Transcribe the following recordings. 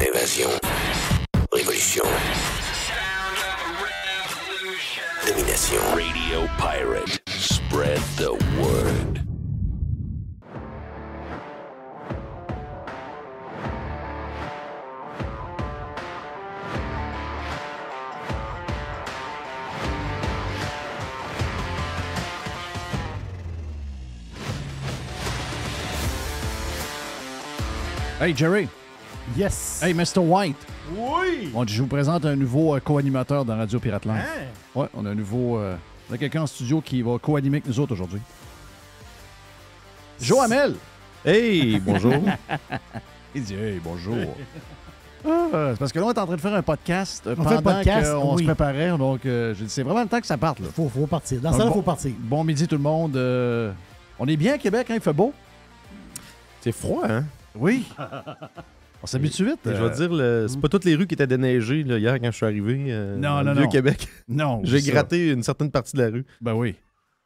Invasion. Révolution. Domination. Radio Pirate. Spread the word. Hey Jerry. Yes. Hey Mr. White. Oui. Je vous présente un nouveau euh, co-animateur dans Radio Pirate Live. Hein? Ouais, on a un nouveau. euh, on a quelqu'un en studio qui va co-animer avec nous autres aujourd'hui. Joe Hamel. Hey, bonjour. Il dit Hey, bonjour. Ah, c'est parce que là, on est en train de faire un podcast euh, On fait pendant podcast, qu'on oui. se préparait. Donc, euh, j'ai dit, c'est vraiment le temps que ça parte. Là. Faut, faut partir. Dans ça, il bon- faut partir. Bon midi, tout le monde. Euh, on est bien à Québec, hein, il fait beau? C'est froid, hein? Oui. On s'habitue vite. Je euh, vais te dire, le- c'est pas toutes les rues qui étaient déneigées là, hier quand je suis arrivé. euh, Non, non, non. Vieux-Québec. Non. J'ai gratté une certaine partie de la rue. Ben oui.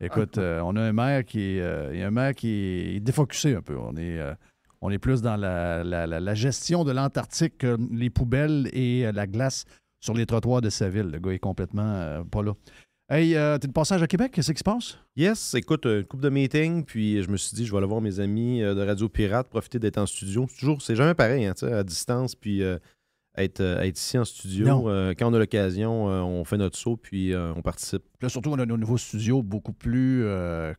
Écoute, euh, on a un maire qui est, euh, un maire qui est défocusé un peu. On est, euh, on est plus dans la, la- la- la gestion de l'Antarctique, que les poubelles et euh, la glace sur les trottoirs de sa ville. Le gars est complètement euh, pas là. Hey, euh, t'es de passage à Québec? Qu'est-ce qui se passe? Yes, écoute, une couple de meetings, puis je me suis dit, je vais aller voir mes amis euh, de Radio Pirate, profiter d'être en studio. C'est toujours, c'est jamais pareil, hein, tu sais, à distance, puis euh, être, euh, être ici en studio. Euh, quand on a l'occasion, on fait notre saut, puis on participe. Là, surtout, on a nos nouveaux studios beaucoup plus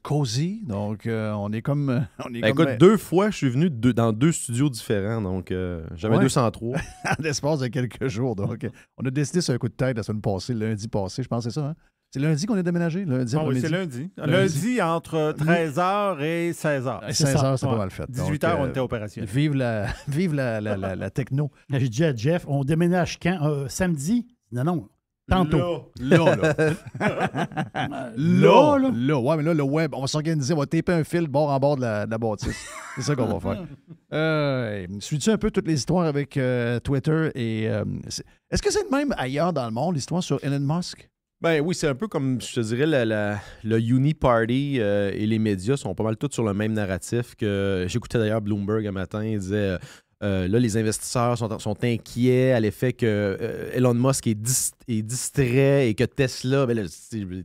cosy. Donc, on est comme. On est Ben, comme écoute, deux fois, je suis venu dans deux studios différents, donc euh, j'avais Ouais. 203. en l'espace de quelques jours. Donc, on a décidé sur un coup de tête la semaine passée, lundi passé. Je pense c'est ça. Hein? C'est lundi qu'on est déménagé? Lundi Ah oui, c'est lundi. Lundi. Lundi, entre 13h et 16h. À 16 heures, c'est pas mal fait. 18 Donc, heures, on euh, était opérationnel. Vive la, vive la, la, la, la techno. J'ai dit à Jeff, on déménage quand? Euh, samedi? Non, non. Tantôt. Là, là. Là, là, là. là. Ouais, mais là, le web, on va s'organiser, on va taper un fil bord en bord de la, de la bâtisse. C'est ça qu'on va faire. Euh, Suis-tu un peu toutes les histoires avec euh, Twitter et. euh, Est-ce que c'est le même ailleurs dans le monde, l'histoire sur Elon Musk? Ben oui, c'est un peu comme, je te dirais, la, la- le Uni Party euh, et les médias sont pas mal tous sur le même narratif que j'écoutais d'ailleurs Bloomberg un matin, il disait euh, euh, là les investisseurs sont, sont inquiets à l'effet que euh, Elon Musk est, dis- est distrait et que Tesla, ben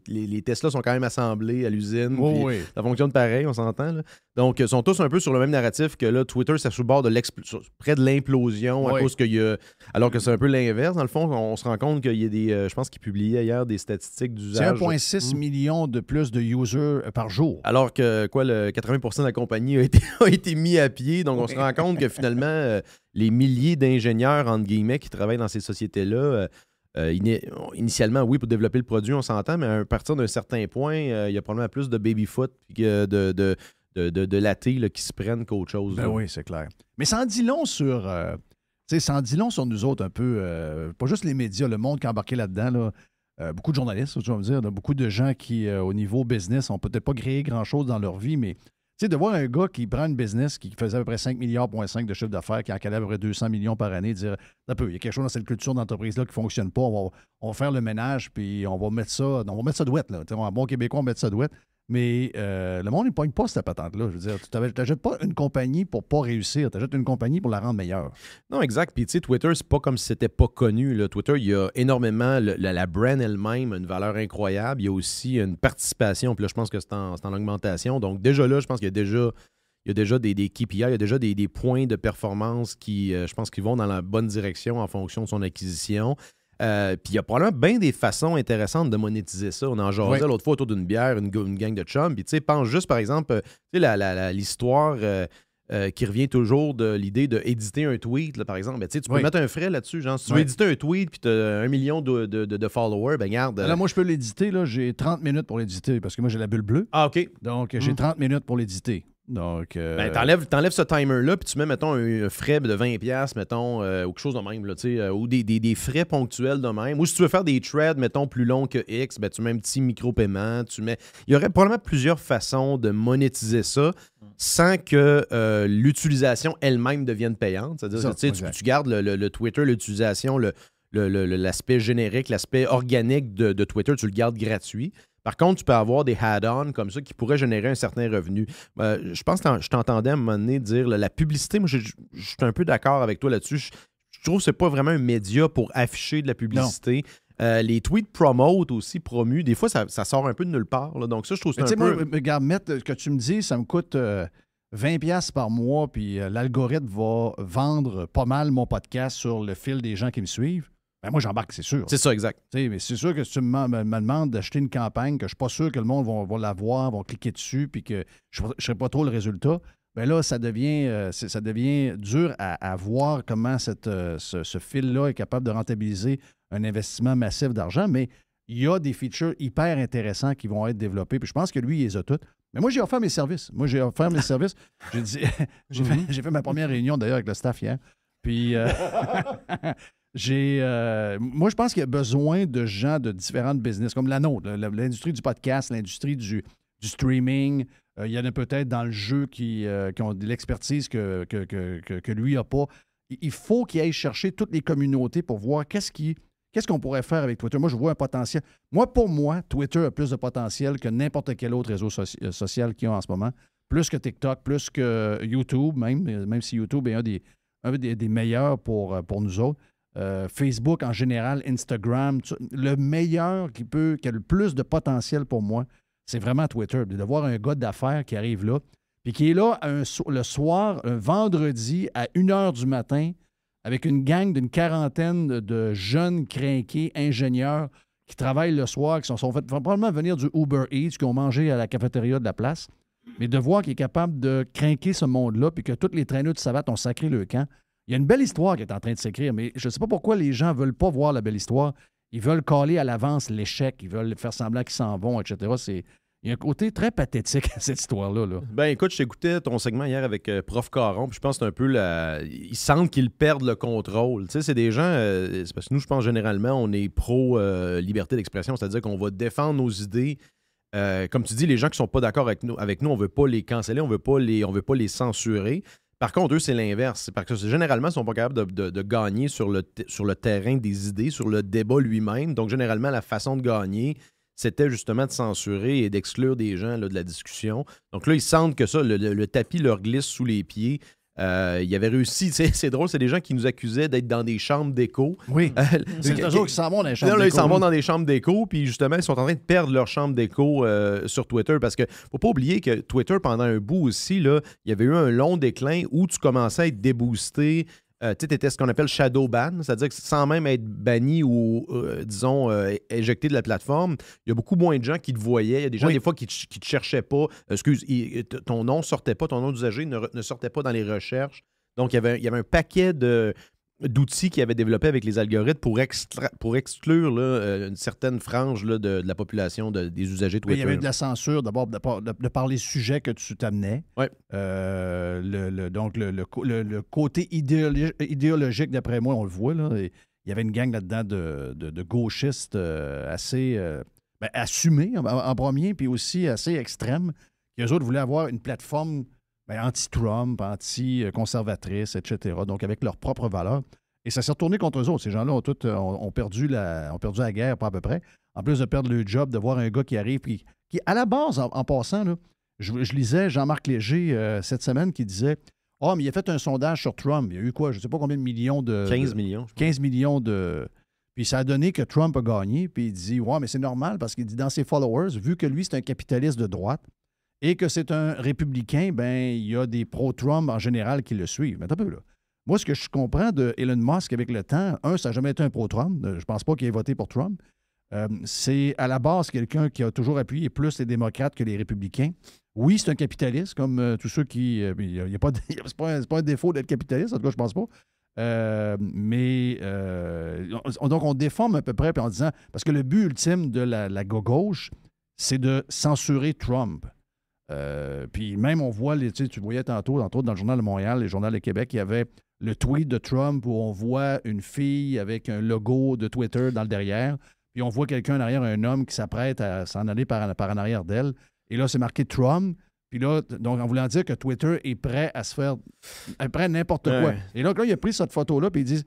les, les Tesla sont quand même assemblés à l'usine, oui. ça fonctionne pareil, on s'entend. Donc, ils sont tous un peu sur le même narratif que là, Twitter, c'est sur le bord de sur- près de l'implosion à Oui. cause qu'il y a. Alors que c'est un peu l'inverse. Dans le fond, on se rend compte qu'il y a des. euh, je pense qu'ils publiaient hier des statistiques C'est d'usage. 1,6 million de plus de users euh, par jour. Alors que quoi, le 80% de la compagnie a été, a été mis à pied. Donc, on se rend compte que finalement, euh, les milliers d'ingénieurs, entre guillemets, qui travaillent dans ces sociétés-là, euh, euh, ini- initialement, oui, pour développer le produit, on s'entend, mais à partir d'un certain point, euh, il y a probablement plus de baby-foot que de, de, de, de, de là, qui se prennent qu'autre chose. Ben là. oui, c'est clair. Mais ça en dit long sur. euh, tu sais, ça en dit long sur nous autres un peu. euh, pas juste les médias, le monde qui a embarqué là-dedans. Là. Euh, beaucoup de journalistes, je vais me dire, là, beaucoup de gens qui, au niveau business, ont peut-être pas créé grand-chose dans leur vie, mais tu sais, de voir un gars qui prend une business qui faisait à peu près 5 milliards, point 5 de chiffre d'affaires, qui en calait à peu près 200 millions par année, dire, un peu, il y a quelque chose dans cette culture d'entreprise-là qui ne fonctionne pas, on va, on va faire le ménage, puis on va mettre ça, on va mettre ça douette, là. Tu sais, En bon québécois, on va mettre ça douette. Mais euh, le monde ne pogne pas cette patente-là. Je veux dire, tu n'achètes pas une compagnie pour pas réussir, tu achètes une compagnie pour la rendre meilleure. Non, exact. Puis, tu sais, Twitter, c'est pas comme si c'était pas connu. Twitter, il y a énormément. la, la brand elle-même a une valeur incroyable. Il y a aussi une participation. Puis là, je pense que c'est en, en augmentation. Donc, déjà là, je pense qu'il y a déjà. Il y a déjà des, des KPI, il y a déjà des, des points de performance qui, euh, je pense, qui vont dans la bonne direction en fonction de son acquisition. Euh, puis il y a probablement bien des façons intéressantes de monétiser ça. On en jasait Oui. l'autre fois autour d'une bière, une, gang de chums. Puis tu sais, pense juste par exemple, euh, tu sais, l'histoire euh, euh, qui revient toujours de l'idée d'éditer un tweet, là, par exemple. Ben, tu sais, tu peux Oui. mettre un frais là-dessus. Genre, si tu veux Oui. éditer un tweet puis tu as un million de, de- de- de followers, ben garde. Là, moi, je peux l'éditer. J'ai 30 minutes pour l'éditer parce que moi, j'ai la bulle bleue. Ah, OK. Donc, j'ai 30 minutes pour l'éditer. Donc, euh, Ben, t'enlèves, t'enlèves ce timer-là, puis tu mets, mettons, un, frais de 20$, mettons, euh, ou quelque chose de même, là, euh, ou des, des- des frais ponctuels de même. Ou si tu veux faire des threads, mettons, plus longs que X, ben, tu mets un petit micro-paiement, tu mets... Il y aurait probablement plusieurs façons de monétiser ça sans que euh, l'utilisation elle-même devienne payante. C'est-à-dire que, tu gardes le, le- le Twitter, l'utilisation, le, le- le- le- l'aspect générique, l'aspect organique de, de Twitter, tu le gardes gratuit. Par contre, tu peux avoir des add-ons comme ça qui pourraient générer un certain revenu. Euh, je pense que je t'entendais à un moment donné dire là, la publicité. Moi, je je- je suis un peu d'accord avec toi là-dessus. Je, je trouve que c'est pas vraiment un média pour afficher de la publicité. Euh, les tweets promote aussi, promus, des fois, ça, ça sort un peu de nulle part. là. Donc ça, je trouve que c'est tu un sais, peu... moi, regarde, mettre que tu me dis, ça me coûte euh, 20$ piastres par mois, puis euh, l'algorithme va vendre pas mal mon podcast sur le fil des gens qui me suivent. Ben moi, j'embarque, c'est sûr. C'est ça, exact. Mais c'est sûr que si tu me, me- me demandes d'acheter une campagne que je suis pas sûr que le monde va, va la voir, va cliquer dessus, puis que je ne sais pas trop le résultat, ben là, ça devient, euh, c'est- ça devient dur à, à voir comment cette, euh, ce, ce fil-là est capable de rentabiliser un investissement massif d'argent, mais il y a des features hyper intéressants qui vont être développés, puis je pense que lui, il les a toutes. Mais moi, j'ai offert mes services. Moi, j'ai offert mes services. J'ai dit, j'ai fait, j'ai fait ma première réunion d'ailleurs avec le staff hier. Puis, euh, j'ai. euh, moi, je pense qu'il y a besoin de gens de différentes business, comme la nôtre, l'industrie du podcast, l'industrie du, du streaming. Euh, il y en a peut-être dans le jeu qui, euh, qui ont de l'expertise que, que, que- que- lui n'a pas. Il- faut qu'il aille chercher toutes les communautés pour voir qu'est-ce qui. Qu'est-ce qu'on pourrait faire avec Twitter? Moi, je vois un potentiel. Moi, pour moi, Twitter a plus de potentiel que n'importe quel autre réseau soci- social qu'il y a en ce moment. Plus que TikTok, plus que YouTube, même, même si YouTube est un des, des, des meilleurs pour, pour nous autres. Euh, Facebook en général, Instagram, le meilleur qui peut, qui a le plus de potentiel pour moi, c'est vraiment Twitter. De voir un gars d'affaires qui arrive là, puis qui est là le soir, un vendredi à 1 h du matin, avec une gang d'une quarantaine de- jeunes crinqués ingénieurs qui travaillent le soir, qui sont, sont fait probablement venir du Uber Eats, qui ont mangé à la cafétéria de la place. Mais de voir qu'il est capable de craquer ce monde-là, puis que tous les traîneux de savate ont sacré le camp. Il y a une belle histoire qui est en train de s'écrire, mais je ne sais pas pourquoi les gens ne veulent pas voir la belle histoire. Ils veulent caler à l'avance l'échec, ils veulent faire semblant qu'ils s'en vont, etc. C'est... Il y a un côté très pathétique à cette histoire-là. là. Ben écoute, je t'écoutais ton segment hier avec euh, Prof Caron, puis je pense que c'est un peu. Ils sentent qu'ils perdent le contrôle. Tu sais, c'est des gens. euh, c'est parce que nous, je pense généralement, on est pro euh, d'expression, c'est-à-dire qu'on va défendre nos idées. Comme tu dis, les gens qui sont pas d'accord avec nous, avec nous, on veut pas les canceller, on veut pas les, on veut pas les censurer. Par contre, eux, c'est l'inverse. Parce que généralement, ils sont pas capables de, gagner sur le, terrain des idées, sur le débat lui-même. Donc, généralement, la façon de gagner, c'était justement de censurer et d'exclure des gens de la discussion. Donc là, ils sentent que ça, le tapis leur glisse sous les pieds. Euh, il avait réussi, c'est drôle, c'est des gens qui nous accusaient d'être dans des chambres d'écho. Oui. Euh, C'est eux autres qui s'en vont dans les chambres là, ils d'écho, s'en vont dans des chambres d'écho, puis justement, ils sont en train de perdre leur chambre d'écho euh, sur Twitter parce que faut pas oublier que Twitter, pendant un bout aussi, là, il y avait eu un long déclin où tu commençais à être déboosté. Euh, tu étais ce qu'on appelle shadow ban, c'est-à-dire que sans même être banni ou, euh, disons, euh, éjecté de la plateforme, il y a beaucoup moins de gens qui te voyaient. Il y a des gens, Oui. des fois, qui te, qui te cherchaient pas. Excuse, il- t- ton nom sortait pas, ton nom d'usager ne, ne sortait pas dans les recherches. Donc, il y avait, il y avait un paquet de d'outils qu'ils avaient développés avec les algorithmes pour, extra- pour exclure là, euh, une certaine frange là, de, de la population de- des usagers Mais Il Twitter. y avait de la censure, d'abord, de, par- de- par les sujets que tu t'amenais. Ouais. Euh, le, le- donc, le, côté idéologi- idéologique, d'après moi, on le voit. Là, et il y avait une gang là-dedans de, gauchistes euh, assez euh, ben, assumés en, en premier, puis aussi assez extrêmes. qui eux autres voulaient avoir une plateforme anti-Trump, anti-conservatrice, etc. Donc, avec leurs propres valeurs. Et ça s'est retourné contre eux autres. Ces gens-là ont, euh, ont, ont perdu la, ont perdu la guerre, pas à peu près. En plus de perdre le job, de voir un gars qui arrive, puis qui, à la base, en, en passant, là, je, je lisais Jean-Marc Léger euh, cette semaine qui disait Ah, mais il a fait un sondage sur Trump. Il y a eu quoi? Je ne sais pas combien de millions de. 15 de- millions. je pense. 15 millions de. Puis ça a donné que Trump a gagné. Puis il dit Ouais, mais c'est normal parce qu'il dit dans ses followers, vu que lui, c'est un capitaliste de droite et que c'est un républicain, ben il y a des pro-Trump en général qui le suivent. Mais un peu, là. Moi, ce que je comprends de Elon Musk avec le temps, un, ça n'a jamais été un pro-Trump. Euh, Je pense pas qu'il ait voté pour Trump. Euh, c'est à la base quelqu'un qui a toujours appuyé plus les démocrates que les républicains. Oui, c'est un capitaliste, comme euh, tous ceux qui. euh, Il n'y a, pas c'est un- défaut d'être capitaliste, en tout cas, je pense pas. Mais on- donc, on déforme à peu près en disant. Parce que le but ultime de la gauche, c'est de censurer Trump. Euh, puis même, on voit, les, tu voyais tantôt, entre autres dans le Journal de Montréal, le Journal de Québec, il y avait le tweet de Trump où on voit une fille avec un logo de Twitter dans le derrière, puis on voit quelqu'un derrière, un homme qui s'apprête à s'en aller par, par en arrière d'elle. Et là, c'est marqué Trump. Puis là, donc en voulant dire que Twitter est prêt à se faire. est prêt à n'importe quoi. Ouais. Et donc là, il a pris cette photo-là, puis il dit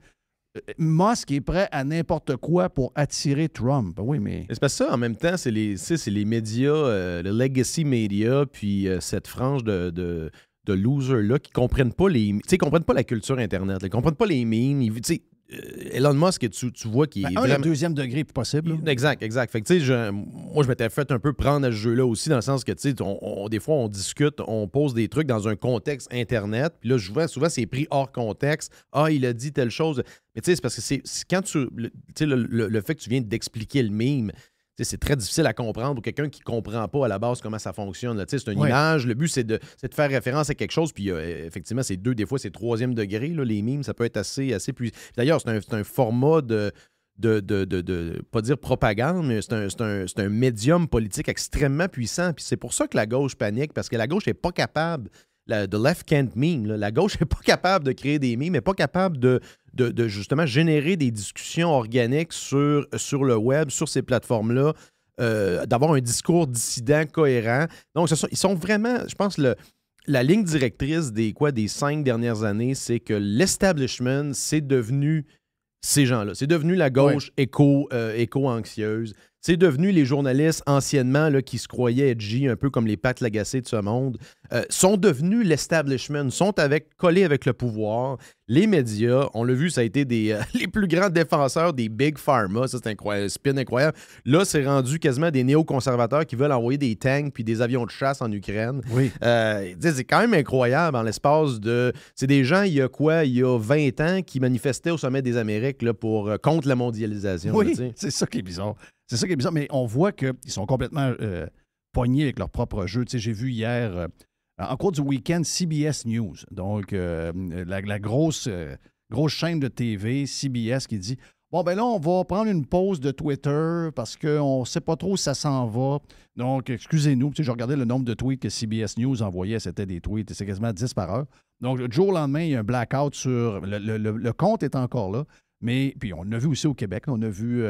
Musk est prêt à n'importe quoi pour attirer Trump. Ben Oui, mais. C'est parce que ça, en même temps, c'est les, les médias, euh, le legacy media, puis euh, cette frange de, de, de losers-là qui comprennent pas les. Comprennent pas la culture Internet, là, ils comprennent pas les memes. Elon Musk, tu, tu vois qu'il Ben, est un, le deuxième degré est plus possible. là. Exact, exact. Fait que, tu sais, je- moi, je m'étais fait un peu prendre à ce jeu-là aussi, dans le sens que, tu sais, des fois, on discute, on pose des trucs dans un contexte Internet, puis là, je vois souvent, c'est pris hors contexte. Ah, il a dit telle chose. Mais, tu sais, c'est parce que c'est quand tu. le- Tu sais, le, le- fait que tu viens d'expliquer le mime, c'est très difficile à comprendre pour quelqu'un qui ne comprend pas à la base comment ça fonctionne. C'est une Ouais. image. Le but, c'est de, c'est de faire référence à quelque chose. Puis euh, effectivement, c'est deux, des fois, c'est troisième degré. là, les mimes, ça peut être assez, assez plus. D'ailleurs, c'est un, format de, de, de, de- de- pas dire propagande, mais c'est un, c'est un- c'est un médium politique extrêmement puissant. Puis c'est pour ça que la gauche panique, parce que la gauche n'est pas capable, la, the left can't meme, là. la gauche n'est pas capable de créer des mimes, n'est pas capable de, de, de justement générer des discussions organiques sur, sur le web, sur ces plateformes-là, euh, d'avoir un discours dissident cohérent. Donc, ce sont- ils sont vraiment, je pense, le, la ligne directrice des, quoi, des cinq dernières années, c'est que l'establishment, c'est devenu ces gens-là. C'est devenu la gauche éco, euh, éco-anxieuse. C'est devenu les journalistes anciennement là, qui se croyaient edgy, un peu comme les pattes lagacées de ce monde, euh, sont devenus l'establishment, sont avec, collés avec le pouvoir. Les médias, on l'a vu, ça a été des, euh, les plus grands défenseurs des big pharma. Ça, c'est incroyable, spin incroyable. Là, c'est rendu quasiment des néoconservateurs qui veulent envoyer des tanks puis des avions de chasse en Ukraine. Oui. Euh, c'est quand même incroyable en l'espace de. C'est des gens, il y a quoi, il y a 20 ans, qui manifestaient au sommet des Amériques là, pour, contre la mondialisation. Oui, c'est ça qui est bizarre. C'est ça qui est bizarre, mais on voit qu'ils sont complètement euh, poignés avec leur propre jeu. Tu sais, j'ai vu hier, euh, en cours du week-end, CBS News, donc euh, la, la grosse, grosse chaîne de TV, CBS, qui dit Bon, ben là, on va prendre une pause de Twitter parce qu'on ne sait pas trop où ça s'en va. Donc, excusez-nous. Tu sais, je regardais le nombre de tweets que CBS News envoyait, c'était des tweets, c'est quasiment 10 par heure. Donc, du jour au lendemain, il y a un blackout sur. Le, le- le- le compte est encore là. Mais, puis on l'a vu aussi au Québec. On a vu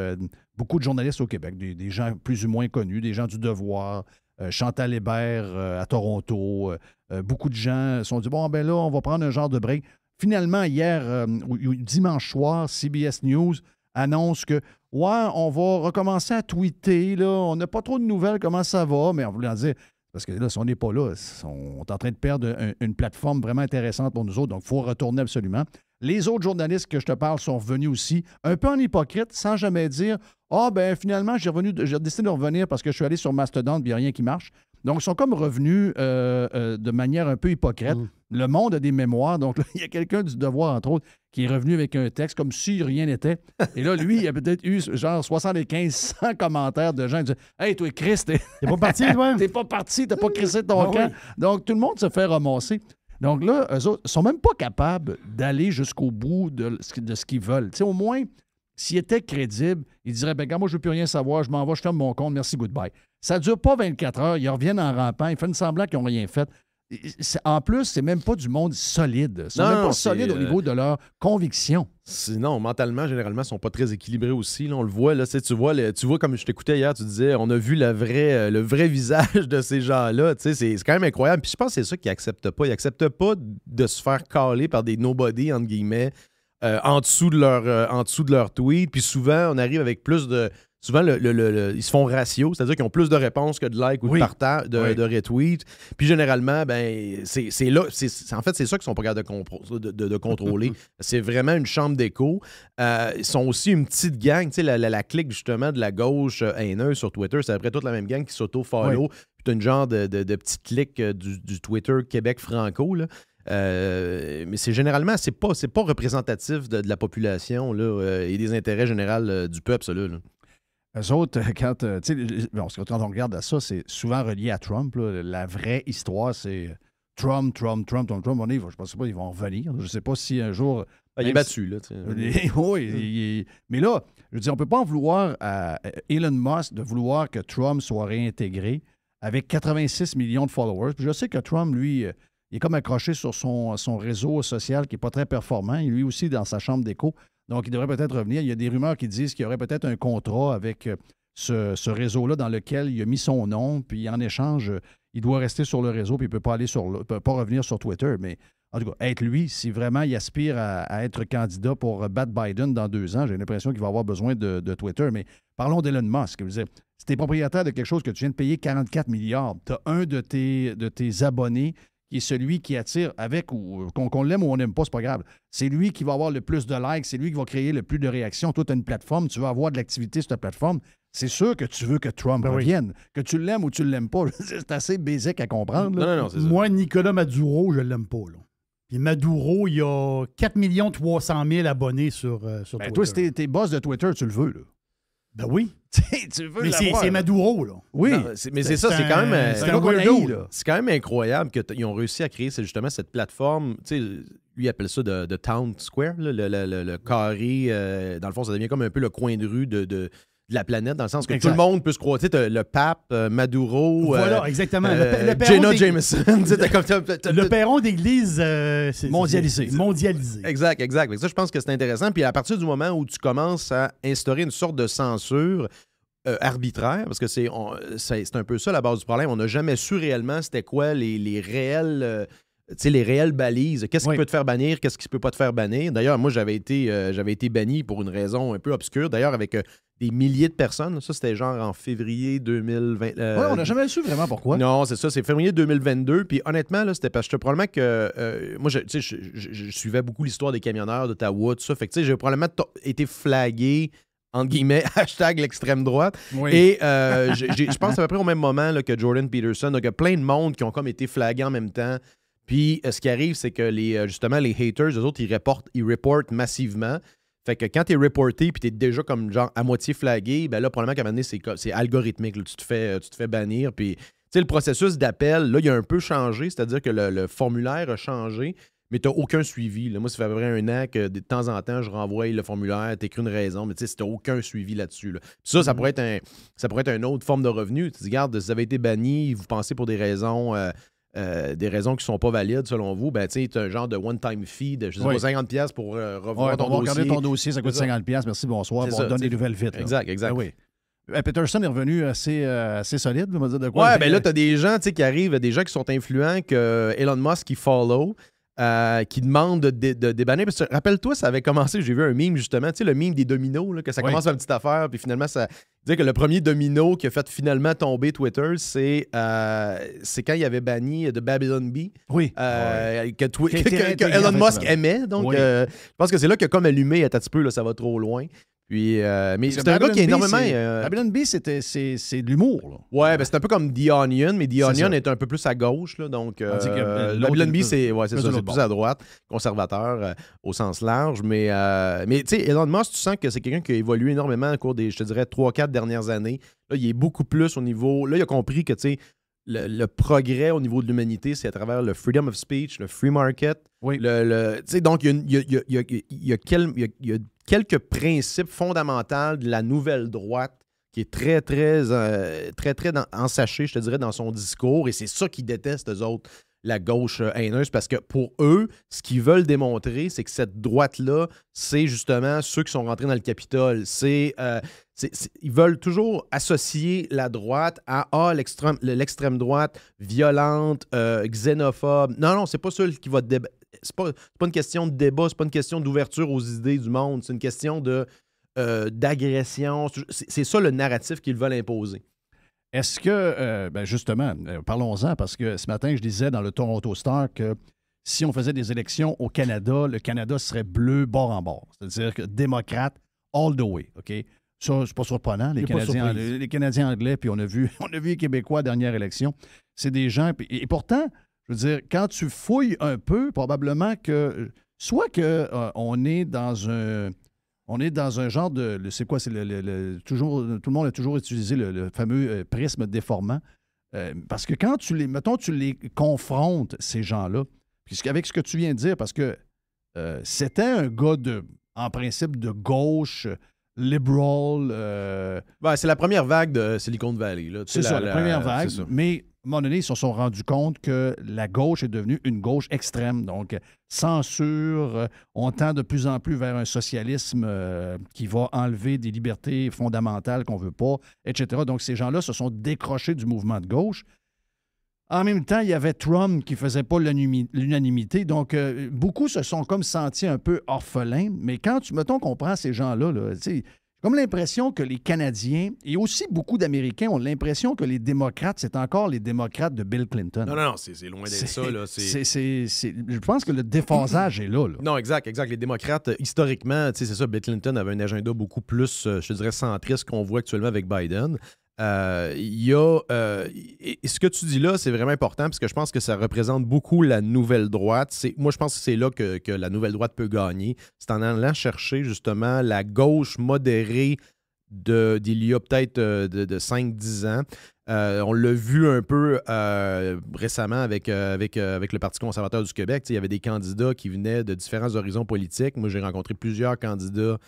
beaucoup de journalistes au Québec, des, gens plus ou moins connus, des gens du Devoir, euh, Chantal Hébert euh, à Toronto. euh, beaucoup de gens sont dit bon, ben là, on va prendre un genre de break. Finalement, hier, ou- dimanche soir, CBS News annonce que ouais, on va recommencer à tweeter. Là, on n'a pas trop de nouvelles, comment ça va, mais on voulait dire. Parce que là, si on n'est pas là, on est en train de perdre un- une plateforme vraiment intéressante pour nous autres, donc il faut retourner absolument. Les autres journalistes que je te parle sont revenus aussi, un peu en hypocrite, sans jamais dire Ah, ben finalement, j'ai décidé de revenir parce que je suis allé sur Mastodon il n'y a rien qui marche. Donc, ils sont comme revenus euh, euh, de manière un peu hypocrite. Mm. Le monde a des mémoires. Donc, là, il y a quelqu'un du devoir, entre autres, qui est revenu avec un texte comme si rien n'était. Et là, lui, il a peut-être eu genre 75, 100 commentaires de gens qui disaient Hey, toi, Chris, t'es T'es pas parti, toi? t'es pas parti, t'as pas crissé ton Ah camp. oui. Donc, tout le monde se fait ramasser. Donc là, eux autres sont même pas capables d'aller jusqu'au bout de, de ce qu'ils veulent. Tu sais, au moins, s'ils étaient crédibles, ils diraient ben, moi, je veux plus rien savoir, je m'en vais, je ferme mon compte, merci, goodbye. Ça dure pas 24 heures, ils reviennent en rampant, ils font semblant qu'ils n'ont rien fait. En plus, c'est même pas du monde solide. Ils sont Non, même pas solides au euh, niveau de leur conviction. Sinon, mentalement, généralement, ils sont pas très équilibrés aussi. là. on le voit, là, tu vois, le- tu vois, comme je t'écoutais hier, tu disais, on a vu la vraie, euh, le vrai visage de ces gens-là. tu sais, C'est c'est quand même incroyable. Puis je pense que c'est ça qu'ils acceptent pas. Ils acceptent pas de se faire caler par des nobody, entre guillemets, euh, en, dessous de leur, euh, en dessous de leur tweet. Puis souvent, on arrive avec plus de. Souvent, le- le- ils se font ratio, c'est-à-dire qu'ils ont plus de réponses que de likes ou Oui. de partages, de, Oui. de retweets. Puis généralement, ben, c'est là. en fait, c'est ça qu'ils sont pas capables de, de- contrôler. c'est vraiment une chambre d'écho. Euh, ils sont aussi une petite gang. Tu sais, la, la- la clique justement de la gauche haineuse sur Twitter, c'est après toute la même gang qui s'auto-follow. Puis t'as une genre de, de, de petite clique du, du Twitter Québec franco. Là. Euh, mais c'est généralement, c'est pas, c'est pas représentatif de, de la population là, euh, et des intérêts généraux euh, du peuple, ça. Là, là. Eux autres, quand, sais, bon, on regarde à ça, c'est souvent relié à Trump. là. La vraie histoire, c'est Trump, Trump, Trump, Trump, Trump. On est, je ne pense pas qu'ils vont revenir. Je ne sais pas si un jour. Ah, il est battu. Là, sais. oui, il mais là, je veux dire, on ne peut pas en vouloir à Elon Musk de vouloir que Trump soit réintégré avec 86 millions de followers. Puis je sais que Trump, lui, il est comme accroché sur son, son réseau social qui n'est pas très performant. Et lui aussi, dans sa chambre d'écho. Donc, il devrait peut-être revenir. Il y a des rumeurs qui disent qu'il y aurait peut-être un contrat avec euh, ce, ce réseau-là dans lequel il a mis son nom. Puis en échange, euh, il doit rester sur le réseau. Puis il ne peut pas aller sur le- peut pas revenir sur Twitter. Mais en tout cas, être lui, si vraiment il aspire à, être candidat pour battre Biden dans deux ans, j'ai l'impression qu'il va avoir besoin de, de Twitter. Mais parlons d'Elon Musk. Si tu es propriétaire de quelque chose que tu viens de payer 44 milliards, tu as un de tes, de tes abonnés qui est celui qui attire avec ou qu'on qu'on l'aime ou on n'aime pas, c'est pas grave. C'est lui qui va avoir le plus de likes, c'est lui qui va créer le plus de réactions. Toi, tu as une plateforme, tu veux avoir de l'activité sur ta plateforme. C'est sûr que tu veux que Trump Ben oui. revienne. Que tu l'aimes ou tu ne l'aimes pas, c'est assez basique à comprendre. là. Non, non, non, c'est ça. Moi, Nicolas Maduro, je l'aime pas. Là. Puis Maduro, il a 4 300 000 abonnés sur, euh, sur Ben, Twitter. toi, si t'es, t'es boss de Twitter, tu le veux. Là. Ben oui. tu veux Mais c'est. Maduro, là. Oui. Non, c'est- mais c'est ça, c'est quand même. euh, c'est. C'est quand même incroyable qu'ils ont réussi à créer c'est justement cette plateforme. Tu sais, lui il appelle ça de, de Town Square, là, le, le- le- le carré. euh, dans le fond, ça devient comme un peu le coin de rue de, de- de la planète, dans le sens que Exact. tout le monde peut se croire. Tu sais, le pape, euh, Maduro, Voilà, euh, exactement. Le euh, le Jenna Jameson. Le perron d'église euh, Mondialisé. Mondialisé. Exact, exact. Ça, je pense que c'est intéressant. Puis à partir du moment où tu commences à instaurer une sorte de censure arbitraire, parce que c'est on- c'est c'est un peu ça la base du problème, on n'a jamais su réellement c'était quoi les, les réels. Les réelles balises. Qu'est-ce Oui. qui peut te faire bannir? Qu'est-ce qui peut pas te faire bannir? D'ailleurs, moi, j'avais été, euh, j'avais été banni pour une raison un peu obscure. D'ailleurs, avec euh, des milliers de personnes. Ça, c'était genre en février 2020. euh, Ouais, on n'a jamais su vraiment pourquoi. non, c'est ça, c'est février 2022. Puis honnêtement, là, c'était parce que probablement que. euh, moi, je, tu sais, je, je- je suivais beaucoup l'histoire des camionneurs d'Ottawa, tout ça. Fait que, tu sais, j'ai probablement été flagué, entre guillemets, hashtag l'extrême droite. Oui. Et euh, je pense à peu près au même moment là, que Jordan Peterson. Donc, il y a plein de monde qui ont comme été flagués en même temps. Puis, euh, ce qui arrive, c'est que les, euh, justement, les haters, eux autres, ils reportent, ils reportent massivement. Fait que quand t'es reporté puis t'es déjà comme genre à moitié flagué, ben là, probablement qu'à un moment donné, c'est, algorithmique. là. Tu, te fais, tu te fais bannir. Puis, tu sais, le processus d'appel, là, il a un peu changé. C'est-à-dire que le, le formulaire a changé, mais t'as aucun suivi. là. Moi, ça fait à peu près un an que de temps en temps, je renvoie le formulaire, t'écris une raison, mais tu sais, t'as aucun suivi là-dessus. là. Ça, ça pourrait être un, ça pourrait être une autre forme de revenu. Tu te dis, regarde, si vous avez été banni, vous pensez pour des raisons. euh, euh, des raisons qui sont pas valides selon vous, ben tu sais, un genre de one-time fee de je sais Oui. pas, 50$ piastres pour euh, revoir Ouais, ton on va dossier. regarder ton dossier, ça coûte C'est ça. 50$. piastres. Merci, bonsoir. Bon, ça, on donne tu des nouvelles vite. là. Exact, exact. Ah oui. Euh, Peterson est revenu assez, euh, assez solide, on va dire de quoi. Ouais, ben là, t'as des gens tu qui arrivent, des gens qui sont influents, que Elon Musk qui follow, euh, qui demandent de, dé- de débanner. Parce que rappelle-toi, ça avait commencé, j'ai vu un meme justement, tu sais, le meme des dominos, là, que ça Oui. commence par une petite affaire, puis finalement, ça disait que le premier domino qui a fait finalement tomber Twitter, c'est euh, quand il avait banni de Babylon Bee. Oui. euh, que, Elon Musk aimait. Donc, Oui. je pense que c'est là que comme allumé, un petit peu, là, ça va trop loin. Puis, euh, mais c'est un gars qui Bee, énormément. euh, Babylon c'était- c'est de l'humour. Ouais, ben c'est un peu comme The Onion, mais The Onion est un peu plus à gauche, là, donc euh, que, Babylon plus- c'est ouais, plus à droite, conservateur euh, au sens large, mais, euh, mais tu sais, Elon Musk, tu sens que c'est quelqu'un qui a évolué énormément au cours des, je te dirais, 3-4 dernières années. Là, il est beaucoup plus au niveau, là, il a compris que, tu sais, le, le progrès au niveau de l'humanité, c'est à travers le freedom of speech, le free market. Oui. Le, le- tu sais, donc, il y a, une- il y a- il y a- il y a- il y a quel- il y a- il y a quelques principes fondamentaux de la nouvelle droite qui est très, très, euh, très, très dans- ensaché, je te dirais, dans son discours. Et c'est ça qu'ils détestent, eux autres, la gauche euh, haineuse, parce que pour eux, ce qu'ils veulent démontrer, c'est que cette droite-là, c'est justement ceux qui sont rentrés dans le Capitole. C'est, euh, ils veulent toujours associer la droite à ah, l'extrême, droite violente, xénophobe. Non, non, c'est pas ça qui va c'est pas, c'est pas une question de débat, c'est pas une question d'ouverture aux idées du monde, c'est une question de euh, d'agression. C'est c'est ça le narratif qu'ils veulent imposer. Est-ce que, euh, ben justement, euh, parlons-en, parce que ce matin, je disais dans le Toronto Star que si on faisait des élections au Canada, le Canada serait bleu bord en bord. C'est-à-dire que démocrate all the way. OK? Ça, c'est pas surprenant. Les Canadiens, les Canadiens anglais, puis on a vu, on a vu les Québécois à la dernière élection. C'est des gens. Et, pourtant, je veux dire, quand tu fouilles un peu, probablement que soit que euh, on est dans un. On est dans un genre de. C'est quoi? C'est le, toujours, tout le monde a toujours utilisé le, fameux euh, prisme déformant. Euh, parce que quand tu les. Mettons, tu les confrontes, ces gens-là, avec ce que tu viens de dire, parce que c'était un gars de. En principe, de gauche, liberal. euh, c'est la première vague de Silicon Valley. c'est ça, la, première vague. Mais à un moment donné, ils se sont rendus compte que la gauche est devenue une gauche extrême. Donc, censure, euh, on tend de plus en plus vers un socialisme euh, qui va enlever des libertés fondamentales qu'on ne veut pas, etc. Donc, ces gens-là se sont décrochés du mouvement de gauche. En même temps, il y avait Trump qui ne faisait pas l'unanimité. Donc, euh, beaucoup se sont comme sentis un peu orphelins. Mais quand tu, mettons qu'on prend ces gens-là, là, sais, comme l'impression que les Canadiens et aussi beaucoup d'Américains ont l'impression que les démocrates, c'est encore les démocrates de Bill Clinton. Non, non, non, c'est loin d'être ça. Là. C'est- c'est- c'est- c'est- je pense que le déphasage est là. là. Non, exact, exact. Les démocrates, euh, historiquement, c'est ça, Bill Clinton avait un agenda beaucoup plus, euh, je dirais, centriste qu'on voit actuellement avec Biden. Euh, y a. euh, ce que tu dis là, c'est vraiment important parce que je pense que ça représente beaucoup la nouvelle droite. Moi, je pense que c'est là que, la nouvelle droite peut gagner. C'est en allant chercher justement la gauche modérée d'il y a peut-être euh, de, de 5-10 ans. On l'a vu un peu récemment avec, le Parti conservateur du Québec. Il y avait des candidats qui venaient de différents horizons politiques. Moi, j'ai rencontré plusieurs candidats,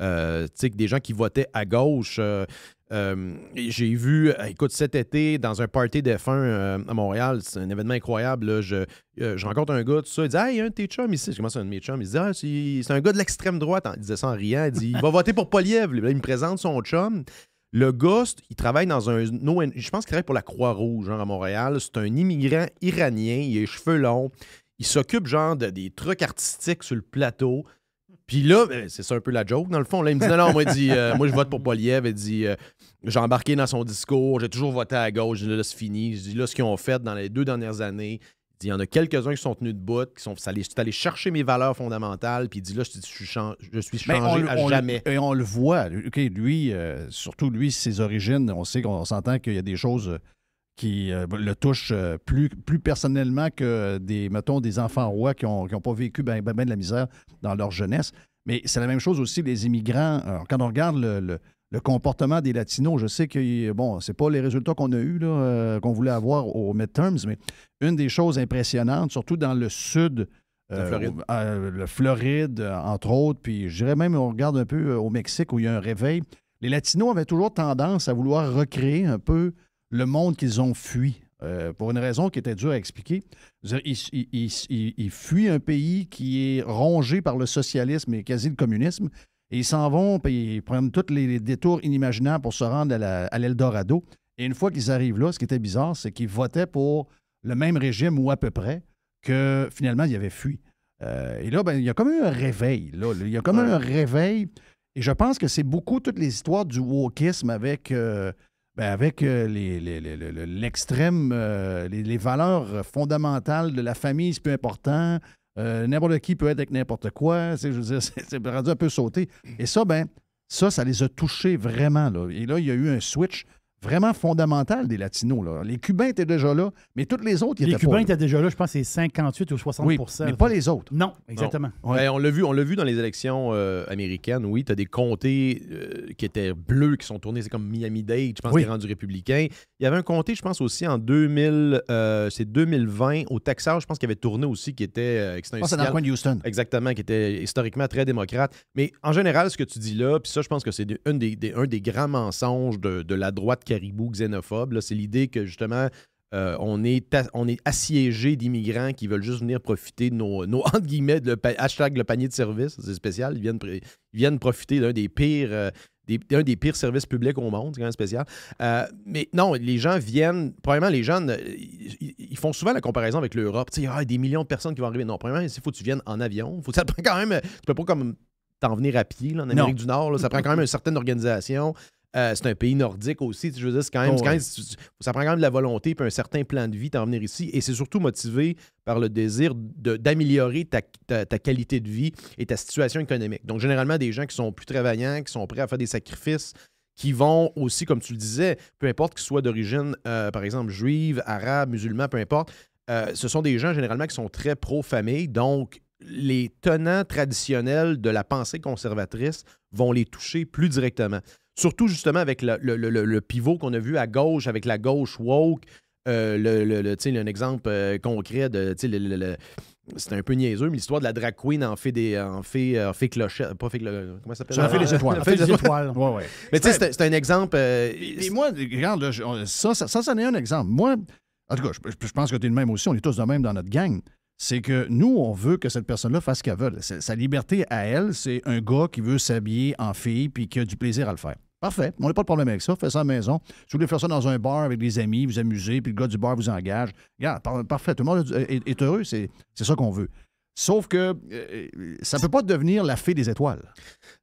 euh, des gens qui votaient à gauche. Euh, euh, j'ai vu, écoute, cet été, dans un party F1 euh, à Montréal, c'est un événement incroyable. là, je, je rencontre un gars, tout ça, il dit Hey, il y a un de tes chums ici. Je commence à un de mes chums. Il dit Ah, c'est un gars de l'extrême droite. Il disait ça en riant. Il dit Il va voter pour Poliev. Il me présente son chum. Le gars, il travaille dans un. Je pense qu'il travaille pour la Croix-Rouge, genre à Montréal. C'est un immigrant iranien. Il a les cheveux longs. Il s'occupe, genre, de, des trucs artistiques sur le plateau. Puis là, ben, c'est ça un peu la joke, dans le fond. Là, il me dit non, non, moi, il dit, euh, moi je vote pour Poliev. Il dit euh, j'ai embarqué dans son discours, j'ai toujours voté à gauche. Je dis là, c'est fini. Je dis là, ce qu'ils ont fait dans les deux dernières années. Il dit il y en a quelques-uns qui sont tenus de bout, qui sont allés, allé chercher mes valeurs fondamentales. Puis il dit là, je, suis je Ben, changé on, à on le- jamais. et on le voit. OK, lui, euh, surtout lui, ses origines, on sait qu'on s'entend qu'il y a des choses qui euh, le touchent euh, plus, plus personnellement que des, mettons, des enfants rois qui n'ont pas vécu bien ben, ben de la misère dans leur jeunesse. Mais c'est la même chose aussi, les immigrants. Alors, quand on regarde le, le- le comportement des Latinos, je sais que, bon, c'est pas les résultats qu'on a eus, là, euh, qu'on voulait avoir aux midterms, mais une des choses impressionnantes, surtout dans le sud, La Floride. au- le Floride, entre autres, puis je dirais même, on regarde un peu au Mexique où il y a un réveil. Les Latinos avaient toujours tendance à vouloir recréer un peu le monde qu'ils ont fui, euh, pour une raison qui était dure à expliquer. Ils, ils- ils- ils- ils fuient un pays qui est rongé par le socialisme et quasi le communisme, et ils s'en vont, puis ils prennent tous les, détours inimaginables pour se rendre à l'Eldorado. Et une fois qu'ils arrivent là, ce qui était bizarre, c'est qu'ils votaient pour le même régime ou à peu près que finalement ils avaient fui. Euh, et là, ben, il y a comme eu un réveil. Là, Il y a comme eu un réveil. Et je pense que c'est beaucoup toutes les histoires du wokisme avec, euh, ben, avec euh, l'extrême, euh, les, valeurs fondamentales de la famille, c'est plus important. Euh, n'importe qui peut être avec n'importe quoi. Je veux dire, c'est rendu un peu sauté. Et ça, ben, ça, ça les a touchés vraiment. Là. Et là, il y a eu un switch vraiment fondamental des Latinos. Là. Les Cubains étaient déjà là, mais tous les autres, ils Les étaient Cubains pas là. étaient déjà là, je pense que c'est 58 ou 60 Oui, mais pas les autres. Non, exactement. Ouais. Ben, on l'a vu, on l'a vu dans les élections euh, américaines. Oui, tu as des comtés euh, qui étaient bleus qui sont tournés, c'est comme Miami-Dade, je pense, Oui. qui est rendu républicain. Il y avait un comté, je pense aussi en 2000, euh, c'est 2020 au Texas, je pense qu'il avait tourné aussi qui était, euh, qui Ah, c'est dans le coin de Houston. Exactement, qui était historiquement très démocrate. Mais en général, ce que tu dis là, puis ça, je pense que c'est un des, des- un des grands mensonges de, de la droite caribou xénophobe. C'est l'idée que justement, euh, on, est a- on est assiégé d'immigrants qui veulent juste venir profiter de nos, nos entre guillemets, le pa- hashtag le panier de service. C'est spécial. Ils viennent, pr- ils viennent profiter d'un des pires. euh, des, d'un des pires services publics au monde, c'est quand même spécial. Euh, mais non, les gens viennent. Premièrement, les gens, ils, ils font souvent la comparaison avec l'Europe. Tu sais, ah, des millions de personnes qui vont arriver. Non, premièrement, il faut que tu viennes en avion. Faut, ça te prend quand même. Tu peux pas comme t'en venir à pied là, en Amérique du Nord. là. ça prend quand même une certaine organisation. Euh, c'est un pays nordique aussi. Je veux dire, c'est quand même. Oh, quand même- ça prend quand même de la volonté et un certain plan de vie d'en venir ici. Et c'est surtout motivé par le désir d'améliorer ta, ta- ta qualité de vie et ta situation économique. Donc, généralement, des gens qui sont plus travaillants, qui sont prêts à faire des sacrifices, qui vont aussi, comme tu le disais, peu importe qu'ils soient d'origine, euh, par exemple, juive, arabe, musulman, peu importe, euh, ce sont des gens généralement qui sont très pro-famille. Donc, les tenants traditionnels de la pensée conservatrice vont les toucher plus directement. Surtout justement avec le, le- le- le pivot qu'on a vu à gauche, avec la gauche woke. Euh, le, le- le- tu sais, un exemple euh, concret de. tu sais, le- le- le- c'est un peu niaiseux, mais l'histoire de la drag queen en fait des. en fait, en fait clochette. Pas fait Comment ça s'appelle? Ça en fait les étoiles. En fait les étoiles. Ouais, ouais. Mais tu sais, c'est- c'est un exemple. euh, Et, et moi, regarde, là, je- on- ça, ça, ça, c'en est un exemple. Moi, en tout cas, je, je pense que tu es le même aussi, on est tous de même dans notre gang. C'est que nous, on veut que cette personne-là fasse ce qu'elle veut. Sa liberté à elle, c'est un gars qui veut s'habiller en fille puis qui a du plaisir à le faire. Parfait. On n'a pas de problème avec ça. Faites ça à la maison. Si vous voulez faire ça dans un bar avec des amis, vous amusez, puis le gars du bar vous engage, regarde, par- parfait. Tout le monde est, heureux. C'est c'est ça qu'on veut. Sauf que euh, ça peut pas devenir la fée des étoiles.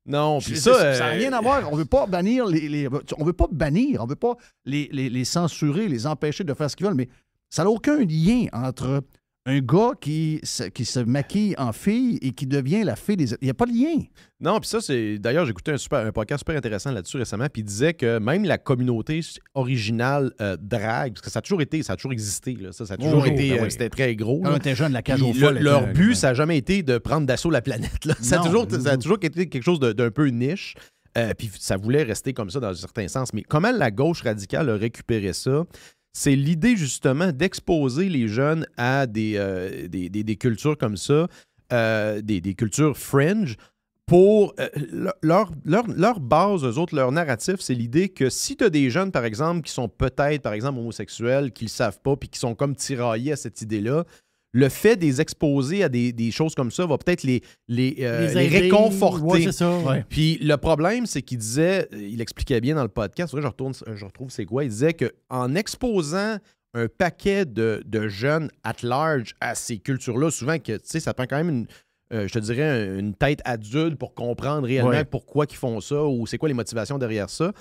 Non, puis ça. ça n'a euh, rien à voir. On veut pas bannir les, les- on veut pas bannir, on veut pas les, les- les censurer, les empêcher de faire ce qu'ils veulent, mais ça n'a aucun lien entre un gars qui se, qui se maquille en fille et qui devient la fée des. Il n'y a pas de lien. Non, puis ça, c'est. D'ailleurs, j'ai écouté un, super, un podcast super intéressant là-dessus récemment, puis il disait que même la communauté originale euh, drag, parce que ça a toujours été, ça a toujours existé, là, ça, ça a toujours été, ben euh, oui. c'était très gros. Quand on était jeune, la cage aux le- leur but, ça n'a jamais été de prendre d'assaut la planète. là. Ça, a toujours, ça a toujours été quelque chose de- d'un peu niche. Euh, puis ça voulait rester comme ça dans un certain sens. Mais comment la gauche radicale a récupéré ça? C'est l'idée justement d'exposer les jeunes à des, euh, cultures comme ça, euh, des, cultures fringe, pour euh, leur, leur, leur- leur base, eux autres, leur narratif, c'est l'idée que si tu as des jeunes, par exemple, qui sont peut-être, par exemple, homosexuels, qui ne le savent pas, puis qui sont comme tiraillés à cette idée-là, le fait de les exposer à des, des choses comme ça va peut-être les, les, euh, les aider. réconforter. Ouais, ça. Ouais. Puis le problème, c'est qu'il disait, il expliquait bien dans le podcast, je, retourne, je retrouve c'est quoi, il disait qu'en exposant un paquet de, de jeunes at large à ces cultures-là, souvent que, tu sais, ça prend quand même une, euh, je te dirais, un- une tête adulte pour comprendre réellement Ouais. pourquoi ils font ça ou c'est quoi les motivations derrière ça.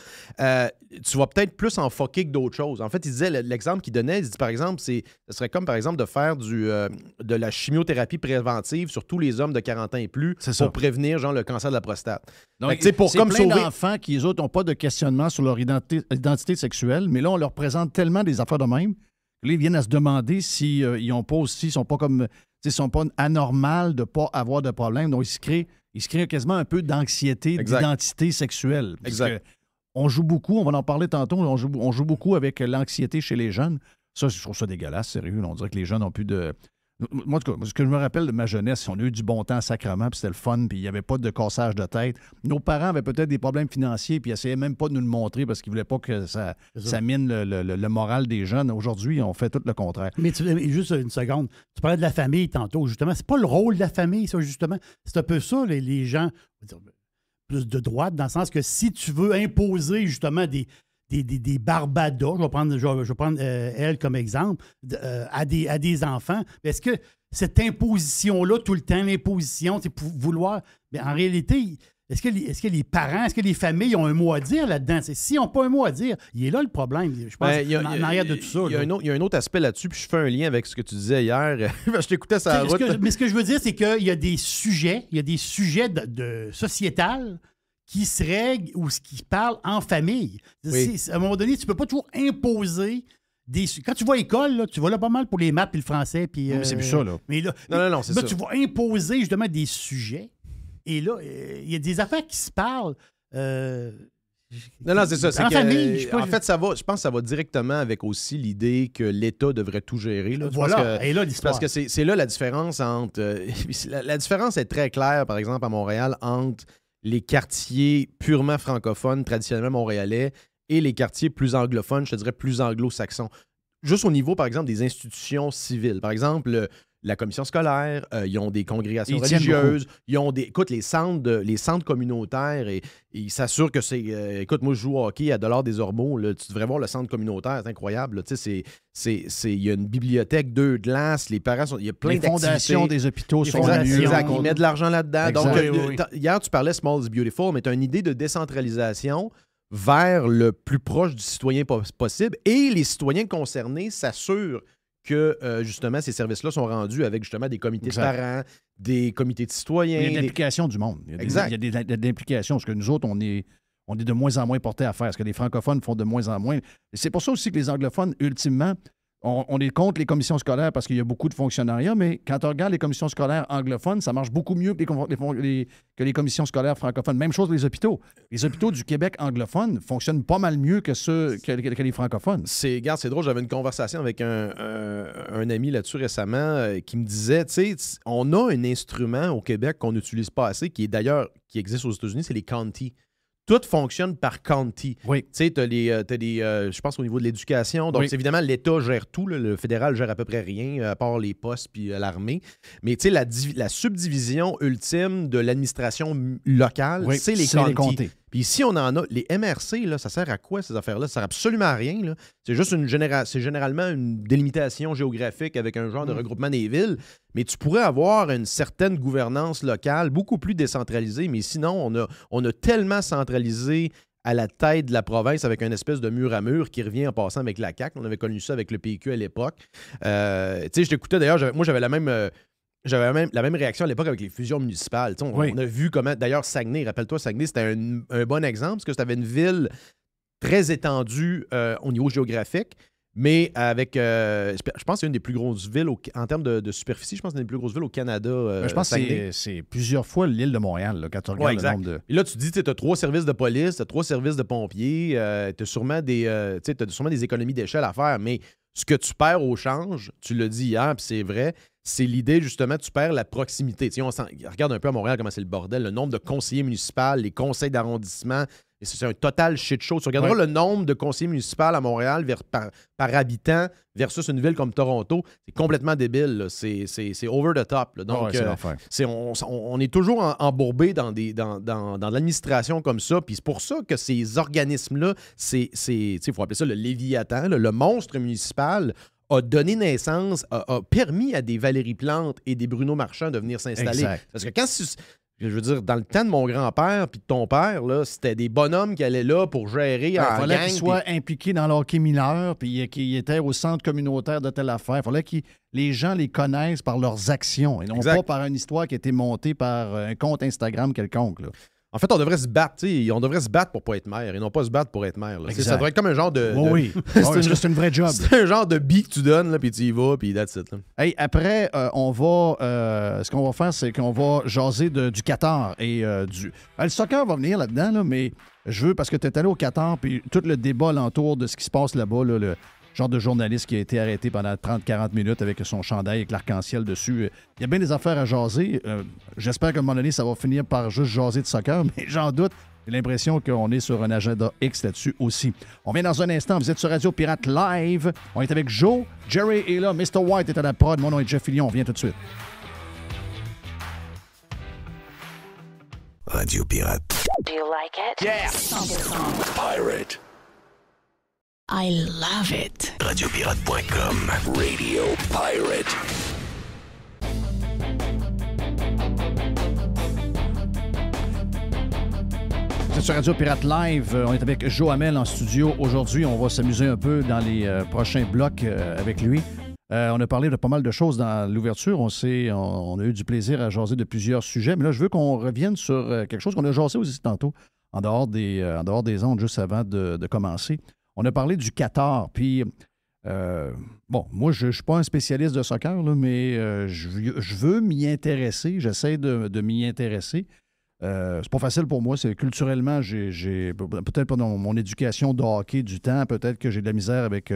Euh, tu vas peut-être plus en fucker que d'autres choses. En fait, il disait, le- l'exemple qu'il donnait, il dit par exemple, c'est, ce serait comme par exemple de faire du, euh, de la chimiothérapie préventive sur tous les hommes de 40 ans et plus C'est ça. pour prévenir genre le cancer de la prostate. Donc, sais, pour c'est comme plein sauver- d'enfants qui, eux autres, n'ont pas de questionnement sur leur identité, identité sexuelle, mais là, on leur présente tellement des affaires de même là, ils viennent à se demander si euh, ils ont pas aussi, sont pas comme, sais, sont pas anormales de pas avoir de problème. Donc, ils se créent, ils se créent quasiment un peu d'anxiété, d'identité sexuelle. Parce Exact. On joue beaucoup, on va en parler tantôt, on joue, on joue beaucoup avec l'anxiété chez les jeunes. Ça, je trouve ça dégueulasse, sérieux. On dirait que les jeunes ont plus de. Moi, en tout cas, ce que je me rappelle de ma jeunesse, on a eu du bon temps sacrement, puis c'était le fun, puis il n'y avait pas de cassage de tête. Nos parents avaient peut-être des problèmes financiers, puis ils essayaient même pas de nous le montrer parce qu'ils voulaient pas que ça, C'est ça. ça mine le, le- le- le moral des jeunes. Aujourd'hui, on fait tout le contraire. Mais tu- juste une seconde. Tu parlais de la famille tantôt, justement. C'est pas le rôle de la famille, ça, justement. C'est un peu ça, les, les gens plus de droite, dans le sens que si tu veux imposer, justement, des, des, des, des barbadas, je vais prendre, je vais, je vais prendre euh, elle comme exemple, euh, à, des, à des enfants, est-ce que cette imposition-là, tout le temps, l'imposition, c'est pour vouloir. Mais en réalité, est-ce que, les, est-ce que les parents, est-ce que les familles ont un mot à dire là-dedans? S'ils n'ont pas un mot à dire, il est là le problème, je pense, Ben, il y a- en, arrière de tout ça. Il y, a un autre, il y a un autre aspect là-dessus, puis je fais un lien avec ce que tu disais hier. je t'écoutais que- route. mais ce que je veux dire, c'est qu'il y a des sujets, il y a des sujets de, de sociétal qui se règlent ou ce qui parlent en famille. Oui. À un moment donné, tu ne peux pas toujours imposer des. Quand tu vas à l'école, là, tu vas là pas mal pour les maths et le français. Puis, Oui, mais c'est euh, plus ça, là. Mais là, Non, non, non, c'est là, ça. tu vas imposer justement des sujets. Et là, euh, il y a des affaires qui se parlent. euh, Non, non, c'est ça. c'est En que, famille, euh, pas, en fait, ça va, je pense que ça va directement avec aussi l'idée que l'État devrait tout gérer. Là. Voilà, que- et là, l'histoire. Parce que c'est c'est là la différence entre. euh, la, la différence est très claire, par exemple, à Montréal, entre les quartiers purement francophones, traditionnellement montréalais, et les quartiers plus anglophones, je dirais plus anglo-saxons. Juste au niveau, par exemple, des institutions civiles. Par exemple, le- la commission scolaire, euh, ils ont des congrégations Ils religieuses, ils ont des. Écoute, les centres, de- les centres communautaires, et, et ils s'assurent que c'est. euh, écoute, moi, je joue au hockey à Dollar des Ormeaux, là, tu devrais voir le centre communautaire, c'est incroyable. Il y a une bibliothèque, deux glaces, les parents sont. Il y a plein Les fondations des hôpitaux sont Exact, mieux. exact. Ils mettent de l'argent là-dedans. Donc, Oui, euh, oui, hier, tu parlais Small is Beautiful, mais tu as une idée de décentralisation vers le plus proche du citoyen po- possible et les citoyens concernés s'assurent que euh, justement ces services-là sont rendus avec justement des comités Exact. de parents, des comités de citoyens. Il y a de des- l'implication du monde. Il y a des, Exact. il y a des- il y a de l'implication. Parce que nous autres, on est, on est de moins en moins portés à faire. Ce que les francophones font de moins en moins. C'est pour ça aussi que les anglophones, ultimement, on, est contre les commissions scolaires parce qu'il y a beaucoup de fonctionnariat, mais quand on regarde les commissions scolaires anglophones, ça marche beaucoup mieux que les, commissions scolaires francophones. Même chose pour les hôpitaux. Les hôpitaux du Québec anglophones fonctionnent pas mal mieux que ceux que, les francophones. C'est, regarde, c'est drôle, j'avais une conversation avec un, ami là-dessus récemment euh, qui me disait, tu sais, on a un instrument au Québec qu'on n'utilise pas assez, qui est d'ailleurs, qui existe aux États-Unis, c'est les counties. Tout fonctionne par county. Oui. Tu sais, t'as les, euh, euh, je pense au niveau de l'éducation. Donc, Oui. évidemment, l'État gère tout. là. le fédéral gère à peu près rien, euh, à part les postes puis l'armée. Mais tu sais, la, divi- la subdivision ultime de l'administration locale, Oui, c'est les c'est les counties. Puis ici, on en a. Les MRC, là, ça sert à quoi, ces affaires-là? Ça sert absolument à rien. là. C'est juste une généra- c'est généralement une délimitation géographique avec un genre de regroupement des villes. Mais tu pourrais avoir une certaine gouvernance locale, beaucoup plus décentralisée. Mais sinon, on a, on a tellement centralisé à la tête de la province avec un espèce de mur à mur qui revient en passant avec la CAQ. On avait connu ça avec le PQ à l'époque. Euh, tu sais, je t'écoutais d'ailleurs, moi j'avais la même. euh, j'avais la même, la même réaction à l'époque avec les fusions municipales. Tu On, Oui. on a vu comment. D'ailleurs, Saguenay, rappelle-toi, Saguenay, c'était un, un bon exemple parce que c'était une ville très étendue euh, au niveau géographique, mais avec. euh, je pense que c'est une des plus grosses villes au- en termes de, de superficie. Je pense que c'est une des plus grosses villes au Canada. euh, Ben, je pense que c'est- plusieurs fois l'île de Montréal, là, quand tu regardes Ouais, le nombre de. Et là, tu dis, tu as trois services de police, tu as trois services de pompiers, tu as tu t'as sûrement des économies d'échelle à faire, mais ce que tu perds au change, tu l'as dit hier, puis c'est vrai, c'est l'idée, justement, tu perds la proximité. Tu sais, on regarde un peu à Montréal comment c'est le bordel, le nombre de conseillers municipaux, les conseils d'arrondissement, et c'est un total shit show. Tu regarderas Ouais. le nombre de conseillers municipaux à Montréal vers- par, par habitant versus une ville comme Toronto, c'est complètement débile. C'est over the top. là. Donc, Ouais, euh, on, est toujours en- embourbé dans, des, dans, dans, dans de l'administration comme ça. Puis c'est pour ça que ces organismes-là, il faut appeler ça le Léviathan, là, le monstre municipal a donné naissance, a, a permis à des Valérie Plante et des Bruno Marchand de venir s'installer. Parce que quand je veux dire, dans le temps de mon grand-père puis de ton père, là, c'était des bonhommes qui allaient là pour gérer Il en fallait gang, qu'ils soient impliqués dans le hockey mineur, puis qu'ils étaient au centre communautaire de telle affaire. Il fallait que les gens les connaissent par leurs actions et non Exact. pas par une histoire qui a été montée par un compte Instagram quelconque. là. En fait, on devrait se battre, tu sais, on devrait se battre pour pas être maire et non pas se battre pour être maire. Ça devrait être comme un genre de. Oui, de- oui. C'est une- C'est un vrai job. C'est un genre de billet que tu donnes, là, puis tu y vas, puis that's it. là. Hey, après, euh, on va. euh, ce qu'on va faire, c'est qu'on va jaser de- du Qatar et euh, du. Ah, le soccer va venir là-dedans, là, mais je veux, parce que tu es allé au Qatar, puis tout le débat alentour de ce qui se passe là-bas, là, le genre de journaliste qui a été arrêté pendant 30-40 minutes avec son chandail avec l'arc-en-ciel dessus. Il y a bien des affaires à jaser. Euh, J'espère qu'à un moment donné, ça va finir par juste jaser de soccer, mais j'en doute. J'ai l'impression qu'on est sur un agenda X là-dessus aussi. On vient dans un instant. Vous êtes sur Radio Pirate Live. On est avec Joe. Jerry est là. Mr. White est à la prod. Mon nom est Jeff Fillion. On vient tout de suite. Radio Pirate. Do you like it? Pirate. I love it. Radiopirate.com. Radio Pirate. Vous êtes sur Radio Pirate Live. Euh, On est avec Joe Hamel en studio aujourd'hui. On va s'amuser un peu dans les euh, prochains blocs euh, avec lui. Euh, on a parlé de pas mal de choses dans l'ouverture. On, s'est- on, on a eu du plaisir à jaser de plusieurs sujets. Mais là, je veux qu'on revienne sur quelque chose qu'on a jasé aussi tantôt, en dehors des, euh, en dehors des ondes, juste avant de, de commencer. On a parlé du Qatar. Puis, euh, bon, moi, je ne suis pas un spécialiste de soccer, là, mais euh, je, veux- m'y intéresser. J'essaie de, m'y intéresser. Euh, c'est pas facile pour moi. C'est culturellement, j'ai, peut-être pendant mon éducation de hockey du temps, peut-être que j'ai de la misère avec,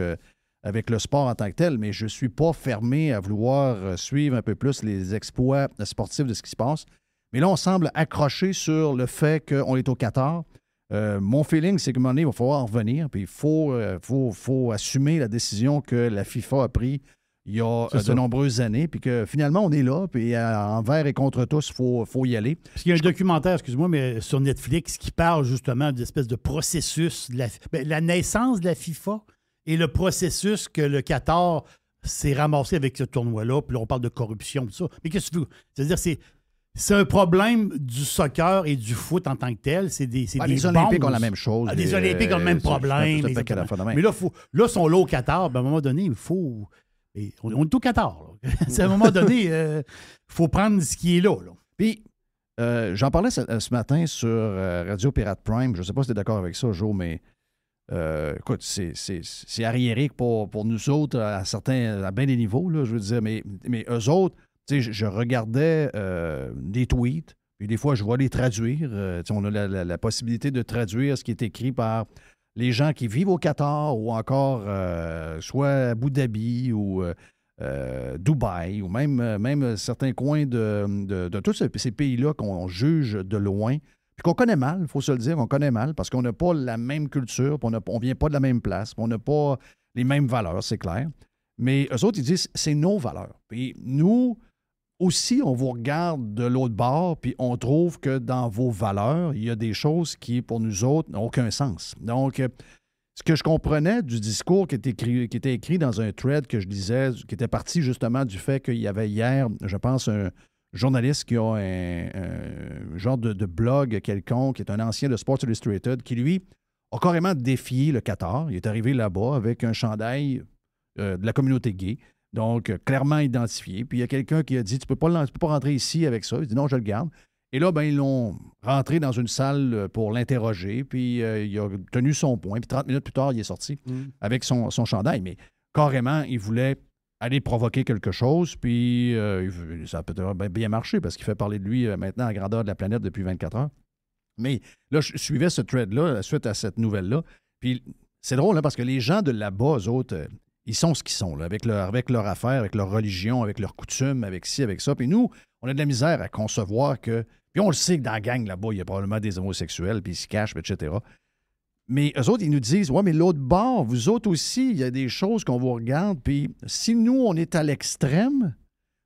avec le sport en tant que tel, mais je suis pas fermé à vouloir suivre un peu plus les exploits sportifs de ce qui se passe. Mais là, on semble accroché sur le fait qu'on est au Qatar. Euh, mon feeling, c'est qu'à un moment donné, il va falloir en revenir, puis il faut, euh, faut, faut assumer la décision que la FIFA a prise il y a euh, de ça. nombreuses années, puis que finalement, on est là, puis envers et contre tous, il faut, faut y aller. Parce qu'il y a un documentaire, excuse-moi, mais sur Netflix qui parle justement d'espèce de processus, de la, ben, la naissance de la FIFA et le processus que le Qatar s'est ramassé avec ce tournoi-là. Puis là, on parle de corruption, tout ça. Mais qu'est-ce que tu veux? C'est-à-dire, c'est. C'est un problème du soccer et du foot en tant que tel. C'est des, c'est des les Olympiques bombes. ont la même chose. Ah, les Olympiques ont le même euh, c'est- problème. même. Mais là, faut, là, ils sont là au Qatar. Ben, à un moment donné, il faut. et on, on est au Qatar. à un moment donné, il faut prendre ce qui est là. là. Puis, euh, j'en parlais ce, ce matin sur euh, Radio Pirate Prime. Je ne sais pas si tu es d'accord avec ça, Joe, mais euh, écoute, c'est- arriéré pour, pour nous autres à certains, à bien des niveaux, là, je veux dire, mais, mais eux autres, je, regardais euh, des tweets, puis des fois, je vois les traduire. Euh, on a la, possibilité de traduire ce qui est écrit par les gens qui vivent au Qatar ou encore euh, soit Abu Dhabi ou Dubaï ou même, même certains coins de, de- tous ces, pays-là qu'on juge de loin, puis qu'on connaît mal, il faut se le dire, on connaît mal parce qu'on n'a pas la même culture, on ne vient pas de la même place, on n'a pas les mêmes valeurs, c'est clair. Mais eux autres, ils disent c'est nos valeurs. Puis nous, aussi, on vous regarde de l'autre bord, puis on trouve que dans vos valeurs, il y a des choses qui, pour nous autres, n'ont aucun sens. Donc, euh, ce que je comprenais du discours qui était, écrit, dans un thread que je lisais, qui était parti justement du fait qu'il y avait hier, je pense, un journaliste qui a un, genre de, de blog quelconque, qui est un ancien de Sports Illustrated, qui, lui, a carrément défié le Qatar. Il est arrivé là-bas avec un chandail euh, de la communauté gay. Donc, euh, clairement identifié. Puis il y a quelqu'un qui a dit Tu peux pas, tu peux pas rentrer ici avec ça. Il dit Non, je le garde. Et là, ben, ils l'ont rentré dans une salle euh, pour l'interroger. Puis euh, il a tenu son point. Puis 30 minutes plus tard, il est sorti avec son, son chandail. Mais carrément, il voulait aller provoquer quelque chose. Puis euh, ça a peut-être bien- marché parce qu'il fait parler de lui euh, maintenant à grandeur de la planète depuis 24 heures. Mais là, je suivais ce thread-là suite à cette nouvelle-là. Puis c'est drôle, hein, parce que les gens de là-bas, eux autres, ils sont ce qu'ils sont, avec, leur, avec leur affaire, avec leur religion, avec leurs coutumes, avec ci, avec ça. Puis nous, on a de la misère à concevoir que. Puis on le sait que dans la gang là-bas, il y a probablement des homosexuels, puis ils se cachent, etc. Mais eux autres, ils nous disent Ouais, mais l'autre bord, vous autres aussi, il y a des choses qu'on vous regarde. Puis si nous, on est à l'extrême,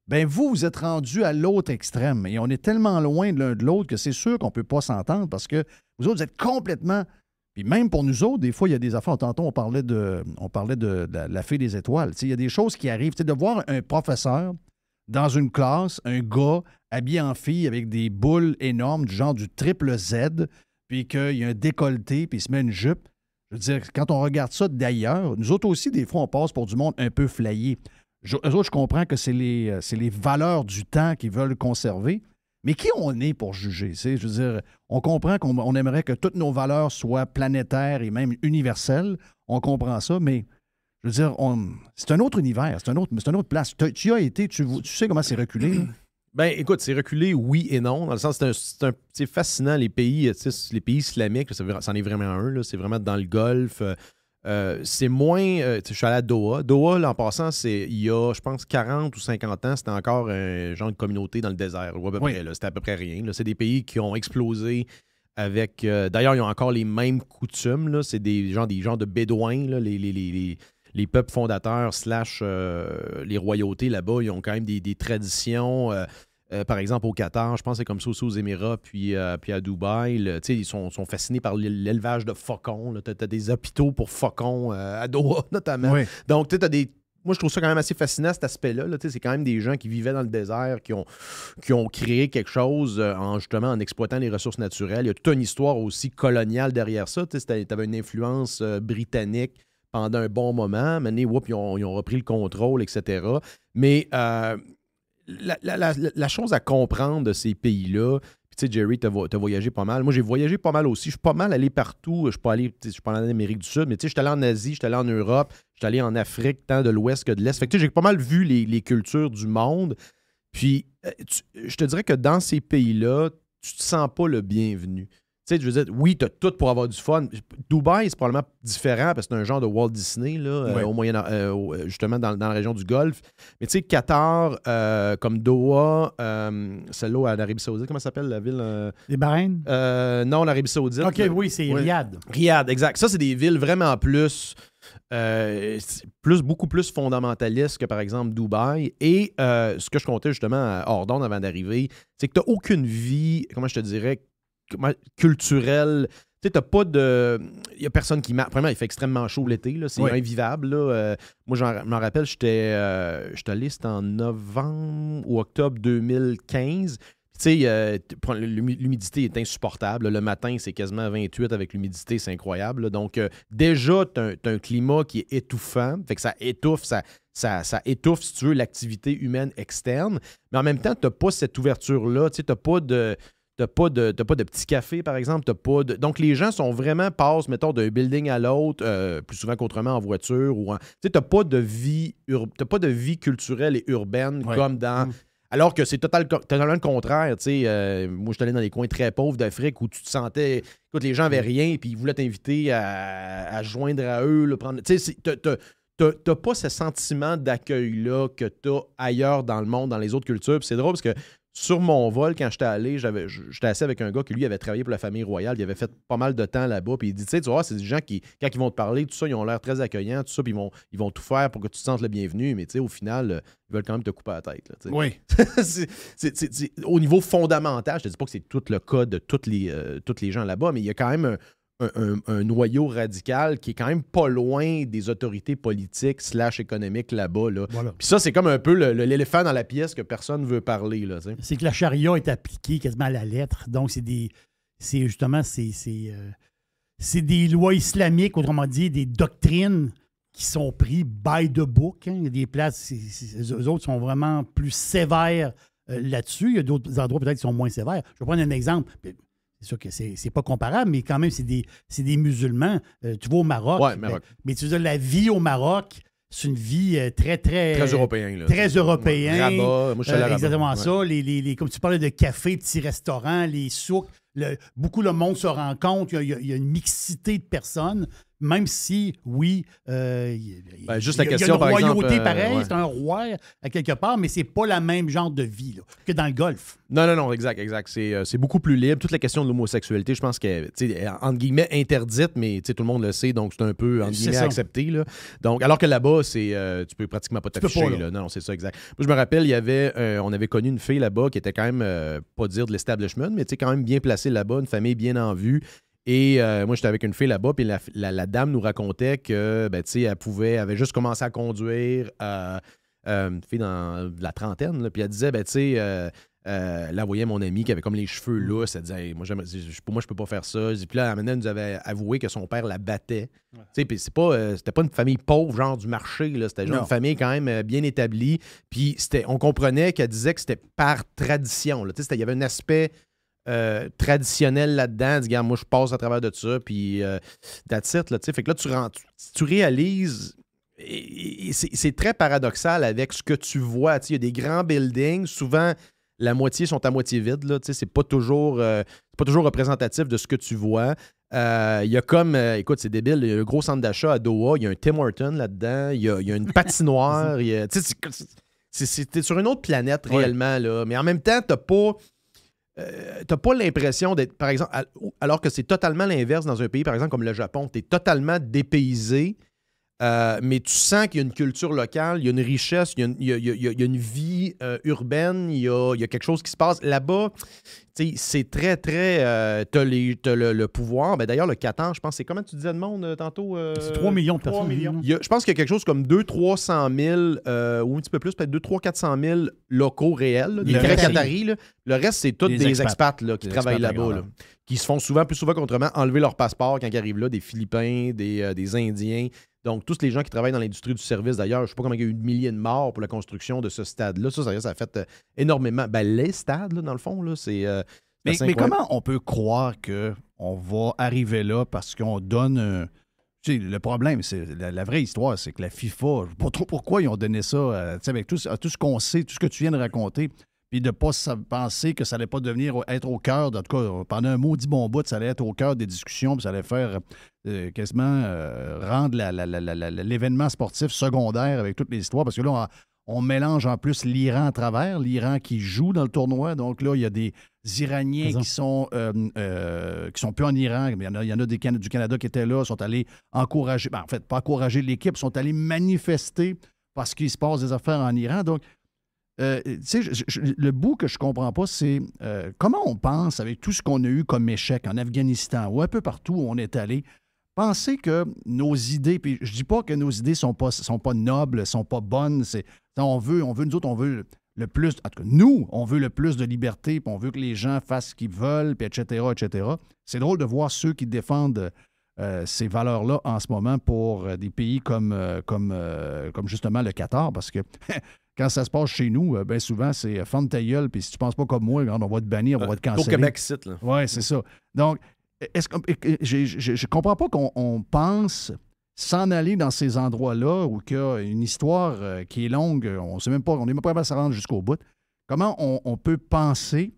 ben vous, vous êtes rendu à l'autre extrême. Et on est tellement loin de l'un de l'autre que c'est sûr qu'on ne peut pas s'entendre parce que vous autres, vous êtes complètement. Puis même pour nous autres, des fois, il y a des affaires. Tantôt, on parlait de, la, fée des étoiles. Il y a des choses qui arrivent. De voir un professeur dans une classe, un gars habillé en fille avec des boules énormes du genre du triple Z, puis qu'il y a un décolleté, puis il se met une jupe. Je veux dire, quand on regarde ça d'ailleurs, nous autres aussi, des fois, on passe pour du monde un peu flayé. Je, eux autres, je comprends que c'est les, euh, c'est les valeurs du temps qu'ils veulent conserver. Mais qui on est pour juger? sais? Je veux dire, on comprend qu'on on aimerait que toutes nos valeurs soient planétaires et même universelles. On comprend ça, mais je veux dire, c'est un autre univers, c'est un autre, c'est une autre place. Tu as été, tu, tu sais comment c'est reculé. Ben, écoute, c'est reculé, oui et non. Dans le sens, c'est c'est c'est fascinant, les pays, les pays islamiques, c'est c'en est vraiment un, c'est vraiment dans le Golfe. Euh, c'est moins. euh, je suis allé à Doha. Doha, là, en passant, c'est il y a, je pense, 40 ou 50 ans, c'était encore un genre de communauté dans le désert. ou à peu Oui. près, là, C'était à peu près rien. là. C'est des pays qui ont explosé avec. euh, D'ailleurs, ils ont encore les mêmes coutumes. là. C'est des gens, des genres de bédouins, là, les, les- les- les- les peuples fondateurs slash les royautés là-bas, ils ont quand même des, des traditions. Euh, par exemple, au Qatar, je pense que c'est comme ça aussi aux Émirats, puis, euh, puis à Dubaï. là, ils sont, sont fascinés par l'élevage de faucons. Tu as, des hôpitaux pour faucons euh, à Doha, notamment. Oui. Donc, tu t'as des. Moi, je trouve ça quand même assez fascinant, cet aspect-là. là. C'est quand même des gens qui vivaient dans le désert, qui ont, qui ont créé quelque chose en justement en exploitant les ressources naturelles. Il y a toute une histoire aussi coloniale derrière ça. Tu avais une influence britannique pendant un bon moment. Maintenant, whoop, ils, ont, ils ont repris le contrôle, etc. Mais la, la- chose à comprendre de ces pays-là, tu sais, Jerry, tu as voyagé pas mal. Moi, j'ai voyagé pas mal aussi. Je suis pas mal allé partout. Je suis pas allé, je suis pas allé en Amérique du Sud, mais tu sais, je suis allé en Asie, je suis allé en Europe, je suis allé en Afrique, tant de l'Ouest que de l'Est. Fait que tu sais, j'ai pas mal vu les, cultures du monde. Puis, euh, je te dirais que dans ces pays-là, tu te sens pas le bienvenu. Tu sais, je veux dire, oui, tu as tout pour avoir du fun. Dubaï, c'est probablement différent parce que c'est un genre de Walt Disney, là, euh, Ouais. au moyen, euh, au- justement dans, dans la région du Golfe. Mais tu sais, Qatar, euh, comme Doha, euh, celle-là en Arabie Saoudite, comment ça s'appelle la ville euh, Les Bahreïn? euh, Non, l'Arabie Saoudite. OK, là. oui, c'est Oui. Riyad. Riyad, exact. Ça, c'est des villes vraiment plus, euh, plus beaucoup plus fondamentalistes que, par exemple, Dubaï. Et euh, ce que je comptais justement à Ordon avant d'arriver, c'est que tu n'as aucune vie, comment je te dirais, culturelle. Tu sais, t'as pas de. Il n'y a personne qui marche. Premièrement, il fait extrêmement chaud l'été. là. C'est Oui. invivable. là. Euh, moi, je m'en rappelle, j'étais euh, c'était en novembre ou octobre 2015. Tu sais, euh, l'humidité est insupportable. Le matin, c'est quasiment 28 avec l'humidité, c'est incroyable. là. Donc, euh, déjà, tu as, un climat qui est étouffant. Fait que ça étouffe, ça, ça, ça étouffe, si tu veux, l'activité humaine externe. Mais en même temps, tu n'as pas cette ouverture-là. Tu n'as pas de. T'as pas de t'as pas de petit café, par exemple. T'as pas de... Donc, les gens sont vraiment, passent, mettons, d'un building à l'autre, euh, plus souvent qu'autrement en voiture. ou en... Tu sais, t'as pas de vie ur- pas de vie culturelle et urbaine Ouais. comme dans... Mm. Alors que c'est total, totalement le contraire. Euh, moi, je suis allé dans les coins très pauvres d'Afrique où tu te sentais... Écoute, les gens avaient rien, puis ils voulaient t'inviter à, à joindre à eux. là, prendre... Tu sais, t'as- pas ce sentiment d'accueil-là que t'as ailleurs dans le monde, dans les autres cultures. C'est drôle parce que sur mon vol, quand j'étais allé, j'avais- j'étais assis avec un gars qui, lui, avait travaillé pour la famille royale. Il avait fait pas mal de temps là-bas. Puis il dit, tu sais, tu vois, c'est des gens qui, quand ils vont te parler, tout ça, ils ont l'air très accueillants, tout ça, puis ils vont, ils vont tout faire pour que tu te sentes le bienvenu. Mais tu sais, au final, euh, ils veulent quand même te couper la tête. là. Oui. C'est- c'est- c'est- c'est- au niveau fondamental, je te dis pas que c'est tout le cas de tous les, euh, tous les gens là-bas, mais il y a quand même un, un- un- un noyau radical qui est quand même pas loin des autorités politiques slash économiques là-bas. Là. Voilà. Puis ça, c'est comme un peu l'éléphant dans la pièce que personne veut parler. C'est que la charia est appliquée quasiment à la lettre. Donc, c'est des. C'est justement. C'est euh, des lois islamiques, autrement dit, des doctrines qui sont prises by the book. hein. Il y a des places, c'est- eux autres sont vraiment plus sévères euh, là-dessus. Il y a d'autres endroits peut-être qui sont moins sévères. Je vais prendre un exemple. C'est sûr que c'est c'est pas comparable, mais quand même, c'est des, c'est des musulmans. Euh, tu vas au Maroc. Ouais, ben, Maroc. mais tu veux dire, la vie au Maroc, c'est une vie euh, très, très. Très européen. Là, Très européen. Rabat, moi je suis allé à Euh, exactement Ouais. ça. Les, les- les- comme tu parlais de cafés, petits restaurants, les souks, le- beaucoup le monde se il y a- il y a une mixité de personnes, même si, oui, euh, il y a- Ben, juste y la a- il question, y a une royauté euh, pareil, ouais. c'est un roi à quelque part, mais c'est pas la même genre de vie là, que dans le golf. Non, non, non, exact, exact. C'est, euh, c'est beaucoup plus libre. Toute la question de l'homosexualité, je pense qu'elle est, entre guillemets, interdite, mais tout le monde le sait, donc c'est un peu, entre guillemets, accepté. Là. Donc, alors que là-bas, c'est, euh, tu peux pratiquement pas t'afficher. là. là. Non, non, c'est ça, exact. Moi, je me rappelle, il y avait, euh, on avait connu une fille là-bas qui était quand même, euh, pas dire de l'establishment, mais quand même bien placée là-bas, une famille bien en vue. Et euh, moi, j'étais avec une fille là-bas, puis la, la- la dame nous racontait que, ben, tu sais, elle pouvait, elle avait juste commencé à conduire, euh, euh, une fille dans la trentaine, là, puis elle disait, ben, tu sais, là, voyait mon ami qui avait comme les cheveux Mm. lousses. Elle disait, Hey, moi, pour moi, je peux pas faire ça. Puis là, elle nous avait avoué que son père la battait. Tu sais, puis c'est pas, c'était pas une famille pauvre, genre du marché. là. C'était genre Non. une famille quand même bien établie. Puis c'était, on comprenait qu'elle disait que c'était par tradition. là. Tu sais, il y avait un aspect euh, traditionnel là-dedans. Regarde, moi, je passe à travers de ça. Puis euh, that's it, là, tu sais. Fait que là, tu, rends- tu, tu réalises. et- et c'est très paradoxal avec ce que tu vois. Il y a des grands buildings, souvent la moitié sont à moitié vides. Là, tu sais, c'est pas toujours euh, pas toujours représentatif de ce que tu vois. Euh, Il y a comme, euh, écoute, c'est débile, il y a un gros centre d'achat à Doha, il y a un Tim Horton là-dedans, il y y a une patinoire, c'est- sur une autre planète Ouais. réellement, là. mais en même temps, t'as pas, euh, t'as pas l'impression d'être, par exemple, al- alors que c'est totalement l'inverse dans un pays, par exemple, comme le Japon, t'es totalement dépaysé, euh, mais tu sens qu'il y a une culture locale, il y a une richesse, il y a une, vie urbaine, il y a, quelque chose qui se passe. Là-bas, tu c'est très, très. euh, t'as les- t'as le, le pouvoir. Ben, D'ailleurs, le Qatar, je pense, c'est comment tu disais de monde euh, tantôt euh, C'est 3 millions de 3 personnes. millions. Il y a- je pense qu'il y a quelque chose comme 200-300 000, euh, ou un petit peu plus, peut-être 200-400 000 locaux réels, là, des Le vrais Qataris. là. Le reste, c'est tous Des des, expats. expats, là, qui Des travaillent là-bas, qui se font souvent, plus souvent qu'autrement, enlever leur passeport quand ils arrivent là, des Philippins, des, euh, des Indiens. Donc, tous les gens qui travaillent dans l'industrie du service, d'ailleurs, je ne sais pas comment il y a eu de milliers de morts pour la construction de ce stade-là. Ça, ça, ça a fait énormément. Ben, les stades, là, dans le fond, là, c'est. euh, c'est Mais, comment on peut croire qu'on va arriver là parce qu'on donne. Tu sais, le problème, c'est la, la vraie histoire, c'est que la FIFA, je sais pas trop pourquoi ils ont donné ça, euh, tu sais, avec tout, ce- tout ce qu'on sait, tout ce que tu viens de raconter, puis de ne pas penser que ça allait pas devenir être au cœur, en tout cas, pendant un maudit bon bout, ça allait être au cœur des discussions, puis ça allait faire euh, quasiment euh, rendre l'événement sportif secondaire avec toutes les histoires, parce que là, on, on mélange en plus l'Iran à travers, l'Iran qui joue dans le tournoi, donc là, il y a des Iraniens qui sont, euh, euh, qui sont plus en Iran. Il y en a, il y en a des Can- du Canada qui étaient là, sont allés encourager, ben, en fait, pas encourager l'équipe, sont allés manifester parce qu'il se passe des affaires en Iran. Donc, euh, tu sais, je- je- le bout que je comprends pas, c'est euh, comment on pense, avec tout ce qu'on a eu comme échec en Afghanistan ou un peu partout où on est allé, penser que nos idées, puis je dis pas que nos idées sont pas, sont pas nobles, sont pas bonnes, c'est, on veut, on veut, nous autres, on veut le plus, en tout cas, nous, on veut le plus de liberté, puis on veut que les gens fassent ce qu'ils veulent, puis etc., etc. C'est drôle de voir ceux qui défendent euh, ces valeurs-là en ce moment pour euh, des pays comme, euh, comme, comme justement le Qatar, parce que quand ça se passe chez nous, bien souvent, c'est fendre ta gueule, puis si tu penses pas comme moi, on va te bannir, on va te Au canceller. Québec, site, là. Oui, c'est ça. Donc, est-ce je- je comprends pas qu'on on pense s'en aller dans ces endroits-là où il y a une histoire euh, qui est longue, on sait même pas, on n'est même pas capable de se rendre jusqu'au bout. Comment on, peut penser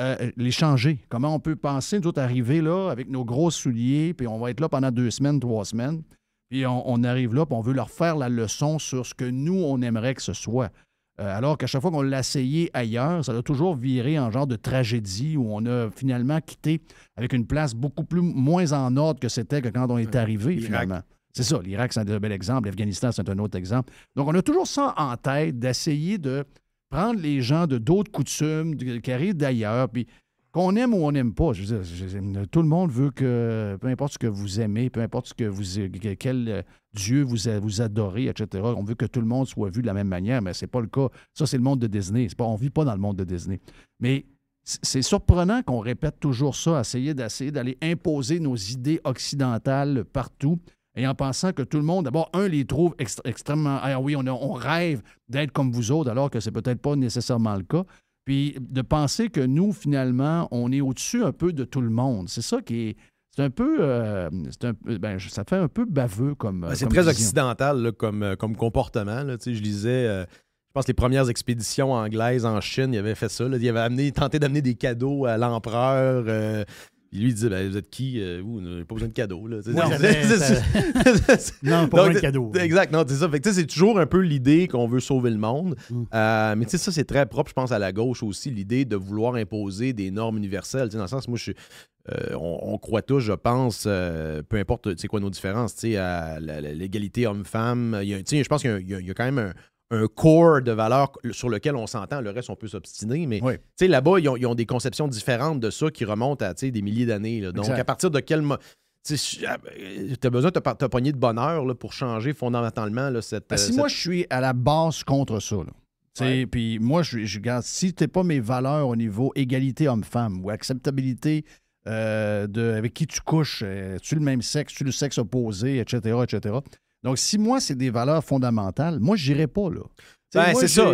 euh, les changer? Comment on peut penser, nous autres, arriver là avec nos gros souliers, puis on va être là pendant deux semaines, trois semaines, puis on arrive là, puis on veut leur faire la leçon sur ce que nous, on aimerait que ce soit. Euh, alors qu'à chaque fois qu'on l'a essayé ailleurs, ça a toujours viré en genre de tragédie où on a finalement quitté avec une place beaucoup plus moins en ordre que c'était que quand on est arrivé, l'Irak. finalement. C'est ça, l'Irak, c'est un bel exemple, l'Afghanistan, c'est un autre exemple. Donc, on a toujours ça en tête d'essayer de prendre les gens de d'autres coutumes, de- qui arrivent d'ailleurs, puis qu'on aime ou on n'aime pas. Je veux dire, tout le monde veut que, peu importe ce que vous aimez, peu importe ce que vous, que- quel euh, Dieu vous, vous adorez, etc., on veut que tout le monde soit vu de la même manière, mais c'est pas le cas. Ça, c'est le monde de Disney. Pas, on vit pas dans le monde de Disney. Mais c'est surprenant qu'on répète toujours ça, essayer d'essayer d'aller imposer nos idées occidentales partout et en pensant que tout le monde, d'abord, un, les trouve extrêmement. Ah oui, on, on rêve d'être comme vous autres, alors que c'est peut-être pas nécessairement le cas. Puis de penser que nous, finalement, on est au-dessus un peu de tout le monde. C'est ça qui est. C'est un peu. euh, c'est un peu- ben, ça fait un peu baveux comme. Ben, c'est très vision. occidental là, comme, euh, comme comportement. là. Tu sais, Je lisais, euh, je pense, les premières expéditions anglaises en Chine, il avait fait ça. là. Il avait amené, tenté d'amener des cadeaux à l'empereur. euh, puis lui, il disait ben, Vous êtes qui Euh, Vous, n'avez pas besoin de cadeaux. Là. Non, pas besoin de cadeau. Exact, non, c'est ça. Fait que, c'est toujours un peu l'idée qu'on veut sauver le monde. Mm. Euh, mais tu sais, ça, c'est très propre, je pense, à la gauche aussi, l'idée de vouloir imposer des normes universelles. Dans le sens, moi, je suis. euh, on, on croit tous, je pense, euh, peu importe quoi nos différences, à l'égalité homme-femme. Je pense qu'il y y a quand même un, un core de valeurs sur lequel on s'entend. Le reste, on peut s'obstiner. Mais Oui. là-bas, ils ont, ils ont des conceptions différentes de ça qui remontent à des milliers d'années. Donc, Exact. à partir de quel moment. Tu as besoin de te pogner de bonheur là, pour changer fondamentalement là, cette. Ben, si euh, moi, je suis à la base contre ça, là. Puis moi, je, je regarde, si tu pas mes valeurs au niveau égalité homme-femme ou acceptabilité euh, de avec qui tu couches, euh, tu le même sexe, tu le sexe opposé, etc., etc. Donc, si moi, c'est des valeurs fondamentales, moi, je n'irai pas, là. Ben, c'est ça,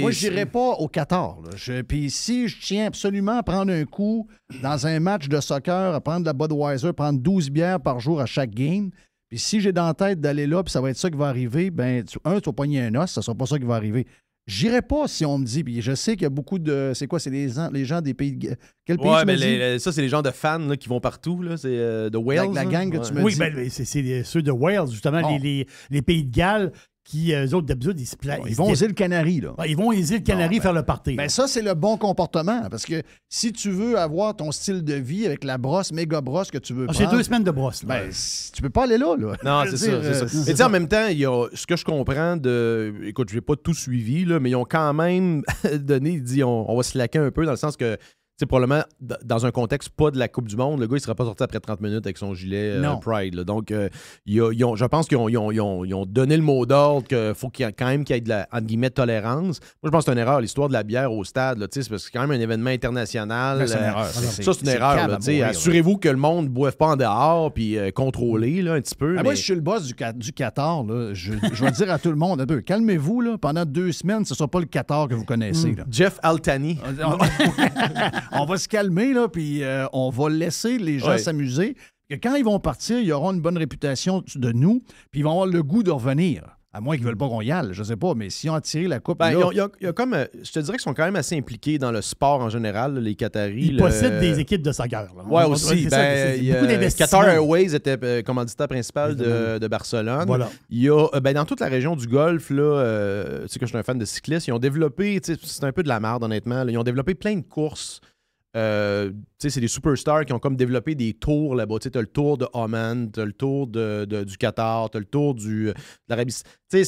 Moi, je n'irai pas au Qatar. là. Je- Puis si je tiens absolument à prendre un coup dans un match de soccer, à prendre de la Budweiser, prendre 12 bières par jour à chaque game, puis si j'ai dans la tête d'aller là, puis ça va être ça qui va arriver, ben, tu- un, tu vas pogner un os, ça sera pas ça qui va arriver. J'irai pas si on me dit, puis je sais qu'il y a beaucoup de. C'est quoi, c'est les, gens- les gens des pays. de- Quel pays Ouais, tu mais les- les- ça, c'est les gens de fans là, qui vont partout. là. C'est euh, de Wales. la gang que tu Ouais. me Oui, dis- ben, c'est c'est ceux de Wales, justement, Bon. les, les, les pays de Galles, qui, euh, eux autres, d'habitude, ils se plaisent. Ils vont aux îles Canaries, là. ils vont aux îles Canaries ben, faire le party. Ben là. ça, c'est le bon comportement. Parce que si tu veux avoir ton style de vie avec la brosse, méga brosse que tu veux Ah, c'est prendre, deux semaines de brosse. là. ben, tu peux pas aller là. là. Non, c'est ça, c'est euh, ça. Mais tu sais, en même temps, il y a, ce que je comprends de. Écoute, je n'ai pas tout suivi, là, mais ils ont quand même donné, il dit, on, on va se laquer un peu dans le sens que. C'est probablement dans un contexte pas de la Coupe du Monde, le gars il serait pas sorti après 30 minutes avec son gilet euh. Pride. là. Donc, euh, a- ils ont- je pense qu'ils ont, ont- donné le mot d'ordre qu'il faut qu'il y ait quand même qu'il y ait de la entre guillemets, tolérance. Moi, je pense que c'est une erreur, l'histoire de la bière au stade. là, sais, c'est parce que c'est quand même un événement international. Ben, c'est une euh, erreur. ça, c'est une erreur. là, sais. mourir. Assurez-vous que le monde ne boive pas en dehors puis euh, contrôler là, un petit peu. Ah, mais- Moi, je suis le boss du, du Qatar. Là. Je, je vais dire à tout le monde, un peu, calmez-vous. Là. Pendant deux semaines, ce ne sera pas le Qatar que vous connaissez. là. Jeff Altani. on va se calmer, là, puis euh, on va laisser les gens Ouais. s'amuser. Que quand ils vont partir, ils auront une bonne réputation de nous, puis ils vont avoir le goût de revenir. À moins qu'ils ne veulent pas qu'on y aille, je sais pas, mais si on a tiré la coupe, Ben, là, ils ont- il y a- il y a comme, euh, je te dirais qu'ils sont quand même assez impliqués dans le sport en général, là, les Qataris. Ils le- possèdent des équipes de soccer. là. Ouais, On- aussi. ça, Ben, c'est il y a- beaucoup d'investissements. Qatar Airways était euh, commanditaire principal de, Barcelone. Voilà. Il y a, euh, ben, dans toute la région du Golfe, là, euh, tu sais que je suis un fan de cyclistes, ils ont développé, c'est un peu de la merde, honnêtement, là, ils ont développé plein de courses. Euh, c'est des superstars qui ont comme développé des tours là-bas. Tu as le tour de Oman, tu as le tour de, du Qatar, tu as le tour du, de l'Arabie T'es-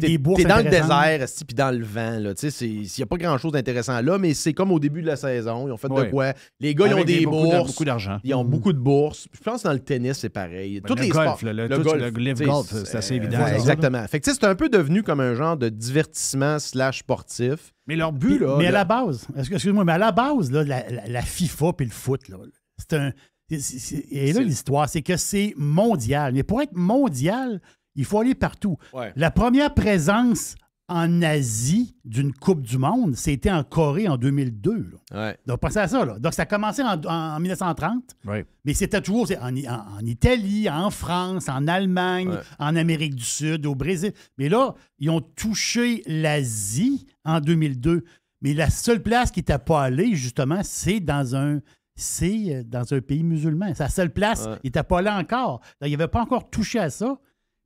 des bourses T'es dans le désert, puis dans le vent. là. Tu sais, c'est- Il n'y a pas grand-chose d'intéressant là, mais c'est comme au début de la saison. Ils ont fait Ouais. de quoi? Les gars, ils ont des beaucoup de- bourses. beaucoup d'argent. Ils ont beaucoup de bourses. Je pense que dans le tennis, c'est pareil. Ben, Tous le les golf, sports. le- le- tout- le golf, c'est assez évident, ouais, exactement. Fait que, c'est un peu devenu comme un genre de divertissement slash sportif. Mais leur but, là. mais à la base, excuse- excuse-moi, mais à la base, là, la, la- la FIFA puis le foot, là, c'est un. et là, l'histoire, c'est que c'est mondial. Mais pour être mondial, il faut aller partout. Ouais. La première présence en Asie d'une Coupe du Monde, c'était en Corée en 2002. là. Ouais. Donc, pensez à ça. Là. Donc, ça a commencé en, en 1930, Ouais. mais c'était toujours en, en- en Italie, en France, en Allemagne, Ouais. en Amérique du Sud, au Brésil. Mais là, ils ont touché l'Asie en 2002. Mais la seule place qui n'était pas allé, justement, c'est dans un c'est euh, dans un pays musulman. La seule place, il n'était pas là encore. Donc, il n'avait pas encore touché à ça.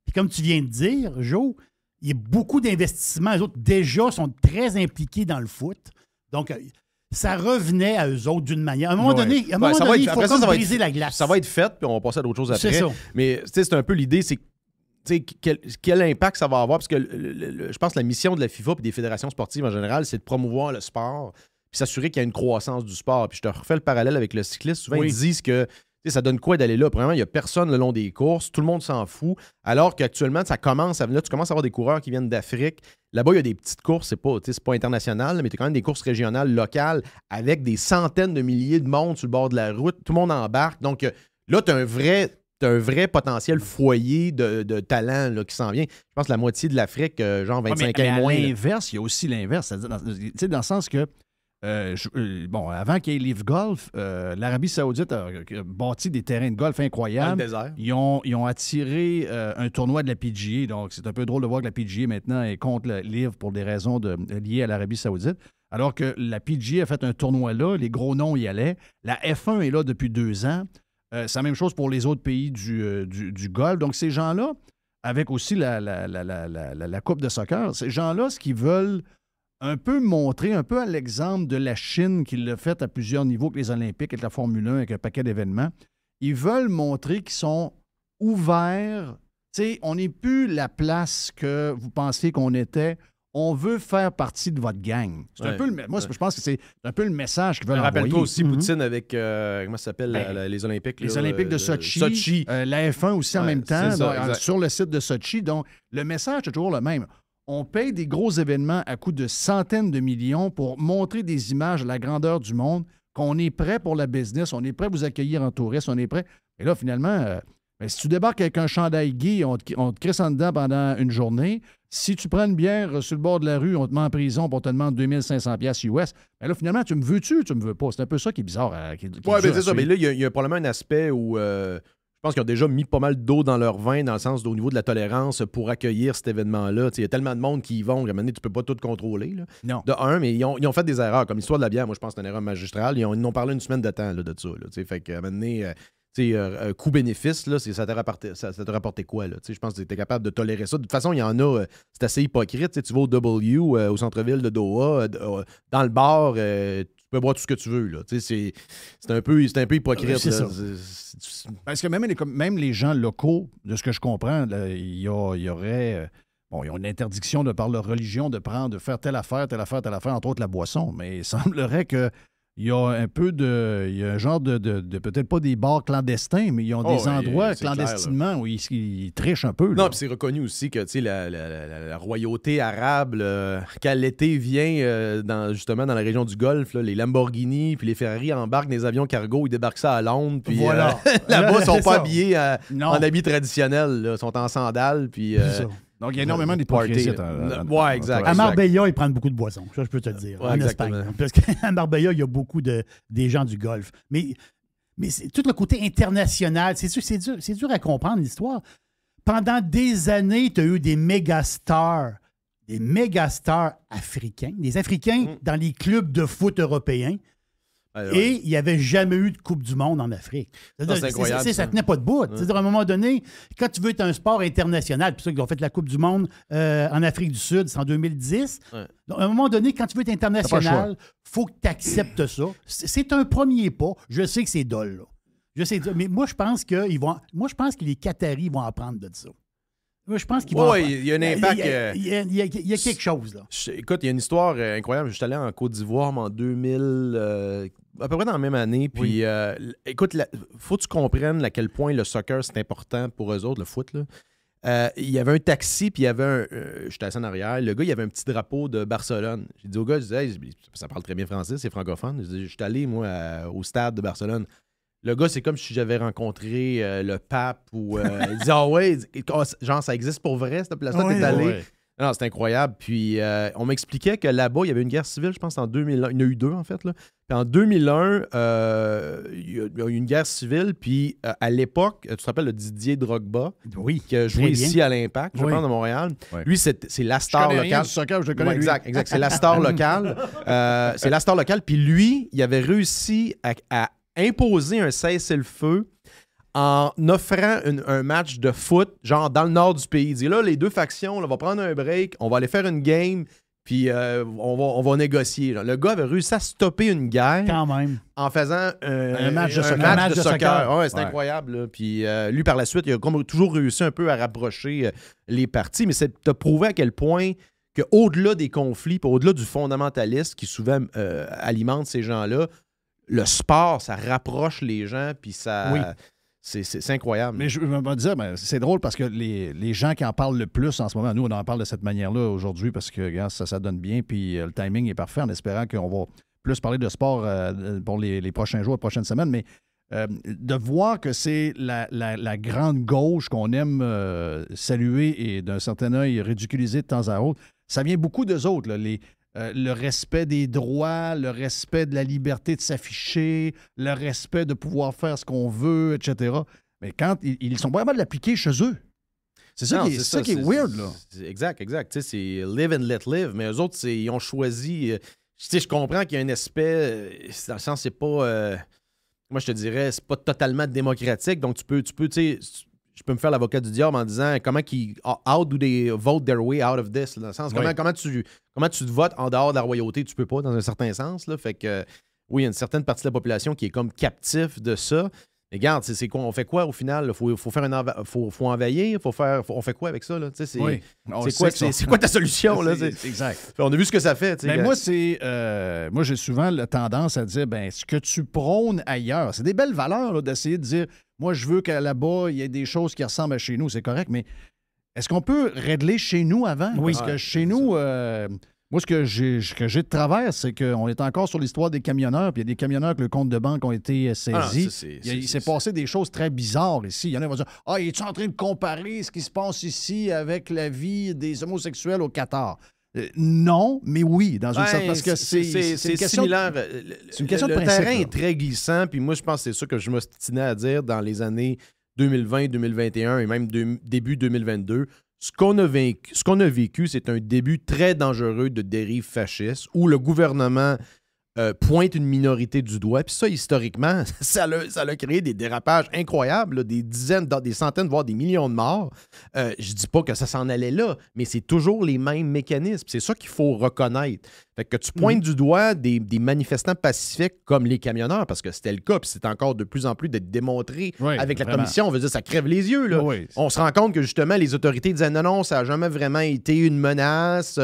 Puis comme tu viens de dire, Joe, il y a beaucoup d'investissements. Les autres, déjà, sont très impliqués dans le foot. Donc, euh, ça revenait à eux autres d'une manière. À un moment Ouais. donné, à un moment donné être- il faut comme ça être- briser la glace. Ça va être fait, puis on va passer à d'autres choses C'est après. ça. Mais c'est un peu l'idée, c'est quel, quel impact ça va avoir, parce que le- le- le- je pense que la mission de la FIFA et des fédérations sportives en général, c'est de promouvoir le sport, puis s'assurer qu'il y a une croissance du sport. Puis je te refais le parallèle avec le cycliste. Souvent, Oui. ils disent que ça donne quoi d'aller là? Premièrement, il n'y a personne le long des courses, tout le monde s'en fout, alors qu'actuellement, ça commence à, là, tu commences à avoir des coureurs qui viennent d'Afrique. Là-bas, il y a des petites courses, c'est pas, pas international, mais tu as quand même des courses régionales, locales, avec des centaines de milliers de monde sur le bord de la route. Tout le monde embarque. Donc euh, là, tu as un vrai. un vrai potentiel foyer de, de talent là, qui s'en vient. Je pense que la moitié de l'Afrique, euh, genre Ouais, 25 mais- mais ans à moins. l'inverse, il y a aussi l'inverse. Dans, dans le sens que, euh, je- euh, bon, avant qu'il y ait Live Golf, euh, l'Arabie Saoudite a, a bâti des terrains de golf incroyables. désert. Ils ont, ils ont attiré un tournoi de la PGA, donc c'est un peu drôle de voir que la PGA maintenant est contre le Live pour des raisons de- liées à l'Arabie Saoudite. Alors que la PGA a fait un tournoi là, les gros noms y allaient. La F1 est là depuis deux ans. C'est la même chose pour les autres pays du, du, du Golfe. Donc, ces gens-là, avec aussi la, la, la, la, la- la- la Coupe de soccer, ces gens-là, ce qu'ils veulent un peu montrer, un peu à l'exemple de la Chine qui l'a fait à plusieurs niveaux que les Olympiques et que la Formule 1 avec un paquet d'événements, ils veulent montrer qu'ils sont ouverts. Sais, on n'est plus la place que vous pensiez qu'on était. On veut faire partie de votre gang. C'est un peu le, moi, je pense que c'est un peu le message qu'ils veulent Rappelle-toi envoyer. aussi Mhm. Poutine avec, euh, comment ça s'appelle, Ben, les Olympiques. Les là, Olympiques de euh, Sochi, Sochi. euh, la F1 aussi en même temps, ça, donc, sur le site de Sochi. Donc, le message est toujours le même. On paye des gros événements à coût de centaines de millions pour montrer des images de la grandeur du monde, qu'on est prêt pour la business, on est prêt à vous accueillir en touriste, on est prêt. Et là, finalement, euh, ben, si tu débarques avec un chandail gay, on te, on te crisse en dedans pendant une journée. Si tu prends une bière euh, sur le bord de la rue, on te met en prison pour te demander 2500 pièces US. Ben là, finalement, tu me veux-tu ou tu me veux pas? C'est un peu ça qui est bizarre. à- est Ouais, dur ben à c'est ça. Mais là, il y, a- il y a probablement un aspect où euh, je pense qu'ils ont déjà mis pas mal d'eau dans leur vin, dans le sens au niveau de la tolérance pour accueillir cet événement-là. Il y a tellement de monde qui y vont qu'à un moment donné, tu peux pas tout contrôler. là. Non. De un, mais ils ont, ils ont fait des erreurs. Comme l'histoire de la bière, moi, je pense que c'est une erreur magistrale. Ils, ont, ils en ont parlé une semaine de temps là, de ça. Là, fait qu'à un moment donné, euh, coût-bénéfice, là, ça t'a rapporté, ça, ça t'a rapporté quoi? Là? Je pense que tu es capable de tolérer ça. De toute façon, il y en a, euh, c'est assez hypocrite. Tu vas au W, euh, au centre-ville de Doha, euh, dans le bar, tu peux boire tout ce que tu veux. là. C'est c'est un, peu- c'est un peu hypocrite. Là. Parce que même les, même les gens locaux, de ce que je comprends, il y, y aurait. euh, Bon, ils ont une interdiction de par leur religion de prendre, de faire telle affaire, telle affaire, telle affaire, entre autres la boisson. Mais il semblerait que. Il y a un peu de. Il y a un genre de. de- de- Peut-être pas des bars clandestins, mais ils ont Oh, des endroits clair, clandestinement où ils, ils trichent un peu. là. Non, puis c'est reconnu aussi que tu sais, la, la- la- la royauté arabe, quand l'été vient euh, dans, justement dans la région du Golfe, là, les Lamborghini puis les Ferrari embarquent des avions cargo, ils débarquent ça à Londres. Puis Voilà. euh, là-bas, ils sont pas ça. habillés euh, en habits traditionnels, ils sont en sandales. Puis. Donc, il y a énormément d'hypocrisie. Ouais, exact. À. Marbella, ils prennent beaucoup de boissons. Ça, je peux te le dire. Ouais, en exactement. Espagne. Parce qu'à Marbella, il y a beaucoup de, des gens du Golfe. Mais, mais c'est tout le côté international. C'est sûr, c'est dur, c'est dur à comprendre l'histoire. Pendant des années, tu as eu des méga stars, des méga stars africains, des Africains Mm. dans les clubs de foot européens. Ouais. Et il n'y avait jamais eu de Coupe du Monde en Afrique. C'est-à-dire, c'est incroyable, ça ça. tenait pas de bout. C'est-à-dire, à un moment donné, quand tu veux être un sport international, puis ça, ils ont fait la Coupe du Monde euh, en Afrique du Sud, c'est en 2010. Ouais. Donc, à un moment donné, quand tu veux être international, faut que tu acceptes ça. C'est un premier pas. Je sais que c'est dole, là. Je sais, mais moi, je pense que ils vont, moi, je pense que les Qataris vont apprendre de ça. Moi, je pense qu'ils vont. Ouais, apprendre. il y a un impact, Il y a, euh, il y a- il y a- il y a quelque chose, là. Je- écoute, il y a une histoire euh, incroyable. Je suis allé en Côte d'Ivoire mais en 2000, euh, à peu près dans la même année. Puis, euh, écoute, la- faut que tu comprennes à quel point le soccer, c'est important pour eux autres, le foot. Là. Euh, il y avait un taxi, puis il y avait un. euh, J'étais assis en arrière. Le gars, il y avait un petit drapeau de Barcelone. J'ai dit au gars, je disais, Hey, ça parle très bien français, c'est francophone. Je dis, je suis allé, moi, à- au stade de Barcelone. Le gars, c'est comme si j'avais rencontré euh, le pape ou. euh, il dit, ah ouais, il dit, Oh, genre, ça existe pour vrai, cette place-là, Ouais, t'es allé? Ouais. Non, c'est incroyable. Puis euh, on m'expliquait que là-bas, il y avait une guerre civile, je pense, en 2001. Il y en a eu deux, en fait. Là. Puis en 2001, euh, il y a eu une guerre civile. Puis euh, à l'époque, tu te rappelles le Didier Drogba, Oui. qui a joué ici à l'Impact, je Oui. pense, de Montréal. Lui, c'est c'est la star locale. soccer, je le connais. Ouais, exact, exact. C'est la star locale. C'est la star locale. Puis lui, il avait réussi à, à imposer un cessez-le-feu en offrant une- un match de foot, genre dans le nord du pays. Il dit là, les deux factions, là, on va prendre un break, on va aller faire une game, puis euh, on, va, on va négocier. Le gars avait réussi à stopper une guerre Quand même. en faisant un, Un match de soccer. match Un match de de soccer. soccer. Ouais, c'est Ouais. incroyable. là. Puis euh, lui, par la suite, il a comme toujours réussi un peu à rapprocher euh, les partis, mais c'est de prouver à quel point qu'au-delà des conflits, puis au-delà du fondamentaliste qui souvent euh, alimente ces gens-là, le sport, ça rapproche les gens, puis ça... Oui. C'est, incroyable. Mais je me dire, ben, c'est drôle parce que les, les gens qui en parlent le plus en ce moment, nous, on en parle de cette manière-là aujourd'hui parce que ça, ça donne bien, puis euh, le timing est parfait en espérant qu'on va plus parler de sport euh, pour les, les prochains jours, les prochaines semaines. Mais euh, de voir que c'est la, la- grande gauche qu'on aime euh, saluer et d'un certain œil ridiculiser de temps à autre, ça vient beaucoup d'eux autres. les, euh, le respect des droits, le respect de la liberté de s'afficher, le respect de pouvoir faire ce qu'on veut, etc. Mais quand ils, sont vraiment de l'appliquer chez eux. C'est ça, qui est, c'est ça qui est c'est- weird, là. Exact, exact. Tu sais, c'est live and let live. Mais eux autres, ils ont choisi. euh, tu sais, je comprends qu'il y a un aspect. euh, Dans le sens, c'est pas. euh, moi, je te dirais, c'est pas totalement démocratique. Donc, tu peux, tu peux, tu sais, je peux me faire l'avocat du diable en disant comment qu'ils. How do they vote their way out of this? Dans le sens, comment, Oui. comment, tu, comment tu te votes en dehors de la royauté? Tu peux pas, dans un certain sens. Là. Fait que, oui, il y a une certaine partie de la population qui est comme captif de ça. Regarde, c'est- c'est quoi, on fait quoi au final? Il faut, faut faire un enva- faut, faut envahir, faut faire, faut- on fait quoi avec ça? C'est- Oui. Quoi, ça- quoi ta solution? Là, exact. on a vu ce que ça fait. Mais moi, c'est. euh, moi, j'ai souvent la tendance à dire ben, ce que tu prônes ailleurs, c'est des belles valeurs d'essayer de dire moi, je veux qu'à là-bas, il y ait des choses qui ressemblent à chez nous, c'est correct, mais est-ce qu'on peut régler chez nous avant? Oui. Parce que chez nous, euh, moi, ce que j'ai de travers, c'est qu'on est encore sur l'histoire des camionneurs, puis il y a des camionneurs que le compte de banque ont été euh, Ah saisis. c'est- Il, il s'est passé des choses très bizarres ici. Il y en a qui vont dire Ah, es-tu en train de comparer ce qui se passe ici avec la vie des homosexuels au Qatar? Euh, non, mais oui, dans une Ouais, certaine parce que c'est c'est c'est une question de- similaire. euh, c'est une question le, de principe, terrain là. est très glissant, puis moi, je pense que c'est ça que je m'ostinais à dire dans les années 2020, 2021 et même de- début 2022. Ce qu'on a, vécu, c'est un début très dangereux de dérive fasciste où le gouvernement euh, pointe une minorité du doigt. Puis ça, historiquement, ça a, ça a créé des dérapages incroyables, là, des dizaines, des centaines, voire des millions de morts. Euh, je dis pas que ça s'en allait là, mais c'est toujours les mêmes mécanismes. C'est ça qu'il faut reconnaître. Fait que tu pointes du doigt des, des manifestants pacifiques comme les camionneurs, parce que c'était le cas, puis c'est encore de plus en plus démontré Oui, avec la vraiment. commission. On veut dire, ça crève les yeux. Là. Oui. On se rend compte que justement, les autorités disaient non, non, ça n'a jamais vraiment été une menace.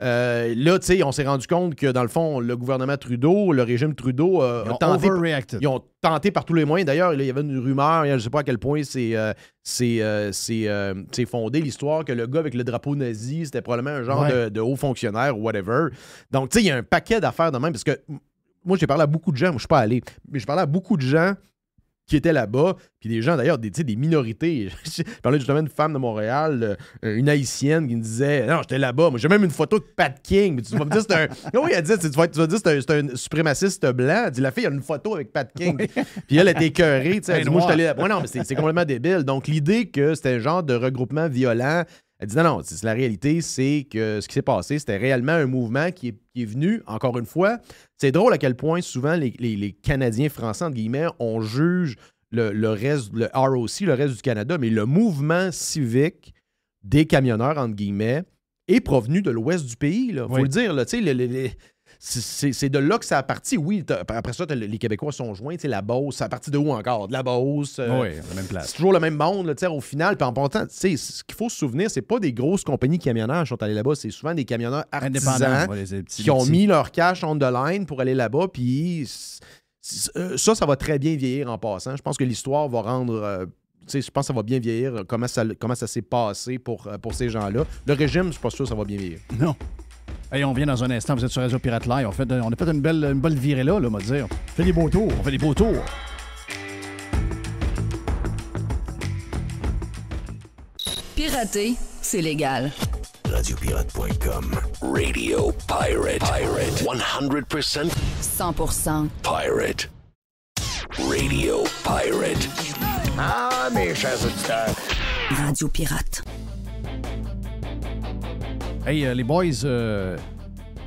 Euh, là, tu sais, on s'est rendu compte que dans le fond, le gouvernement Trudeau, le régime Trudeau euh, Ils a ont tenté. overreacted. Ils ont tenté par tous les moyens. D'ailleurs, il y avait une rumeur, je ne sais pas à quel point c'est euh, c'est, fondé l'histoire que le gars avec le drapeau nazi, c'était probablement un genre Ouais. de, de haut fonctionnaire ou whatever. Donc, tu sais, il y a un paquet d'affaires de même parce que moi, j'ai parlé à beaucoup de gens, moi, je suis pas allé, mais j'ai parlé à beaucoup de gens qui étaient là-bas, puis des gens d'ailleurs, des, tu sais, des minorités. Je parlais justement d'une femme de Montréal, euh, une haïtienne qui me disait Non, j'étais là-bas, moi j'ai même une photo de Pat King. Tu vas me dire c'est un. Oui, elle dit tu vas, tu vas dire c'est un, c'est un suprémaciste blanc. Elle dit la fille a une photo avec Pat King. Puis elle était écœurée. Elle dit Moi, je suis allé là-bas. Non, mais c'est c'est complètement débile. Donc l'idée que c'était un genre de regroupement violent. Elle dit non, non, la réalité, c'est que ce qui s'est passé, c'était réellement un mouvement qui est, qui est venu, encore une fois. C'est drôle à quel point souvent les, les- les Canadiens français, entre guillemets, on juge le, le reste, le ROC, le reste du Canada, mais le mouvement civique des camionneurs, entre guillemets, est provenu de l'ouest du pays. Il faut Oui. le dire. Là, tu c'est- de là que ça a parti. Oui, après ça, les Québécois sont joints. tu sais, La Beauce, ça a parti de où encore? De la Beauce. euh, Oui, la même place. c'est toujours le même monde, là, tu sais, au final. Puis en sais, ce qu'il faut se souvenir, c'est pas des grosses compagnies camionneurs qui sont allés là-bas, c'est souvent des camionneurs Indépendants. artisans ouais, les petits- qui ont petits. mis leur cash on the line pour aller là-bas. Puis euh, ça, ça va très bien vieillir en passant. Je pense que l'histoire va rendre. euh, tu sais, je pense que ça va bien vieillir, comment ça, comment ça s'est passé pour, pour ces gens-là. Le régime, je suis pas sûr que ça va bien vieillir. Non. Hey, on vient dans un instant, vous êtes sur Radio Pirate Live. On, fait, on a fait une belle, une belle virée là, là, on va dire. Fais des beaux tours. On fait des beaux tours. Pirater, c'est légal. Radiopirate.com. Radio Pirate. Pirate. 100% 100% Pirate. Radio Pirate. Ah, mes chers auditeurs. Radio Pirate. Hey, euh, les boys, euh,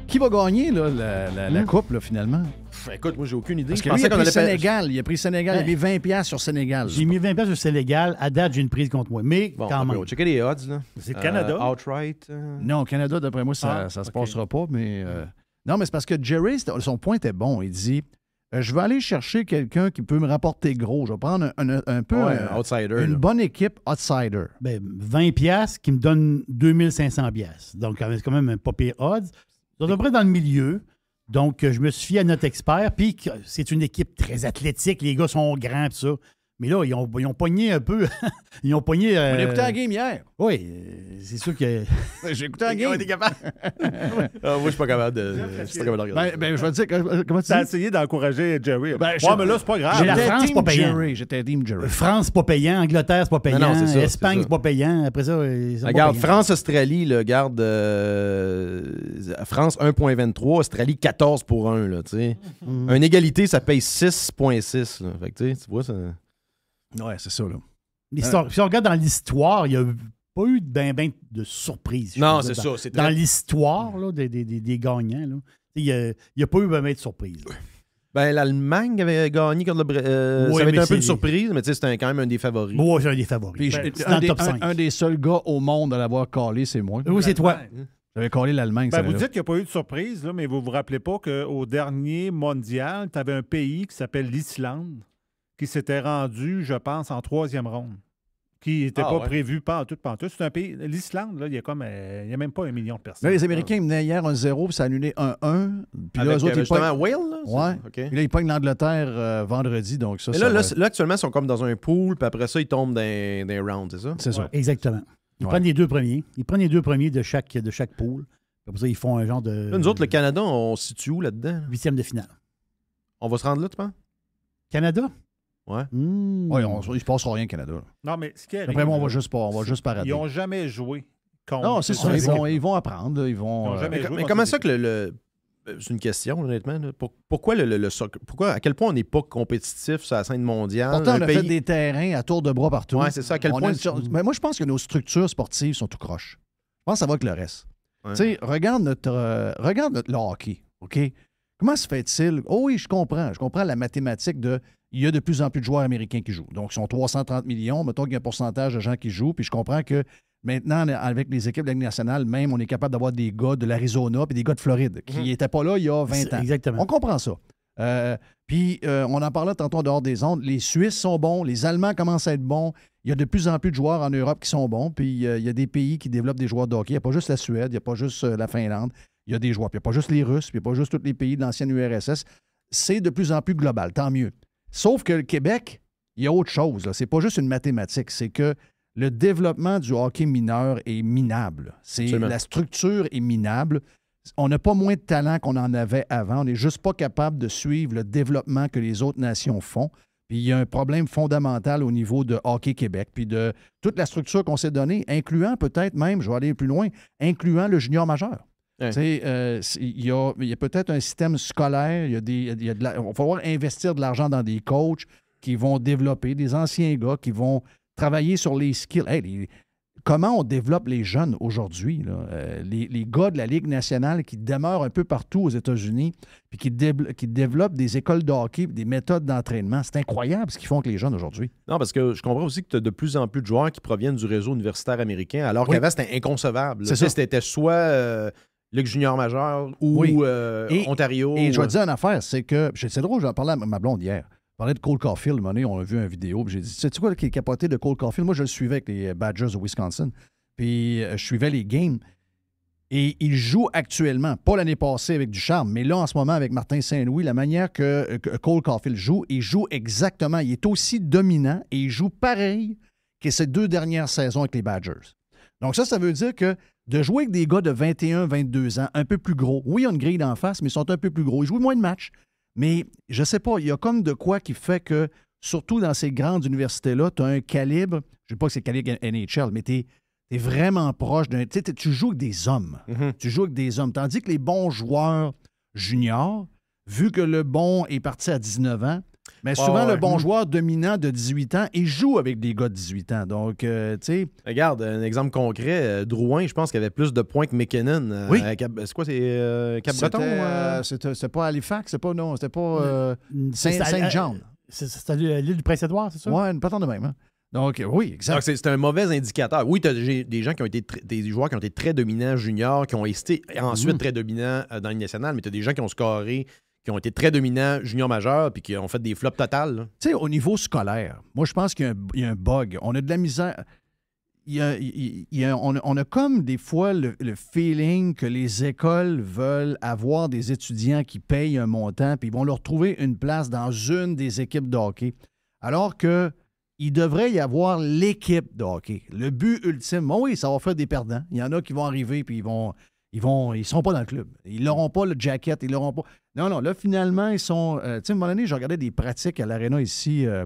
qui va gagner là, la, la- Hmm? la coupe, là, finalement? Pff, écoute, moi, j'ai aucune idée. Parce Je que lui, il a qu'on pris allait Sénégal. Il a pris Sénégal. Il a mis 20 piastres sur Sénégal. J'ai mis 20 pièces sur Sénégal. À date, j'ai une prise contre moi. Mais Bon, quand même. checker les odds, là. C'est le Euh, Canada. outright. euh, Non, au Canada, d'après moi, ça Ah, ne se ok. passera pas. Mais euh, Non, mais c'est parce que Jerry, c'était- son point était bon. Il dit Je vais aller chercher quelqu'un qui peut me rapporter gros. Je vais prendre un, un- un peu ouais, un- un outsider. une là. bonne équipe outsider. Ben, 20 pièces qui me donne 2500 pièces. Donc, c'est quand même un pas pire odds. Sont à peu près dans le milieu. Donc, euh, je me suis fié à notre expert. Puis, c'est une équipe très athlétique. Les gars sont grands, tout ça. Mais là, ils ont, ils ont pogné un peu. ils ont pogné. On euh, a écouté la game hier. Oui, euh, c'est sûr que. J'ai écouté la game. capable. Ah, moi, je suis pas capable de. Je suis pas capable de regarder. Ben, ben, je vais te dire, comment tu T'as essayé d'encourager Jerry. Ben, ouais, je- mais là, c'est pas grave. J'ai la France, team pas payant. Jerry. J'étais team Jerry. France, pas payant. Angleterre, c'est pas payant. Non, non, c'est ça, Espagne, c'est c'est pas payant. Après ça, ils sont pas Regarde. France-Australie, là, garde. euh, France 1,23, Australie 14 pour 1, là, tu sais. Mm. Une égalité, ça paye 6,6, là. Fait que, tu sais, tu vois, ça. Ouais, c'est ça, là. L'histoire- Si on regarde dans l'histoire, il n'y a pas eu ben, ben de surprise. Non, c'est dans- ça, c'est Dans très- l'histoire des, des- des- des gagnants, là, il n'y a, y pas eu ben, ben de surprise. Ben, l'Allemagne avait gagné contre le Brésil. Ouais, ça avait été un peu de c'est- surprise, mais c'était quand même un des favoris. Moi, j'ai un des favoris. Puis, Ben, c'est un, dans des, top un- 5. un des seuls gars au monde à l'avoir calé, c'est moi. Oui, c'est toi. J'avais collé l'Allemagne. Ben, ça, vous dites qu'il n'y a pas eu de surprise, là, mais vous vous rappelez pas qu'au dernier mondial, tu avais un pays qui s'appelle l'Islande qui s'était rendu, je pense, en troisième ronde. Qui n'était Ah, pas ouais. prévu pas tout, pas tout. C'est un pays. L'Islande, là, il y a comme. euh, il y a même pas un million de personnes. Là, les Américains ils menaient hier 1-0, puis ça a annulé 1-1. Puis là, eux autres, euh, ils justement, pognent- Wales, là? Ouais. OK. Puis là, ils pognent l'Angleterre euh, vendredi, donc ça, Mais ça là, là, là, actuellement, ils sont comme dans un pool, puis après ça, ils tombent dans des rounds, c'est ça? c'est ça. Exactement. Ils Ouais. prennent les deux premiers. Ils prennent les deux premiers de chaque, de chaque pool. Comme ça, ils font un genre de Là, nous autres, le Canada, on se situe où là-dedans? là? huitième de finale. On va se rendre là, tu penses? Canada? Ouais. Ouais, on- il se passera rien, Canada. là. Non, mais ce qui arrive, Après moi, on va juste pas, on va juste parader. Ils n'ont jamais joué contre. Non, c'est ça. Ils vont, ils vont apprendre. là, Ils vont. Ils ont euh, jamais Mais, joué mais contre comment ça que le. le- C'est une question, honnêtement. là. Pourquoi le, le- le soccer- Pourquoi, à quel point on n'est pas compétitif sur la scène mondiale? Pourtant, on a pays- fait des terrains à tour de bras partout. Ouais, c'est ça. À quel On point. une Mais moi, je pense que nos structures sportives sont tout croches. Je pense que ça va avec le reste. Ouais. Tu sais, regarde notre, euh, regarde notre le hockey, OK? Comment se fait-il? Oh oui, je comprends. Je comprends la mathématique de. Il y a de plus en plus de joueurs américains qui jouent. Donc, ils sont 330 millions. Mettons qu'il y a un pourcentage de gens qui jouent. Puis je comprends que maintenant, avec les équipes de la Ligue nationale, même, on est capable d'avoir des gars de l'Arizona et des gars de Floride qui Mhm. n'étaient pas là il y a 20 C'est- ans. Exactement. On comprend ça. Euh, puis, euh, on en parlait tantôt en dehors des ondes. Les Suisses sont bons, les Allemands commencent à être bons. Il y a de plus en plus de joueurs en Europe qui sont bons. Puis, euh, il y a des pays qui développent des joueurs de hockey. Il n'y a pas juste la Suède, il n'y a pas juste la Finlande. Il y a des joueurs. Puis, il n'y a pas juste les Russes, puis il n'y a pas juste tous les pays de l'ancienne URSS. C'est de plus en plus global, tant mieux. Sauf que le Québec, il y a autre chose. Ce n'est pas juste une mathématique. C'est que le développement du hockey mineur est minable. C'est la structure est minable. On n'a pas moins de talent qu'on en avait avant. On n'est juste pas capable de suivre le développement que les autres nations font. Puis il y a un problème fondamental au niveau de Hockey Québec, puis de toute la structure qu'on s'est donnée, incluant peut-être même, je vais aller plus loin, incluant le junior majeur. Ouais. Euh, Il y a, y a peut-être un système scolaire, il y a des, il y a de la- il va falloir investir de l'argent dans des coachs qui vont développer, des anciens gars qui vont travailler sur les skills. Hey, les- comment on développe les jeunes aujourd'hui? Euh, les, les gars de la Ligue nationale qui demeurent un peu partout aux États-Unis, puis qui, qui développent des écoles de hockey, des méthodes d'entraînement. C'est incroyable ce qu'ils font avec les jeunes aujourd'hui. Non, parce que je comprends aussi que tu as de plus en plus de joueurs qui proviennent du réseau universitaire américain, alors Oui. qu'avant, c'était inconcevable. C'était soit euh, Ligue junior majeur ou Oui. euh, Et- Ontario. Et je vais euh, te dire une affaire, c'est que, c'est drôle, j'en parlais à ma blonde hier. Je parlais de Cole Caulfield, à un moment donné, on a vu une vidéo, j'ai dit, sais-tu quoi qui est capoté de Cole Caulfield? Moi, je le suivais avec les Badgers de Wisconsin, puis euh, je suivais les games. Et il joue actuellement, pas l'année passée avec Ducharme, mais là, en ce moment, avec Martin Saint-Louis, la manière que, que Cole Caulfield joue, il joue exactement, il est aussi dominant et il joue pareil que ses deux dernières saisons avec les Badgers. Donc ça, ça veut dire que de jouer avec des gars de 21, 22 ans, un peu plus gros, oui, ils ont une grille d'en face, mais ils sont un peu plus gros. Ils jouent moins de matchs. Mais je sais pas, il y a comme de quoi qui fait que, surtout dans ces grandes universités-là, tu as un calibre, je ne sais pas que c'est calibre NHL, mais tu es, vraiment proche d'un. Tu joues avec des hommes. mhm. Tu joues avec des hommes. Tandis que les bons joueurs juniors, vu que le bon est parti à 19 ans, Mais souvent, ouais. le bon joueur dominant de 18 ans, il joue avec des gars de 18 ans. Donc, euh, tu sais, Regarde, un exemple concret, euh, Drouin, je pense qu'il avait plus de points que McKinnon. euh, Oui. C'est quoi, c'est euh, Cap-Breton? c'était c'était c'était pas Halifax, c'était pas, non, c'était pas euh, C'est- Saint- c'est- Saint-Jean. C'est c'est à l'île du Prince-Édouard, c'est ça? Ouais, une patente de même. hein. Donc, oui, Donc, exact. c'est c'est un mauvais indicateur. Oui, tu as des gens qui ont été des joueurs qui ont été très dominants juniors, qui ont été ensuite Mhm. très dominants dans le national, mais tu as des gens qui ont scoré, qui ont été très dominants junior majeurs, puis qui ont fait des flops totales. Tu sais, au niveau scolaire, moi, je pense qu'il y, a un- bug. On a de la misère. On, a, comme des fois le, le feeling que les écoles veulent avoir des étudiants qui payent un montant, puis ils vont leur trouver une place dans une des équipes de hockey. Alors que il devrait y avoir l'équipe de hockey. Le but ultime, bon oui, ça va faire des perdants. Il y en a qui vont arriver, puis ils vont. Ils vont, ils seront pas dans le club. Ils n'auront pas le jacket, ils l'auront pas. Non, non, là, finalement, ils sont. euh, tu sais, à un moment donné, je regardais des pratiques à l'aréna ici, euh,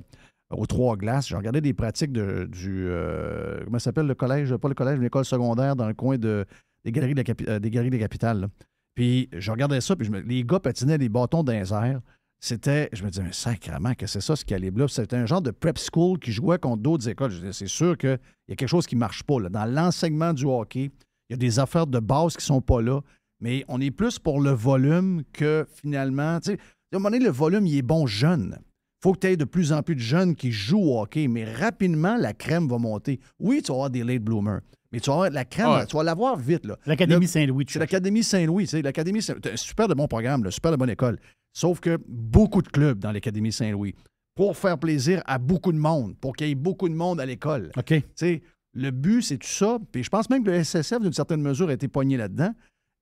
aux Trois Glaces. Je regardais des pratiques de, du. euh, comment ça s'appelle le collège Pas le collège, l'école secondaire dans le coin de, des, galeries de la, euh, des galeries capitale. Puis je regardais ça, puis les gars patinaient des bâtons dans les airs. C'était. Je me disais, mais sacrément, que c'est ça, ce calibre-là. C'était un genre de prep school qui jouait contre d'autres écoles. C'est sûr qu'il y a quelque chose qui ne marche pas. là. Dans l'enseignement du hockey, il y a des affaires de base qui ne sont pas là. Mais on est plus pour le volume que finalement. Tu sais, à un moment donné, le volume, il est bon jeune. faut que tu aies de plus en plus de jeunes qui jouent au hockey, mais rapidement, la crème va monter. Oui, tu vas avoir des late bloomers, mais tu vas avoir la crème, Ouais. tu vas l'avoir vite. L'Académie Saint-Louis. tu C'est l'Académie Saint-Louis. tu sais, L'Académie Saint- c'est un super de bon programme, là, super de bonne école. Sauf que beaucoup de clubs dans l'Académie Saint-Louis pour faire plaisir à beaucoup de monde, pour qu'il y ait beaucoup de monde à l'école. OK. Tu sais, le but, c'est tout ça. Puis je pense même que le SSF, d'une certaine mesure, a été pogné là-dedans.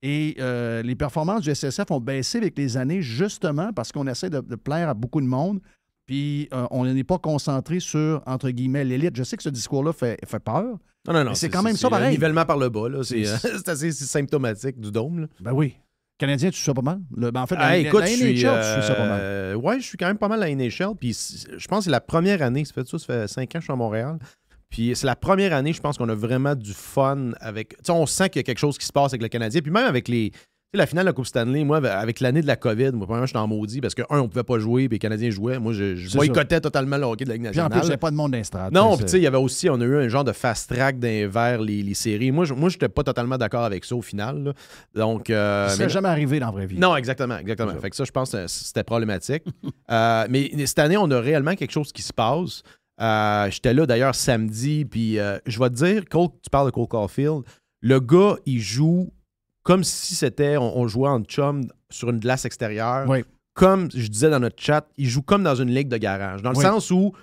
Et euh, les performances du SSF ont baissé avec les années, justement parce qu'on essaie de, de plaire à beaucoup de monde. Puis euh, on n'est pas concentré sur, entre guillemets, l'élite. Je sais que ce discours-là fait, fait peur. Non, non, non. C'est quand même ça un pareil. nivellement par le bas. là. C'est euh, assez symptomatique du dôme. là. Ben oui. Canadien, tu suis ça pas mal? Le- ben, en fait, Ah, la, écoute, la je NHL, suis, tu suis ça pas mal. euh, ouais, je suis quand même pas mal à NHL. Puis je pense que c'est la première année, ça fait ça, ça fait cinq ans que je suis à Montréal. Puis c'est la première année, je pense qu'on a vraiment du fun avec. Tu sais, on sent qu'il y a quelque chose qui se passe avec le Canadien. Puis même avec les. Tu sais, la finale de la Coupe Stanley, moi, avec l'année de la COVID, moi, premièrement, j'étais en maudit parce que, un, on pouvait pas jouer, puis les Canadiens jouaient. Moi, je, je boycottais totalement le hockey de la Ligue Puis en plus, pas de monde d'instrade. Non, puis tu sais, il y avait aussi, on a eu un genre de fast track d'un vers les, les séries. Moi, je moi, j'étais pas totalement d'accord avec ça au final. là. Donc, euh, Ça serait jamais arrivé dans la vraie vie. non, exactement, exactement. Fait que ça, je pense que c'était problématique. Euh, mais cette année, on a réellement quelque chose qui se passe. Euh, J'étais là d'ailleurs samedi, puis euh, je vais te dire, Cole, tu parles de Cole Caulfield, le gars, il joue comme si c'était, on, on jouait en chum sur une glace extérieure. Oui. Comme je disais dans notre chat, il joue comme dans une ligue de garage. Dans le Oui. sens où,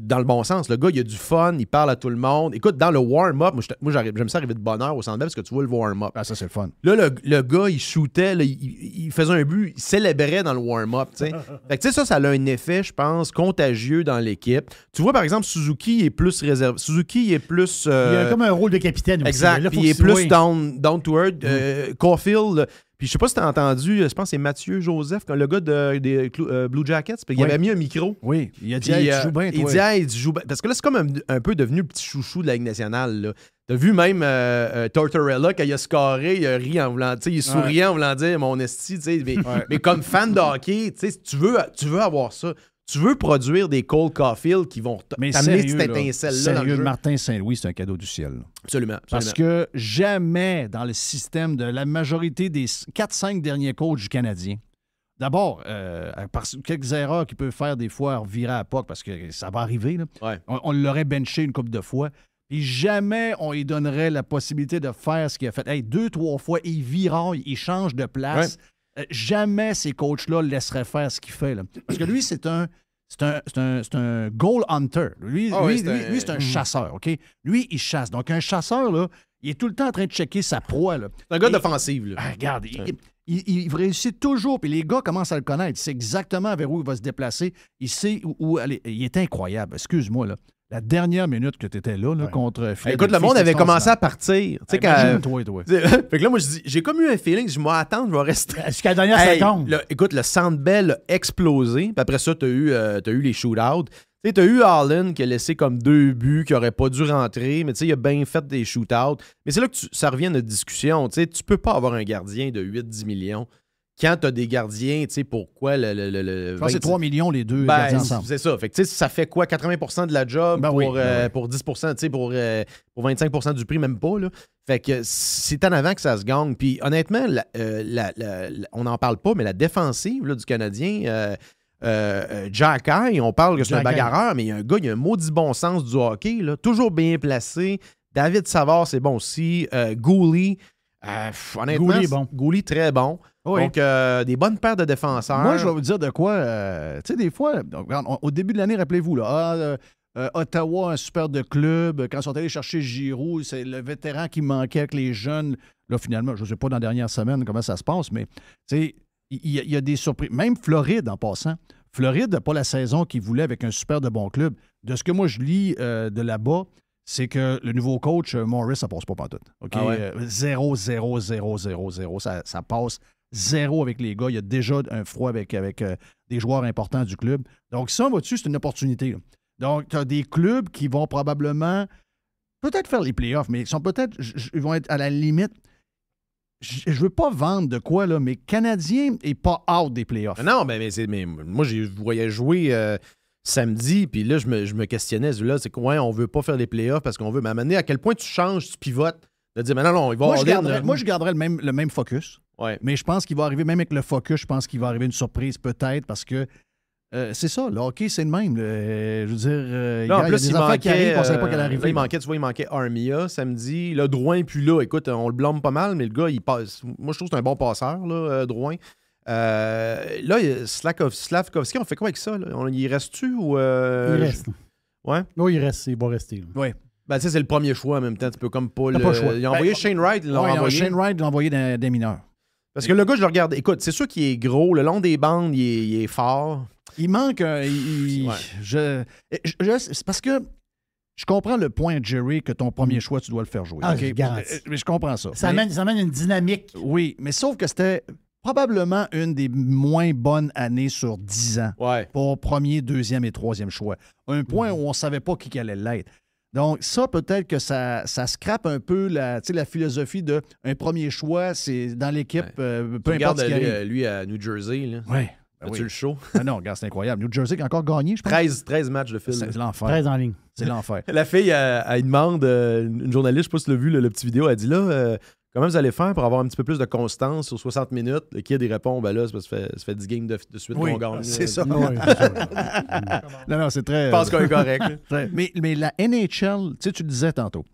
dans le bon sens, le gars, il a du fun, il parle à tout le monde. Écoute, dans le warm-up, moi, j'aime ça arriver de bonne heure au centre parce que tu vois le warm-up. Ah, ça, c'est le fun. Là, le, le gars, il shootait, là, il, faisait un but, il célébrait dans le warm-up. tu sais. Fait que, tu sais, ça, ça a un effet, je pense, contagieux dans l'équipe. Tu vois, par exemple, Suzuki est plus réservé. Suzuki est plus. euh, Il a comme un rôle de capitaine aussi. exact. Là, il est plus down, down to earth. Euh, Caulfield, puis je sais pas si tu as entendu, je pense que c'est Mathieu Joseph, le gars de, des euh, Blue Jackets. Puis il Oui. avait mis un micro. Oui, il a dit, Puis, hey, euh, tu joues bien, Il dit, Hey, tu joues bien. Parce que là, c'est comme un, un peu devenu le petit chouchou de la Ligue nationale. là. T'as vu même euh, euh, Tortorella, quand il a scoré, il a ri en voulant, il souriait en voulant dire mon esti, tu sais. Mais, mais comme fan de hockey, tu veux, tu veux avoir ça. Tu veux produire des Cole Caulfield qui vont t'amener cette là, étincelle-là dans le. Martin Saint-Louis, c'est un cadeau du ciel. là. Absolument. Parce que jamais dans le système de la majorité des 4-5 derniers coachs du Canadien, d'abord, euh, à part quelques erreurs qu'il peut faire des fois, virer à POC, parce que ça va arriver, là. Ouais. on, on l'aurait benché une couple de fois. Puis jamais on lui donnerait la possibilité de faire ce qu'il a fait. Hey, deux, trois fois, il viraille, il change de place. Jamais ces coachs-là laisseraient faire ce qu'il fait. là. Parce que lui, c'est un. C'est un, un- un goal hunter. Lui, Ah lui, c'est lui- un- lui, c'est un chasseur, OK? Lui, il chasse. Donc, un chasseur, là, il est tout le temps en train de checker sa proie. C'est un gars d'offensive. là. Ah, regarde, il, il- il réussit toujours, puis les gars commencent à le connaître. Il sait exactement vers où il va se déplacer. Il sait où, où aller. Il est incroyable. Excuse-moi, là. La dernière minute que tu étais là, là contre Philadelphie, Écoute, le monde avait commencé à partir. Tu sais, quand. Imagine-toi, toi. fait que là, moi, je dis- j'ai comme eu un feeling, je vais attendre, je vais rester. Jusqu'à la dernière Hey, seconde. le- écoute, le Centre Bell a explosé. Puis après ça, tu as, eu, euh, t'as eu les shootouts. Tu sais, tu as eu Allen qui a laissé comme deux buts, qui n'aurait pas dû rentrer, mais tu sais, il a bien fait des shootouts. Mais c'est là que tu- ça revient à notre discussion. Tu sais, tu peux pas avoir un gardien de 8-10 millions quand tu as des gardiens, tu sais, pourquoi le. le, c'est 20 3 millions les deux Ben, gardiens ensemble. c'est ça. Fait que, ça fait quoi? 80% de la job Ben pour, oui, ben euh, oui. pour 10 tu sais, pour, euh, pour 25% du prix, même pas. Là. Fait que c'est en avant que ça se gagne. Puis honnêtement, la- euh, la- la- la- on n'en parle pas, mais la défensive là, du Canadien, euh, Jack Eye, on parle que c'est un bagarreur, mais il y a un gars, il a un maudit bon sens du hockey, là, toujours bien placé. David Savard, c'est bon aussi. Gouli, euh, pff, honnêtement, Gouli est bon. Gouli, très bon. Oui. Donc, euh, des bonnes paires de défenseurs. Moi, je vais vous dire de quoi. euh, tu sais, des fois, donc, regarde, on- au début de l'année, rappelez-vous, là, ah, euh, Ottawa, un super de club. Quand ils sont allés chercher Giroud, c'est le vétéran qui manquait avec les jeunes. Là, finalement, je ne sais pas dans la dernière semaine comment ça se passe, mais tu sais, il y, y a des surprises. Même Floride, en passant. Floride n'a pas la saison qu'il voulait avec un super de bon club. De ce que moi, je lis de là-bas, c'est que le nouveau coach, euh, Morris, ça passe pas pantoute. OK? Ah ouais? Euh, 0, 0, 0, 0, 0. Ça, ça passe zéro avec les gars. Il y a déjà un froid avec, avec euh, des joueurs importants du club. Donc, ça, vois-tu, c'est une opportunité. là. Donc, tu as des clubs qui vont probablement peut-être faire les playoffs, mais ils sont peut-être, ils vont être à la limite. Je je veux pas vendre de quoi, là, mais Canadien est pas out des playoffs. Non, mais, mais, mais moi, j'ai voyais jouer euh, samedi, puis là, je me, je me questionnais. Là, c'est quoi, on veut pas faire les playoffs parce qu'on veut. Mais à quel point tu changes, tu pivotes, de dire, mais non, non, il va Moi, je garderais, moi, je garderais le même, le même focus. Ouais. Mais je pense qu'il va arriver, même avec le focus, je pense qu'il va arriver une surprise peut-être parce que euh, c'est ça, le hockey, c'est le même. Euh, je veux dire, euh, Là, il y en a plus, des il affaires manquait, qui arrivent, on ne savait pas euh, qu'elle là, arrivait. il manquait, tu vois, il manquait Armia samedi. Là, Drouin, puis là, écoute, on le blâme pas mal, mais le gars, il passe. Moi, je trouve que c'est un bon passeur, là, euh, Drouin. Euh, là, Slakov- Slavkovski, on fait quoi avec ça? Là? On- il reste-tu ou. euh, Il reste. Ouais? Oui, il reste. Il va rester. là. Oui. Ben, tu sais, c'est le premier choix en même temps. Tu peux comme pas le. pas le choix. Il a envoyé Ben, Shane Wright, il l'a Ouais, non, envoyé. Shane Wright l'a envoyé dans des mineurs. Parce que le gars, je le regarde. Écoute, c'est sûr qu'il est gros. Le long des bandes, il est, il est fort. Il manque un. il- il- Ouais. je, je- je- c'est parce que je comprends le point, Jerry, que ton premier choix, tu dois le faire jouer. Ah, OK? je garantis. Euh, Mais je comprends ça. Ça Mais- amène, ça amène une dynamique. Oui, mais sauf que c'était probablement une des moins bonnes années sur 10 ans Ouais. pour premier, deuxième et troisième choix. Un point où on ne savait pas qui allait l'être. Donc, ça, peut-être que ça, ça scrape un peu la, tu sais, la philosophie de un premier choix, c'est dans l'équipe, Ouais. euh, Tu peu regardes importe ce qui lui, arrive. lui à New Jersey. Là. Oui. Ben As-tu oui. le show? Ah non, regarde, c'est incroyable. New Jersey qui a encore gagné, je pense. 13, 13 matchs de fil. là. C'est l'enfer. 13 en ligne. C'est l'enfer. La fille, elle, elle demande, euh, une journaliste, je sais pas si tu l'as vu, le, le petit vidéo, elle dit là, euh, comment vous allez faire pour avoir un petit peu plus de constance sur 60 minutes? Le kid, il répond, ben là, c'est parce que ça fait, ça fait 10 games de, de suite Oui, qu'on gagne. c'est là. ça. Ouais, c'est ça. Non, non, c'est très. Je pense qu'on est correct. Mais, mais la NHL, tu sais, tu le disais tantôt,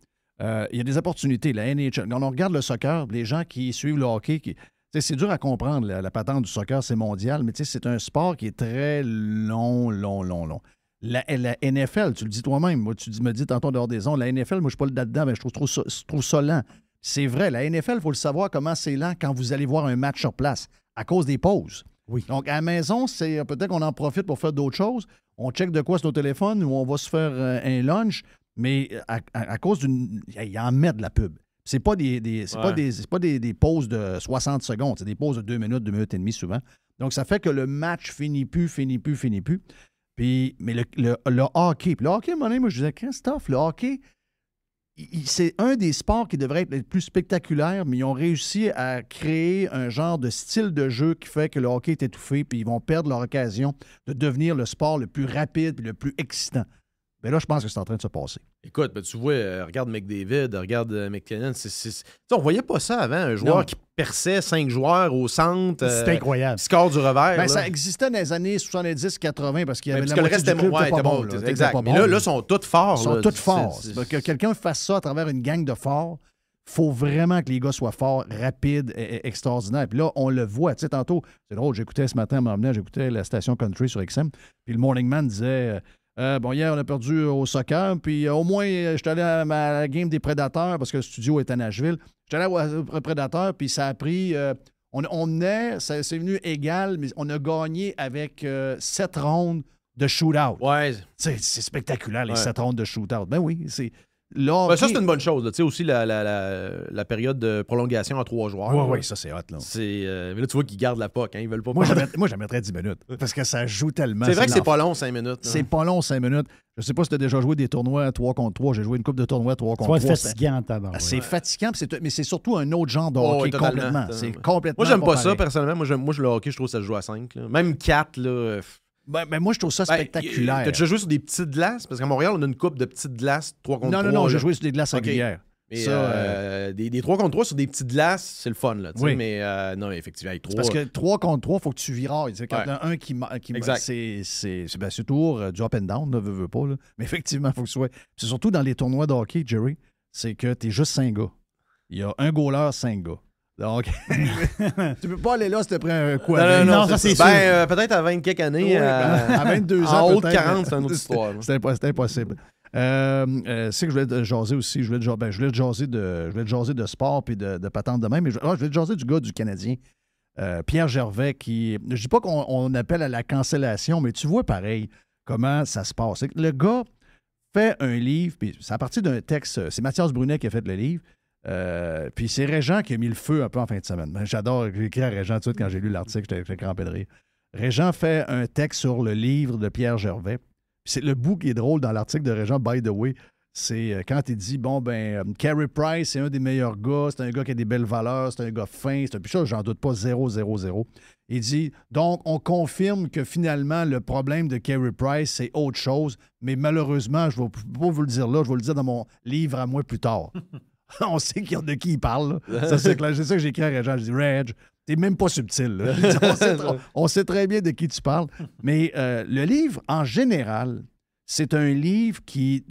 euh, il y a des opportunités. La NHL, quand on regarde le soccer, les gens qui suivent le hockey, qui, tu sais, c'est dur à comprendre, la, la patente du soccer, c'est mondial, mais tu sais, c'est un sport qui est très long, long, long, long. La, la NFL, tu le dis toi-même, moi, tu me dis tantôt dehors des ondes, la NFL, moi, je suis pas le dedans mais je trouve, trop ça- je trouve ça lent. C'est vrai, la NFL, il faut le savoir comment c'est lent quand vous allez voir un match sur place, à cause des pauses. Oui. Donc, à la maison, c'est peut-être qu'on en profite pour faire d'autres choses. On check de quoi sur nos téléphones ou on va se faire euh, un lunch, mais à, à- à cause d'une. Il en met de la pub. C'est pas des, des- c'est pas des, c'est pas des, des pauses de 60 secondes, c'est des pauses de 2 minutes, 2 minutes et demie souvent. Donc, ça fait que le match finit plus, finit plus, finit plus. Puis, mais le, le- le hockey, puis le hockey, à un moment donné, moi, je disais, Christophe, le hockey, c'est un des sports qui devrait être le plus spectaculaire, mais ils ont réussi à créer un genre de style de jeu qui fait que le hockey est étouffé, puis ils vont perdre leur occasion de devenir le sport le plus rapide et le plus excitant. Mais là, je pense que c'est en train de se passer. Écoute, ben, tu vois, euh, regarde McDavid, regarde euh, McKinnon. c'est- c'est- on voyait pas ça avant, un joueur Non. qui perçait cinq joueurs au centre. euh, C'est incroyable. qui score du revers. Ben, ça existait dans les années 70-80 parce qu'il y avait parce la que le reste du club Ouais, pas bon, là, exact. pas Mais bon. là, là, ils sont tous forts. Ils sont C'est- forts. Que quelqu'un fasse ça à travers une gang de forts, faut vraiment que les gars soient forts, rapides et, et extraordinaires. Puis là, on le voit. Tu sais, tantôt, c'est drôle, j'écoutais ce matin, en m'en venant, j'écoutais la station country sur XM, puis le Morning Man disait euh, Euh, Bon, hier, on a perdu au soccer, puis euh, au moins, euh, j'étais allé à ma game des Prédateurs parce que le studio est à Nashville. J'étais allé au au Prédateurs, puis ça a pris. euh, on, on ça- c'est venu égal, mais on a gagné avec euh, sept rondes de shootout. Ouais. C'est c'est spectaculaire, les Ouais. sept rondes de shootout. Ben oui, c'est. Là, Ben, ça, c'est une bonne chose. Tu sais, aussi la, la, la, la période de prolongation à trois joueurs. Ouais, là. ouais, ça, c'est hot, là. C'est, euh, mais là, tu vois qu'ils gardent la POC. Hein, ils veulent pas Moi, moi, j'aimerais 10 minutes. Parce que ça joue tellement. C'est vrai que c'est pas long, cinq minutes. là. C'est pas long, 5 minutes. Je sais pas si tu as déjà joué des tournois à 3 contre 3. J'ai joué une coupe de tournois à 3 Ça contre va 3. être fatigant. Ah, C'est fatigant, c'est- mais c'est surtout un autre genre de Oh, hockey complètement. C'est complètement. Moi, j'aime pas, ça, pareil. personnellement. Moi, j'aime- moi, je le hockey, je trouve que ça se joue à 5. Même 4, là. euh, Ben, ben, moi, je trouve ça ben, spectaculaire. T'as déjà joué sur des petites glaces? Parce qu'à Montréal, on a une coupe de petites glaces 3 contre non, 3. non, non, là. j'ai joué sur des glaces Ok. régulières. Mais, Ça, euh, des, des 3 contre 3 sur des petites glaces, c'est le fun, là. tu Oui. Mais euh, non, effectivement, avec 3. Parce que 3 contre 3, il faut que tu virailles. Quand Ouais. il y en a un qui, qui c'est ben, c'est toujours euh, du up and down, veux, veux pas. là. Mais effectivement, il faut que ce soit. C'est surtout dans les tournois de hockey, Jerry, c'est que tu es juste 5 gars. Il y a un goaler, 5 gars. Donc, tu peux pas aller là si tu pris un coup à Non, non, non, ça, c'est Ben, sûr. euh, peut-être à 20 quelques années. Oui, à, ben, à 22 ans. En haut de peut-être. 40, c'est une autre histoire. C'est impo- c'est impossible. Euh, euh, c'est que je voulais te jaser aussi. Je voulais te, ben, je voulais te jaser de, je voulais te jaser de sport puis de, de patente de même. Mais je, ah, je voulais te jaser du gars du Canadien, euh, Pierre Gervais, qui. Je dis pas qu'on on appelle à la cancellation, mais tu vois pareil comment ça se passe. C'est que Le gars fait un livre, puis c'est à partir d'un texte. C'est Mathias Brunet qui a fait le livre. Euh, puis c'est Régent qui a mis le feu un peu en fin de semaine. J'adore écrire à Régent tout de suite quand j'ai lu l'article, j'étais crampé de rire. Régent fait un texte sur le livre de Pierre Gervais. C'est le bout qui est drôle dans l'article de Régent, by the way. C'est euh, quand il dit bon, ben, euh, Carey Price, c'est un des meilleurs gars, c'est un gars qui a des belles valeurs, c'est un gars fin, c'est un. Ça, j'en doute pas, 0, 0, 0. Il dit donc, on confirme que finalement, le problème de Carey Price, c'est autre chose, mais malheureusement, je ne vais pas vous le dire là, je vais le dire dans mon livre à moi plus tard. on sait qu'il y a de qui il parle. Ça, c'est clair. C'est ça que j'ai écrit à Régent. Je dis, Reg, t'es même pas subtil. là. Je dis, on, sait tr- on sait très bien de qui tu parles. Mais euh, le livre, en général, c'est un livre qui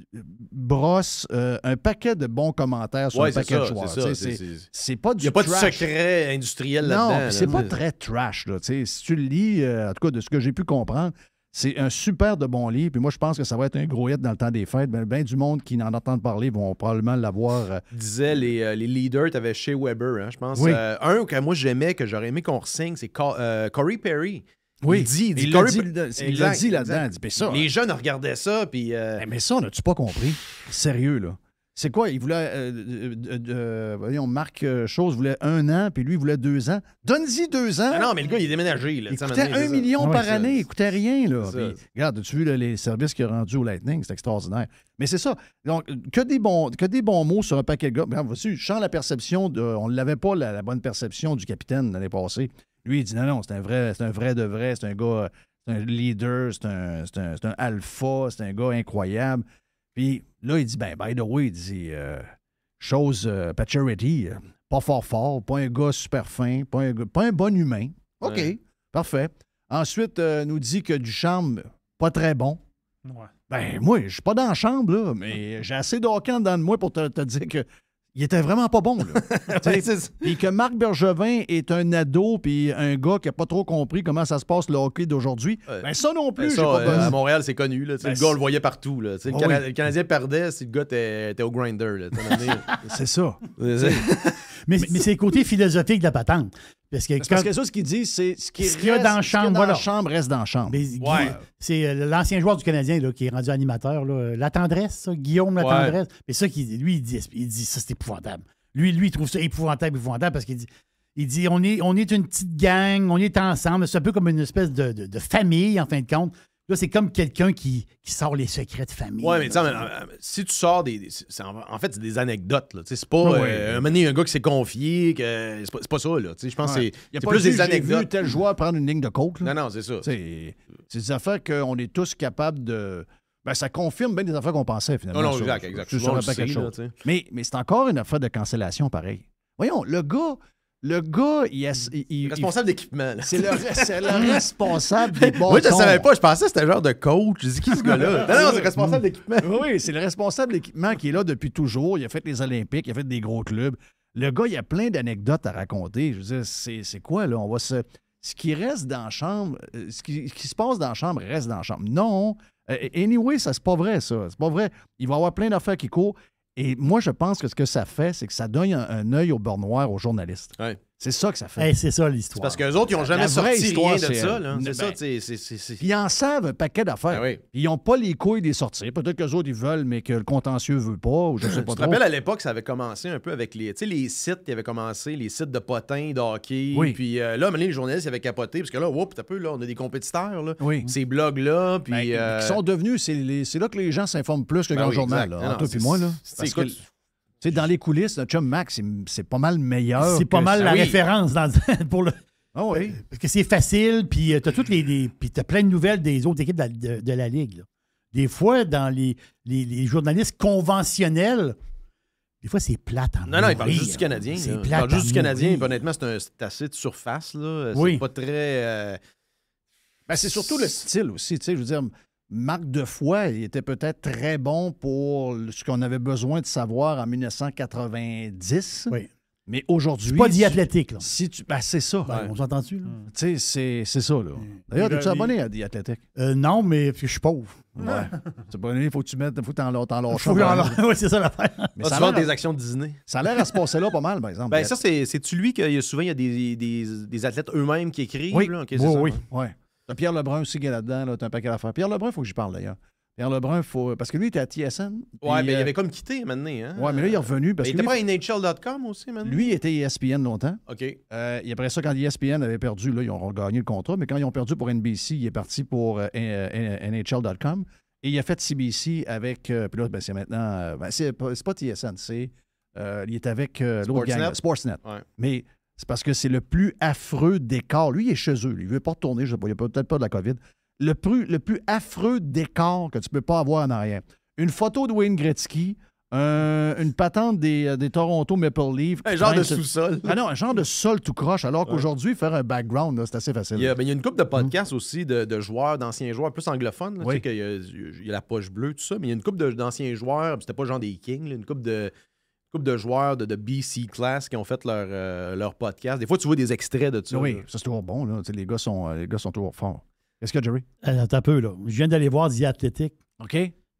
brosse euh, un paquet de bons commentaires sur Ouais, un c'est paquet ça, de joueurs. c'est c'est- C'est c'est- c'est pas du Il n'y a pas de secret industriel Non, là-dedans. c'est là. pas très trash. Là, si tu le lis, euh, en tout cas, de ce que j'ai pu comprendre, c'est un super de bon livre. Puis moi, je pense que ça va être un gros hit dans le temps des fêtes. Ben, ben du monde qui en entend parler vont probablement l'avoir. euh, disait les, euh, les leaders, tu avais Shea Weber, hein, je pense. Oui. Euh, un que moi j'aimais, que j'aurais aimé qu'on ressigne, c'est Co- euh, Corey Perry. Oui. Il dit, il dit Il l'a Corey dit, l'a- Exact, dit là-dedans. exact. Il dit, ben ça, Les jeunes regardaient ça, puis. Eh, Mais ça, on n'a-tu pas compris? Sérieux, là. C'est quoi? Il voulait. euh, euh, euh, voyons, Marc Chose voulait un an, puis lui, il voulait deux ans. Donne-y deux ans. Ah non, mais le gars, il est déménagé. Là, il coûtait un million Ouais, par année. Il coûtait rien, là. Puis, regarde, as-tu vu là, les services qu'il a rendus au Lightning? C'est extraordinaire. Mais c'est ça. Donc, que des, bons, que des bons mots sur un paquet de gars. Regarde, voici, je sens la perception de. On ne l'avait pas, la, la bonne perception du capitaine l'année passée. Lui, il dit non, non, c'est un vrai, c'est un vrai de vrai, c'est un gars, c'est un leader, c'est un, c'est un, c'est un alpha, c'est un gars incroyable. Puis là, il dit, ben, by the way, il dit, euh, chose, euh, Pacioretty, euh, pas fort fort, pas un gars super fin, pas un, pas un bon humain. OK, Ouais. parfait. Ensuite, euh, nous dit que Duchamp, pas très bon. Ouais. Ben, moi, je suis pas dans la chambre, là, mais j'ai assez en dedans de moi pour te, te dire que il était vraiment pas bon, là. Puis que Marc Bergevin est un ado puis un gars qui a pas trop compris comment ça se passe le hockey d'aujourd'hui. Ben ça non Ben, plus, j'ai ça, pas euh, à Montréal, c'est connu. Là, Ben, le gars, on le voyait partout. Là, sais, le, Cana- oui. le Canadien perdait si le gars était au grinder. C'est ça. Mais, mais c'est le côté philosophique de la patente. Parce que C'est quand, Parce que ça, ce qu'il dit, c'est ce qui Ce qu'il y a reste- dans la ce qu'il y a chambre, dans la voilà. chambre reste dans la chambre. Ouais. c'est euh, l'ancien joueur du Canadien là, qui est rendu animateur. Là, la tendresse, ça, Guillaume La Ouais. tendresse. Mais ça, qui, lui, il dit, il dit ça, c'est épouvantable. Lui, lui, il trouve ça épouvantable, épouvantable parce qu'il dit. Il dit on est, on est une petite gang, on est ensemble. C'est un peu comme une espèce de, de- de famille, en fin de compte. Là, c'est comme quelqu'un qui, qui sort les secrets de famille. Ouais, mais tu sais, là. euh, euh, si tu sors des. des- c'est en, en fait, c'est des anecdotes. Là, tu sais, c'est pas. Ouais, euh, ouais. un gars qui s'est confié. que C'est pas, c'est pas ça. Là, tu sais, Je pense que Ouais. c'est Il y a c'est pas plus des j'ai vu anecdotes. tel joueur prendre une ligne de coke. là. Non, non, c'est ça. C'est c'est des affaires qu'on est tous capables de. Ben, ça confirme bien des affaires qu'on pensait, finalement. Non, non, exact, exact. Là, choses. tu sais. Mais, mais c'est encore une affaire de cancellation, pareil. Voyons, le gars, le gars, il, a- il- il- Responsable d'équipement. c'est le, le responsable des bâtons. Moi, je ne savais pas. Je pensais que c'était un genre de coach. Je dis, qui ce gars-là? Non, non, c'est responsable d'équipement. Oui, c'est le responsable d'équipement qui est là depuis toujours. Il a fait les Olympiques, il a fait des gros clubs. Le gars, il a plein d'anecdotes à raconter. Je veux dire, c'est c'est quoi, là? On va se. Ce qui reste dans la chambre, euh, ce qui, ce qui se passe dans la chambre reste dans la chambre. Non. Euh, anyway, ça, c'est pas vrai, ça. C'est pas vrai. Il va y avoir plein d'affaires qui courent. Et moi, je pense que ce que ça fait, c'est que ça donne un, œil au beurre noir aux journalistes. C'est ça que ça fait. Hey, c'est ça C'est l'histoire. parce qu'eux autres, ils n'ont jamais sorti histoire, rien de ça. là. ben, C'est ça, Ils en savent un paquet d'affaires. Ben oui. Ils n'ont pas les couilles des sortir. Peut-être que les autres, ils veulent, mais que le contentieux ne veut pas, ou je sais pas Tu te rappelles, à l'époque, ça avait commencé un peu avec les, tu sais, les sites qui avaient commencé, les sites de potins, de hockey. Oui. Puis euh, là, un les journalistes ils avaient capoté, parce que là, whoop, t'as peu, là, on a des compétiteurs, là. Oui. Ces blogs-là, puis... Ben, euh, Qui sont devenus, c'est là que les gens s'informent plus que le ben grand oui, journal, exact. là, Non, toi c'est- et moi. Là. Parce que, sais, dans les coulisses, notre chum Max, c'est- c'est pas mal meilleur. C'est pas mal ça. la oui. référence dans, pour le. Ah oui. Parce que c'est facile, puis tu as toutes les, les- puis t'as plein de nouvelles des autres équipes de la, de- de la Ligue. là. Des fois, dans les, les- les journalistes conventionnels, des fois, c'est plate. en Non, non, il parle juste du Canadien. C'est là. Il plate parle juste du Canadien. honnêtement, c'est un- c'est assez de surface. là. Oui. C'est pas très. euh, Ben, c'est surtout le style aussi. Tu sais, je veux dire, Marc Defoy, il était peut-être très bon pour ce qu'on avait besoin de savoir en 1990. Oui. Mais aujourd'hui. C'est pas diathlétique, là. Si tu, ben, c'est ça. Ben, On s'entend-tu, là? Tu sais, c'est- c'est ça, là. D'ailleurs, Il- es-tu il- abonné à Diathlétique? Euh, non, mais que je suis pauvre. Ouais. C'est pas il faut que tu mettes, faut que t'en, lâches Faut que Oui, c'est ça l'affaire. Mais Ah, ça tu a des actions de Disney. ça a l'air à se passer là pas mal, par exemple. Ben, ça, c'est- c'est-tu lui qu'il y a souvent il y a des, des, des athlètes eux-mêmes qui écrivent? Oui. là? Oui, ça, oui. ouais. T'as Pierre Lebrun aussi qui est là-dedans, là, t'as un paquet d'affaires. Pierre Lebrun, il faut que j'y parle d'ailleurs. Pierre Lebrun, faut. Parce que lui, il était à TSN. Ouais, mais il euh, avait comme quitté maintenant. Hein? Ouais, mais là, il est revenu parce Mais il était lui, pas à NHL.com aussi maintenant? lui, il était ESPN longtemps. OK. Euh, et après ça, quand ESPN avait perdu, là, ils ont gagné le contrat, mais quand ils ont perdu pour NBC, il est parti pour euh, euh, NHL.com. Et il a fait CBC avec. euh, puis là, ben, c'est maintenant. euh, ben, c'est pas, TSN, c'est. euh, il est avec euh, l'autre Sportsnet. gang, Sportsnet. Ouais. Mais c'est parce que c'est le plus affreux décor. Lui, il est chez eux. lui. Il ne veut pas retourner. Je sais pas, il n'y a peut-être pas de la COVID. Le plus, le plus affreux décor que tu peux pas avoir en arrière. Une photo de Wayne Gretzky, euh, une patente des, euh, des Toronto Maple Leafs. Un genre de sous-sol. Ah non, un genre de sol tout croche, alors qu'aujourd'hui, faire un background, c'est assez facile. Il y, a, il y a une couple de podcasts aussi de, de joueurs, d'anciens joueurs, plus anglophones. là. Oui. Tu sais qu'il y a, il y a la poche bleue, tout ça, mais il y a une couple d'anciens joueurs, c'était pas genre des Kings, là, une couple de, couple de joueurs de, de BC Class qui ont fait leur, euh, leur podcast. Des fois, tu vois des extraits de ça. oui, là. ça c'est toujours bon. Là. Les, gars sont, euh, les gars sont toujours forts. Qu'est-ce qu'il y a, Jerry? Euh, Attends un peu, là. Je viens d'aller voir The Athletic. OK.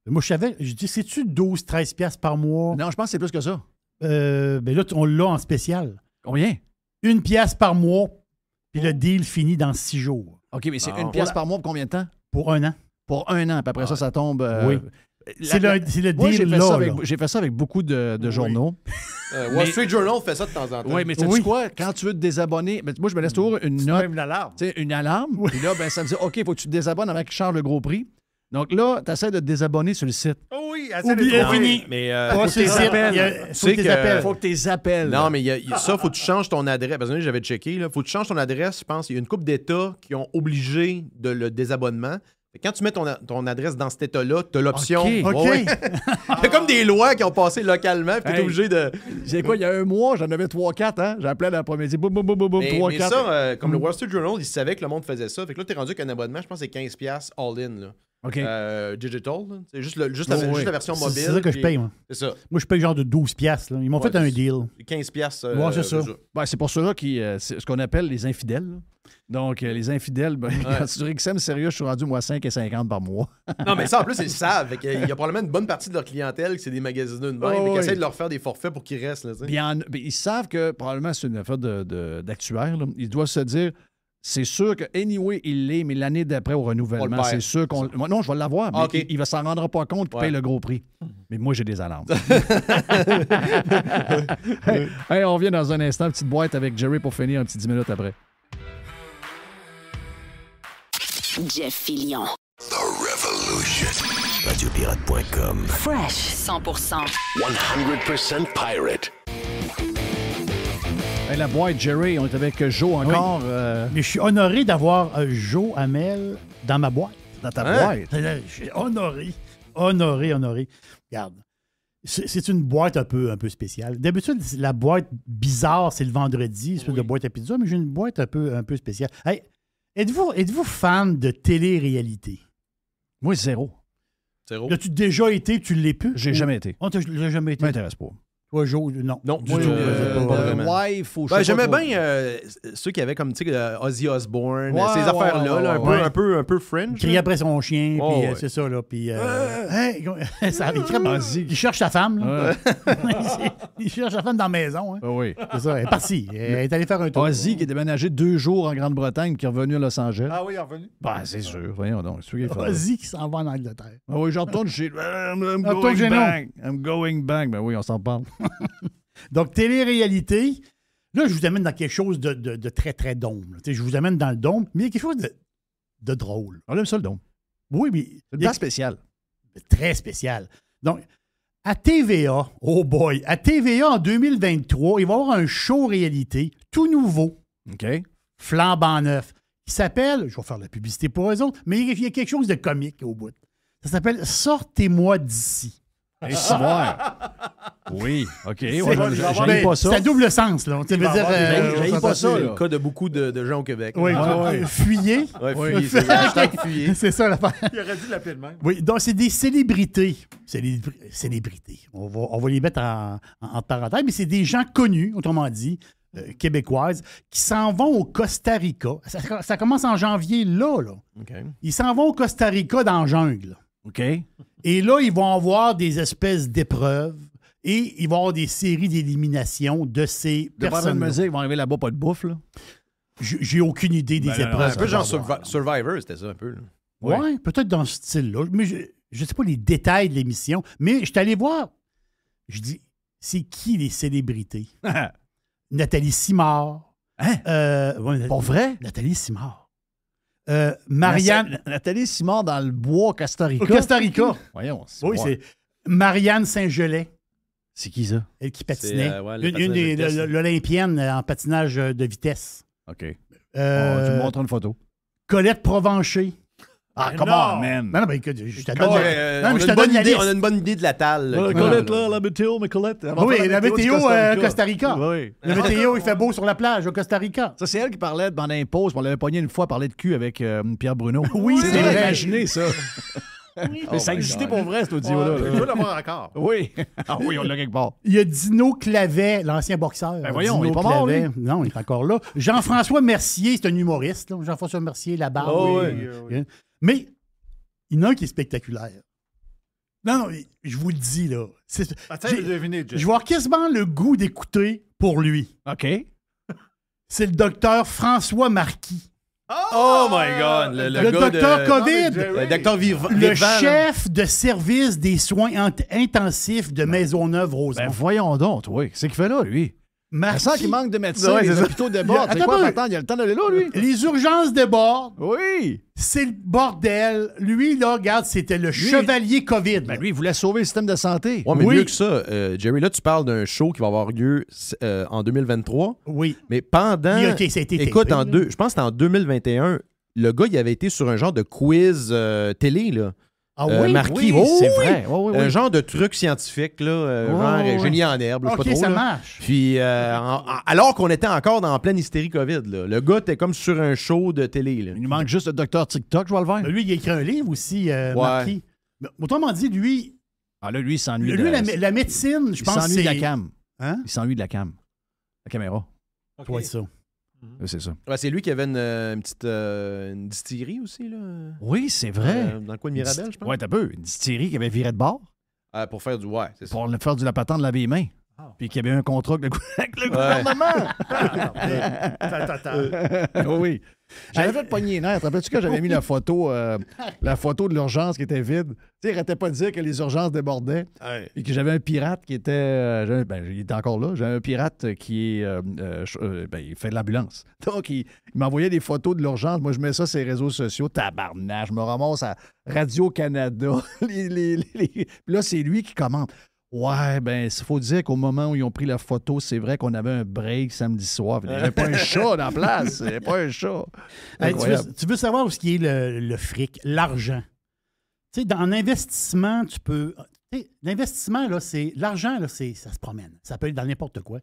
Moi, je savais, je dis, c'est-tu 12, 13 piastres par mois? Non, je pense que c'est plus que ça. Euh, ben là, on l'a en spécial. Combien? Une pièce par mois, puis le deal finit dans six jours. OK, mais c'est une pièce Voilà. par mois pour combien de temps? Pour un an. Pour un an, puis après ça, ça tombe. euh, Oui. C'est le, c'est le Moi, j'ai deal fait, là. ça avec, là. j'ai fait ça avec beaucoup de, de Oui. journaux. Euh, Wall Mais- Street Journal fait ça de temps en temps. Oui, mais tu sais Oui. quoi? Quand tu veux te désabonner, ben, moi, je me laisse toujours une note, Même tu sais, une alarme. Puis là, ben, ça me dit, OK, il faut que tu te désabonnes avant qu'il change le gros prix. Donc là, tu essaies de te désabonner sur le site. Oh oui, assez Oublie- de trouver. fini. Mais, euh, faut le tes appels. Il y a- Tu faut que que- tu appelles. Il faut que tu les appelles. Non, mais il y a- il y a- ça, faut que tu changes ton adresse. Parce que là, j'avais checké. Il faut que tu changes ton adresse. Je pense qu'il y a une couple d'États qui ont obligé de le désabonnement. Quand tu mets ton, ton adresse dans cet État-là, tu as l'option. OK. OK. Ouais, ouais. Il y a comme des lois qui ont passé localement, puis tu es Hey. obligé de. J'ai quoi, il y a un mois, j'en avais 3-4, hein? J'appelais l'après-midi, boum, boum, boum, boum, boum, Mais, 3, mais 4. ça, euh, comme le. Wall Street Journal, ils savaient que le monde faisait ça. Fait que là, tu es rendu avec un abonnement, je pense que c'est 15$ all-in. là. OK. Euh, digital. C'est juste, le- juste, la, Oh, juste oui. la version C'est mobile. c'est ça que je paye, moi. C'est ça. Moi, je paye genre de 12 piastres. là. Ils m'ont Ouais, fait un c'est- deal. 15$. Euh, Ouais, c'est ça. Ben, c'est pour ceux-là qui. euh, c'est ce qu'on appelle les infidèles. là. Donc, euh, les infidèles, ben, quand tu XM sérieux, je suis rendu, moi, 5,50 par mois. Non, mais ça, en plus, ils savent. Qu'il y a probablement une bonne partie de leur clientèle qui c'est des magasins de même, Oh, et qui oui. essaient de leur faire des forfaits pour qu'ils restent. Là, en- ben, ils savent que probablement c'est une affaire de- de- d'actuaire. ils doivent se dire c'est sûr que, anyway, il l'est, mais l'année d'après au renouvellement, c'est sûr qu'on. Non, je vais l'avoir, mais Ah, il, il va s'en rendre pas compte qu'il Ouais. paye le gros prix. Mais moi, j'ai des alarmes. hey, hey, on revient dans un instant, petite boîte avec Jerry pour finir un petit 10 minutes après. Jeff Fillion. The Revolution. Radiopirate.com. Fresh 100%. 100% pirate. Hey, la boîte, Jerry, on est avec Joe encore euh, Mais je suis honoré d'avoir euh, Joe Hamel dans ma boîte. dans ta Hein? boîte? Je suis honoré. Honoré, honoré. Regarde. C'est c'est une boîte un peu, un peu spéciale. D'habitude, c'est- la boîte bizarre, c'est le vendredi, espèce de boîte à pizza, mais j'ai une boîte un peu, un peu spéciale. Hey, êtes-vous êtes fan de télé-réalité? Moi, zéro. Zéro. L'as-tu déjà été, tu l'es plus? J'ai Ou- jamais été. Oh, t'as- l'as jamais été? Ça m'intéresse pas. Toi, Joe, non. Non, du tout. euh, C'est pas pas- vraiment. ouais, il faut. je Ben, J'aimais bien euh, ceux qui avaient comme tu sais, euh, Ozzy Osbourne, Ouais, ces ouais, affaires-là, ouais, là, un, ouais, peu, ouais. un, peu, un peu fringe. crier après son chien, Oh, puis euh, ouais. c'est ça, là. Puis, euh, hey, ça, il, crie- il cherche sa femme, là. il cherche sa femme dans la maison, hein. Ah oui. C'est ça, elle est partie. Elle est allée faire un tour. Ozzy qui est déménagé deux jours en Grande-Bretagne qui est revenu à Los Angeles. Ah oui, il est revenu. Ben, c'est sûr. Voyons donc. Ozzy qui s'en va en Angleterre. Ah oui, j'en retourne chez. I'm, I'm going back. I'm going back. Ben oui, on s'en parle. Donc, télé-réalité, là, je vous amène dans quelque chose de, de- de très, très dôme. Je vous amène dans le dôme, mais il y a quelque chose de, de drôle. On aime ça le don. Oui, mais C'est place spéciale. très spécial. Donc, à TVA, oh boy, à TVA en 2023, il va y avoir un show réalité tout nouveau, OK? flambant neuf, qui s'appelle, je vais faire la publicité pour eux autres, mais il y a quelque chose de comique au bout. Ça s'appelle Sortez-moi d'ici. Oui, OK. Ouais, pas- j'haïs pas ça. C'est à double sens, là. Tu veux dire, des- euh, j'haïs pas ça, C'est le cas de beaucoup de, de gens au Québec. Oui, là. euh, fuyez. Ouais, Oui. fuyez, c'est fuyez. C'est ça l'affaire. Il aurait dû l'appeler de même. Oui, donc c'est des célébrités. Célébri- célébrités. On va, on va les mettre en, en, en parenthèse, mais c'est des gens connus, autrement dit, euh, québécoises, qui s'en vont au Costa Rica. Ça, ça commence en janvier, là, là. OK. Ils s'en vont au Costa Rica dans la jungle. OK? Et là, ils vont avoir des espèces d'épreuves et ils vont avoir des séries d'élimination de ces De pas de personnes. musique, ils vont arriver là-bas, pas de bouffe, là. J'ai aucune idée des Ben, épreuves. Un peu genre avoir. Survivor, c'était ça un peu. là. Oui, peut-être dans ce style-là. Mais je ne sais pas les détails de l'émission. Mais je suis allé voir. Je dis, c'est qui les célébrités? Nathalie Simard. Hein? Euh, ouais, Pour vrai? Nathalie Simard. Euh, Marianne. Nathalie Simard dans le bois, Costa Rica. Au Costa Rica. Voyons. Oui, c'est Marianne Saint-Gelais, C'est qui ça? elle qui patinait. euh, ouais, une de l'Olympienne en patinage de vitesse. OK. Euh, tu me montres une photo. Colette Provencher. Ah, Mais come non! on, man. Non, non, ben, écoute, je te donne, euh, non, on, mais a je te une donne bonne la idée, liste. on a une bonne idée de la talle. là, Euh, Colette, là, la météo, mais Colette. Oui, la météo, Costa euh, Rica. Costa Rica. Oui. La météo, il fait beau sur la plage au Costa Rica. Ça, c'est elle qui parlait pendant une pause. On l'avait pogné une fois parler de cul avec euh, Pierre Bruno. Oui, c'est vrai. Imaginez ça. Mais ça my existait God. pour vrai, cet audio-là. Je veux l'avoir encore. Oui. Ah oui, on l'a quelque part. Il y a Dino Clavet, l'ancien boxeur. Ben voyons, Dino il est pas mort, Clavet. Non, il est encore là. Jean-François Mercier, c'est un humoriste. là. Jean-François Mercier, la barbe. Oh, oui. oui, oui. Mais il y en a un qui est spectaculaire. Non, non, je vous le dis, là. C'est- Attends, j'ai- je vais avoir quasiment le goût d'écouter pour lui. OK. C'est le docteur François Marquis. Oh my God! Le, Le, de- docteur COVID. Le docteur Viv- Le Vivant, là. chef de service des soins int- intensifs de Maisonneuve-Rosemont. Ben voyons donc, oui. C'est qu'il fait là, lui? Sent qu'il manque de médecins. Ouais, les hôpitaux débordent. Attends C'est quoi, maintenant? Il a le temps d'aller là, lui? les urgences débordent. Oui. C'est le bordel. Lui, là, regarde, c'était le chevalier COVID. Ben lui, il voulait sauver le système de santé. Ouais, mais Oui. mieux que ça, euh, Jerry, là, tu parles d'un show qui va avoir lieu euh, en 2023, Oui. mais pendant. Oui, OK, ça a été Écoute, tapé, en deux, je pense que c'était en 2021, le gars, il avait été sur un genre de quiz euh, télé, là. Ah Euh, oui? Marquis, Oui, oh, c'est oui. vrai. Oui, oui, oui. Un genre de truc scientifique, là, euh, Ouais, genre génie en herbe, là, je OK, sais pas trop. ça là. marche. Puis, euh, en- en- alors qu'on était encore dans pleine hystérie COVID, là. le gars était comme sur un show de télé. Là. Il nous manque juste le docteur TikTok, je vais le faire. Ben, lui, il a écrit un livre aussi, euh, Ouais. Marquis. Mais Autrement dit, lui, Ah là, lui, il s'ennuie lui de la, la médecine, je il pense que s'ennuie c'est... de la cam. Hein? Il s'ennuie de la cam. La caméra. Ouais, ça. Euh, C'est ça. Ouais, c'est lui qui avait une, euh, une petite euh, une distillerie aussi, là. Oui, c'est vrai. Euh, dans le coin de Mirabel, je pense. Ouais, t'as peu. Une distillerie qui avait viré de bord Euh, pour faire du. Ouais, c'est ça. pour le faire du la patente de laver les mains. Ah. Puis qu'il y avait un contrat avec le, gou- avec le Ouais. gouvernement. Oui. J'avais fait pogner les nerfs. Te rappelles-tu quand j'avais mis la photo, euh, la photo de l'urgence qui était vide? Tu sais, arrêtait pas de dire que les urgences débordaient. Et que j'avais un pirate qui était. euh, ben, il était encore là. J'avais un pirate qui est. euh, ben, il fait de l'ambulance. Donc, il, il m'envoyait des photos de l'urgence. Moi, je mets ça sur les réseaux sociaux. Tabarnage. Je me ramasse à Radio-Canada. les, les- les- les- Puis là, c'est lui qui commente. Ouais, ben, il faut dire qu'au moment où ils ont pris la photo, c'est vrai qu'on avait un break samedi soir. Il n'y avait pas un chat dans la place. Il n'y avait pas un chat. Hey, tu, veux, tu veux savoir où ce qui est le, le fric, l'argent. Tu sais, dans l'investissement, tu peux. sais, L'investissement, là, c'est. L'argent, là, c'est, ça se promène. Ça peut être dans n'importe quoi.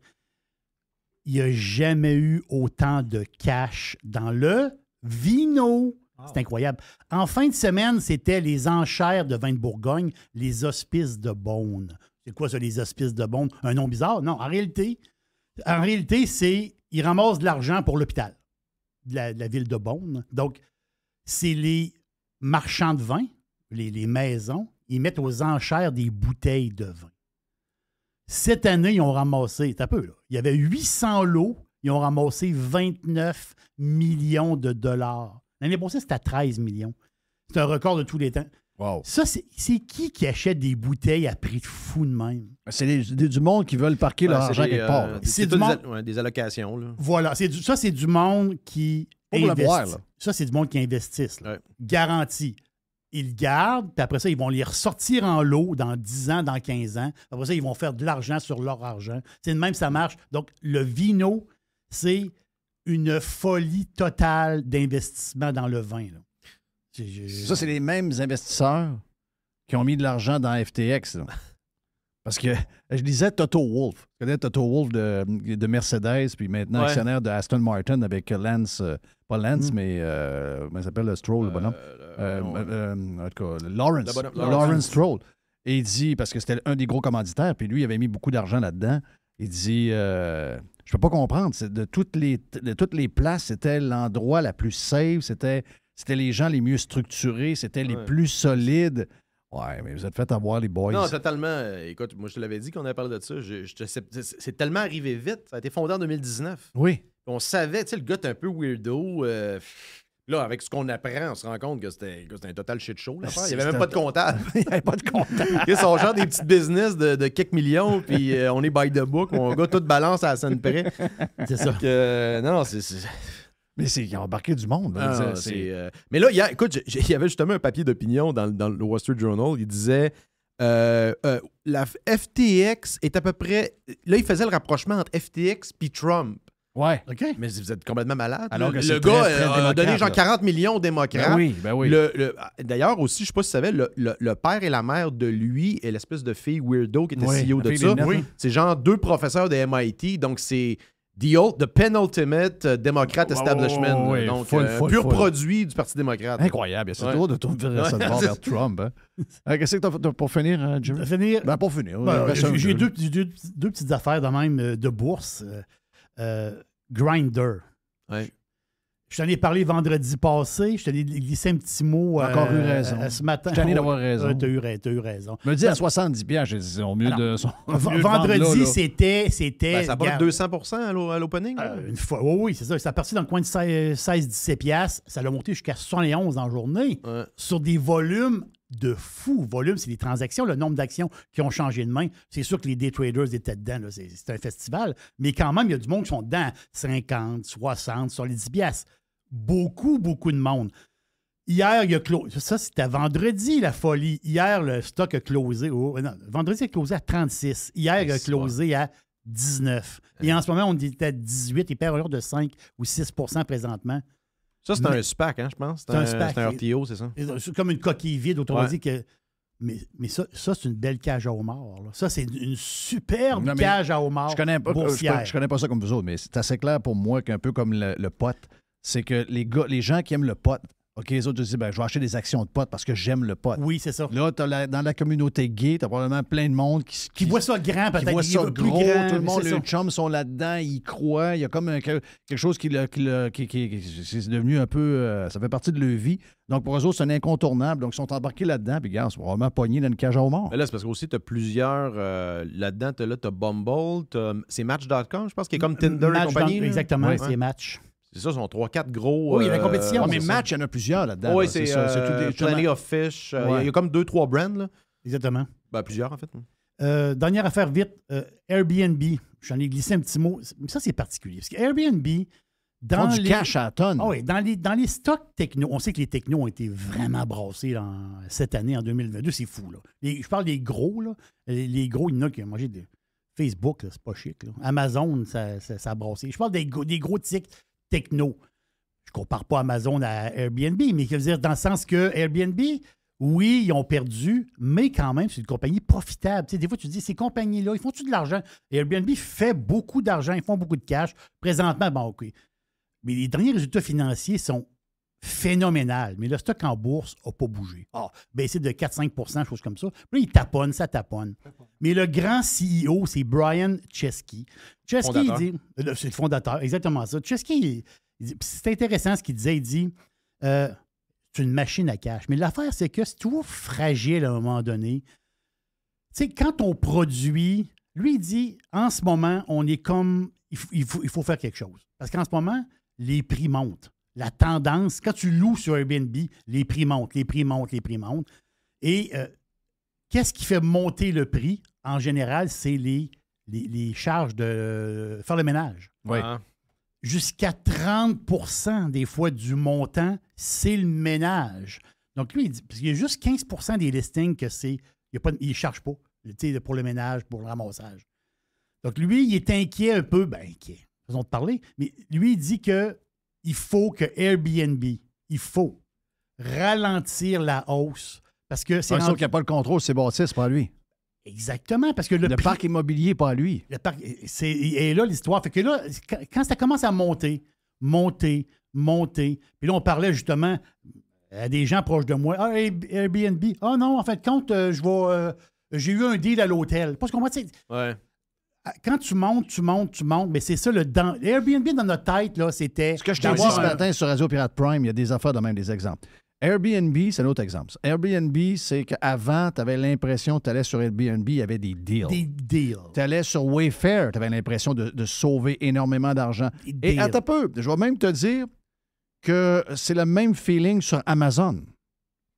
Il n'y a jamais eu autant de cash dans le vino. C'est incroyable. En fin de semaine, c'était les enchères de vin de Bourgogne, les hospices de Beaune. C'est quoi ça, les hospices de Beaune? Un nom bizarre? Non, en réalité, en réalité, c'est ils ramassent de l'argent pour l'hôpital de la, ville de Beaune. Donc, c'est les marchands de vin, les, maisons, ils mettent aux enchères des bouteilles de vin. Cette année, ils ont ramassé, un peu là, il y avait 800 lots, ils ont ramassé 29 millions de dollars. L'année passée, c'était à 13 millions. C'est un record de tous les temps. Wow. Ça, c'est c'est qui qui achète des bouteilles à prix de fou de même? C'est des- des- du monde qui veulent parquer leur Ouais, c'est argent quelque euh, part. des- C'est c'est du des, monde- ouais, des allocations. Là. Voilà, c'est du- ça, c'est du monde qui pour investit. boire, là. Ça, c'est du monde qui investissent. là. Ouais. Garanti. Ils le gardent, puis après ça, ils vont les ressortir en lot dans 10 ans, dans 15 ans. Après ça, ils vont faire de l'argent sur leur argent. C'est de même, ça marche. Donc, le vino, c'est une folie totale d'investissement dans le vin. là. Ça, c'est les mêmes investisseurs qui ont mis de l'argent dans FTX. là. Parce que je disais Toto Wolf. Tu connais Toto Wolf de, de Mercedes, puis maintenant Ouais. actionnaire de Aston Martin avec Lance, euh, pas Lance, Mm. mais euh, comment il s'appelle le Stroll, le bonhomme? Euh, euh, en tout cas, Lawrence. Bonhomme- Lawrence. Lawrence. Stroll. Et il dit, parce que c'était un des gros commanditaires, puis lui, il avait mis beaucoup d'argent là-dedans. Il dit euh, Je peux pas comprendre. De toutes les, de toutes les places, c'était l'endroit la plus safe, c'était, c'était les gens les mieux structurés, c'était les Ouais. plus solides. Ouais, mais vous êtes fait avoir les boys. Non, totalement. Euh, Écoute, moi, je te l'avais dit qu'on avait parlé de ça. Je- c'est tellement arrivé vite. Ça a été fondé en 2019. oui. On savait, tu sais, le gars est un peu weirdo. euh, là, avec ce qu'on apprend, on se rend compte que c'était un total shit show. l'affaire. Il n'y avait même pas de comptable. Il n'y avait pas de contact. Ils sont genre des petites business de, de quelques millions, puis euh, on est by the book. Mon gars, tout balance à la scène près. C'est ça. Donc, non, c'est. Mais c'est, ont embarqué du monde. là. Ah, euh, Mais là, il y a- écoute, il y avait justement un papier d'opinion dans, le- dans le Wall Street Journal. Il disait euh, euh, la FTX est à peu près. Là, il faisait le rapprochement entre FTX puis Trump. Ouais. OK. Mais vous êtes complètement malade. Alors que le gars très, très a donné genre là. 40 millions aux démocrates. Ben oui, ben oui. Le- le- D'ailleurs, aussi, je sais pas si tu savais, le, le- le père et la mère de lui et l'espèce de fille weirdo qui était Oui, CEO de ça, c'est genre deux professeurs de MIT. Donc, c'est the, old- the penultimate euh, Democrat Ouais, establishment. ouais, ouais, donc, full, euh, full, pur full. produit du Parti démocrate. Incroyable. C'est Ouais. drôle de tourner ça de bord Ouais. vers Trump. Hein? Euh, Qu'est-ce que t'as pour finir, hein, Jimmy? Pour finir, Ben, pour finir. Ben, j'ai deux, deux- deux petites affaires de même euh, de bourse. Euh, euh, Grinder. Ouais. Je t'en ai parlé vendredi passé. Je t'en ai glissé un petit mot euh, Encore eu raison. euh, ce matin. Je suis tanné d'avoir raison. Tu as t'as eu raison. Me dis à 70 piastres, j'ai dit, au mieux Alors, de. son- mieux de vendre vendredi, c'était. c'était Ben, ça va regarde, 200 à l'o- à l'opening. euh, une fois, oui, oui, c'est ça. Ça a parti dans le coin de 16-17 piastres. Ça l'a monté jusqu'à 71 en journée. Ouais. sur des volumes de fou. Volume, c'est les transactions, le nombre d'actions qui ont changé de main. C'est sûr que les day traders étaient dedans, c'est un festival, mais quand même, il y a du monde qui sont dedans. 50, 60, sur les 10 piastres. Beaucoup, beaucoup de monde. Hier, il a closé. Ça, c'était vendredi, la folie. Hier, le stock a closé. non, vendredi, il a closé à 36. Hier, il a closé à 19. Et en ce moment, on était à 18. Il perd de 5 ou 6% présentement. Ça, c'est Mais- un SPAC, hein, je pense. C'est un un, SPAC. c'est un RTO, c'est ça? C'est comme une coquille vide, autrement Ouais. dit que. Mais, mais ça, ça c'est une belle cage à homard. là. Ça, c'est une superbe Non, cage à homard. Je connais, pas, je, connais pas ça comme vous autres, mais c'est assez clair pour moi qu'un peu comme le, le pot, c'est que les gars, les gens qui aiment le pot, OK, les autres, disent, ben, je vais acheter des actions de pot parce que j'aime le pot. Oui, c'est ça. Là, t'as la- dans la communauté gay, tu as probablement plein de monde qui, Qui voit ça grand, peut-être. qui voit ça est plus gros, grand, tout le monde, les chums sont là-dedans, ils croient. Il y a comme un- quelque chose qui, le- qui, le- qui- qui- qui- c'est devenu un peu. euh, ça fait partie de leur vie. Donc, pour eux autres, c'est un incontournable. Donc, ils sont embarqués là-dedans. Puis, regarde, ils sont vraiment pognés dans une cage à homard. Mais là, c'est parce qu'aussi, tu as plusieurs. euh, Là-dedans, tu as, Bumble, t'as- c'est Match.com, je pense, qui est comme Tinder et compagnie. dans- là. exactement, Ouais. c'est match. C'est ça, sont 3-4 gros. Oui, il y a la compétition, Ah, mais match, il y en a plusieurs là-dedans. Oui, là. c'est ça, c'est euh, tout des- justement- Plenty of Fish. euh, Il y a- Ouais. il y, a comme 2-3 brands. Là. Exactement. Ben, plusieurs, en fait. Euh, dernière affaire vite, euh, Airbnb. J'en ai glissé un petit mot. Mais ça, c'est particulier. Parce que Airbnb, dans font du les... cash à la tonne. Ah oui, dans les, dans les stocks techno, on sait que les technos ont été vraiment brassés dans- cette année, en 2022. C'est fou. Là. Les- je parle des gros. Là. Les, les gros, il y en a qui ont mangé des. Facebook, là, c'est pas chic. là. Amazon, ça, ça, ça a brassé. Je parle des, gros- des gros tics techno. Je compare pas Amazon à Airbnb, mais je veux dire, dans le sens que Airbnb, oui, ils ont perdu, mais quand même, c'est une compagnie profitable. Tu des fois, tu dis, ces compagnies-là, ils font-tu de l'argent? Airbnb fait beaucoup d'argent, ils font beaucoup de cash. Présentement, bon, OK. Mais les derniers résultats financiers sont phénoménal. Mais le stock en bourse n'a pas bougé. Ah, baissé de 4-5% chose comme ça. Puis là, il taponne, ça taponne. Mais le grand CEO, c'est Brian Chesky. Chesky, il dit. C'est le fondateur, exactement ça. Chesky, c'est intéressant ce qu'il disait. Il dit euh, c'est une machine à cash. Mais l'affaire, c'est que c'est toujours fragile à un moment donné. Tu sais, quand on produit, lui, il dit en ce moment, on est comme. Il faut, il faut, il faut faire quelque chose. Parce qu'en ce moment, les prix montent. La tendance, quand tu loues sur Airbnb, les prix montent, les prix montent, les prix montent. Et euh, qu'est-ce qui fait monter le prix? En général, c'est les, les, les charges de faire le ménage. Oui. Ah. Jusqu'à 30% des fois du montant, c'est le ménage. Donc, lui, il dit, parce qu'il y a juste 15% des listings que c'est. Il ne charge pas tu sais, pour le ménage, pour le ramassage. Donc, lui, il est inquiet un peu, ben inquiet, faisons de parler, mais lui, il dit que il faut que Airbnb, il faut ralentir la hausse parce que c'est sûr rendu- qu'il n'y a pas le contrôle, c'est c'est pas à lui. exactement parce que le, Le, prix- parc immobilier, pas à lui. le parc, c'est et là l'histoire. Fait que là, quand, ça commence à monter, monter, monter, puis là, on parlait justement à des gens proches de moi. Ah, Air- Airbnb. Ah non, en fait, compte, euh, je vais. euh, j'ai eu un deal à l'hôtel. Parce qu'on va, tu sais, Ouais. Quand tu montes, tu montes, tu montes, mais c'est ça le dans. Airbnb dans notre tête, là, c'était. Ce que je t'ai dit ce matin sur Radio Pirate Prime, il y a des affaires de même, des exemples. Airbnb, c'est un autre exemple. Airbnb, c'est qu'avant, tu avais l'impression que tu allais sur Airbnb, il y avait des deals. Des deals. Tu allais sur Wayfair, tu avais l'impression de, de sauver énormément d'argent. Et attends un peu, je vais même te dire que c'est le même feeling sur Amazon.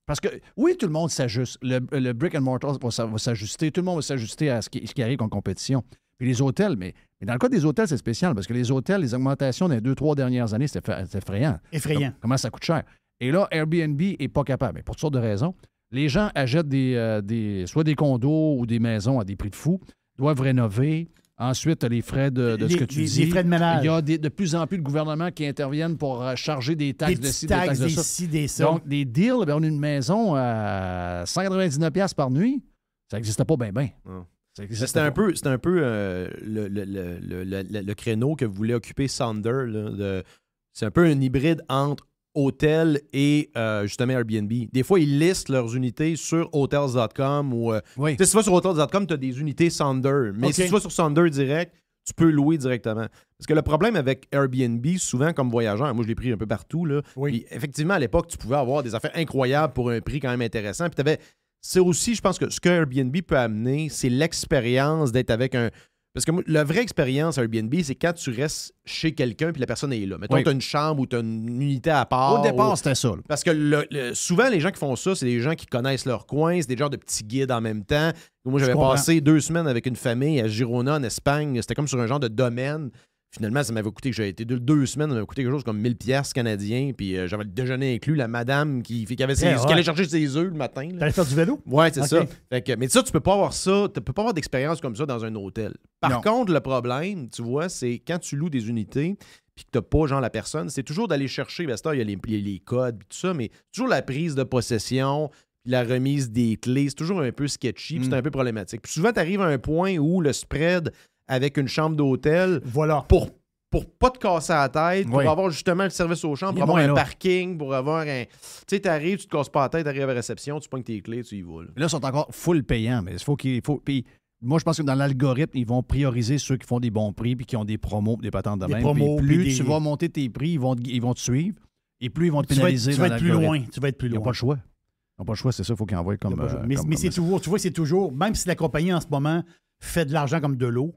Parce que oui, tout le monde s'ajuste. Le, le brick and mortar va s'ajuster. Tout le monde va s'ajuster à ce qui, ce qui arrive en compétition. Puis les hôtels, mais, mais dans le cas des hôtels, c'est spécial parce que les hôtels, les augmentations des deux, trois dernières années, c'était effrayant. Effrayant. Comme- Comment ça coûte cher? Et là, Airbnb n'est pas capable. Mais pour toutes sortes de raisons. Les gens achètent des, euh, des, soit des condos ou des maisons à des prix de fou, doivent rénover. Ensuite, tu as les frais de, de ce que tu les- dis. les frais de ménage. Il y a des- de plus en plus de gouvernements qui interviennent pour euh, charger des taxes Des de ci, des taxes, de des ça. ci, des ça. Donc, des deals, ben, on a une maison à 199$ piastres par nuit. Ça n'existait pas bien, bien. Non. C'était un peu, un peu euh, le, le- le- le- le- le- le créneau que voulait occuper Sander. c'est un peu un hybride entre hôtel et euh, justement Airbnb. Des fois, ils listent leurs unités sur hotels.com ou. euh, Oui. tu sais, si tu vas sur hotels.com, tu as des unités Sander. Mais si tu vas sur Sander direct, tu peux louer directement. Parce que le problème avec Airbnb, souvent comme voyageur, moi je l'ai pris un peu partout, là, Oui. puis effectivement, à l'époque, tu pouvais avoir des affaires incroyables pour un prix quand même intéressant. Puis t'avais- c'est aussi, je pense que ce que Airbnb peut amener, c'est l'expérience d'être avec un. Parce que moi, la vraie expérience Airbnb, c'est quand tu restes chez quelqu'un puis la personne est là. Mettons, Oui. tu as une chambre ou tu as une unité à part. Au départ, ou- c'était ça. là. parce que le- le- souvent, les gens qui font ça, c'est des gens qui connaissent leur coin, c'est des genres de petits guides en même temps. Moi, j'avais passé deux semaines avec une famille à Girona, en Espagne. C'était comme sur un genre de domaine. Finalement, ça m'avait coûté, j'ai été deux, deux semaines, ça m'avait coûté quelque chose comme 1000 pièces canadiens. Puis euh, j'avais le déjeuner inclus, la madame qui, qui, avait ses- Eh, qui allait chercher ses œufs le matin. T'allais faire du vélo? Ouais, c'est ça. Fait que- mais ça, tu peux pas avoir ça. Tu peux pas avoir d'expérience comme ça dans un hôtel. Par Non. contre, le problème, tu vois, c'est quand tu loues des unités puis que t'as pas, genre, la personne, c'est toujours d'aller chercher, ben, il y a les, les- les codes puis tout ça, mais toujours la prise de possession la remise des clés, c'est toujours un peu sketchy c'est Mm. un peu problématique. Puis souvent, tu arrives à un point où le spread avec une chambre d'hôtel, Voilà. pour pour pas te casser la tête, pour Oui. avoir justement le service aux chambres, Il pour avoir un là. parking, pour avoir un... Tu sais, t'arrives, tu te casses pas la tête, t'arrives à la réception, tu pognes tes clés, tu y vas. là. Là, ils sont encore full payants, mais il faut qu'il faut. Puis moi, je pense que dans l'algorithme, ils vont prioriser ceux qui font des bons prix puis qui ont des promos, des patentes de Des même. promos, Puis plus puis des- tu vas monter tes prix, ils vont, te- ils vont te suivre. Et plus ils vont te Tu vas être, pénaliser tu dans vas être plus loin. Tu vas être plus Ils n'ont loin. pas le choix. Ils n'ont pas le choix, c'est ça, il faut qu'ils envoient comme. Il euh, mais comme- mais comme c'est toujours, tu vois, c'est toujours, même si la compagnie en ce moment fait de l'argent comme de l'eau,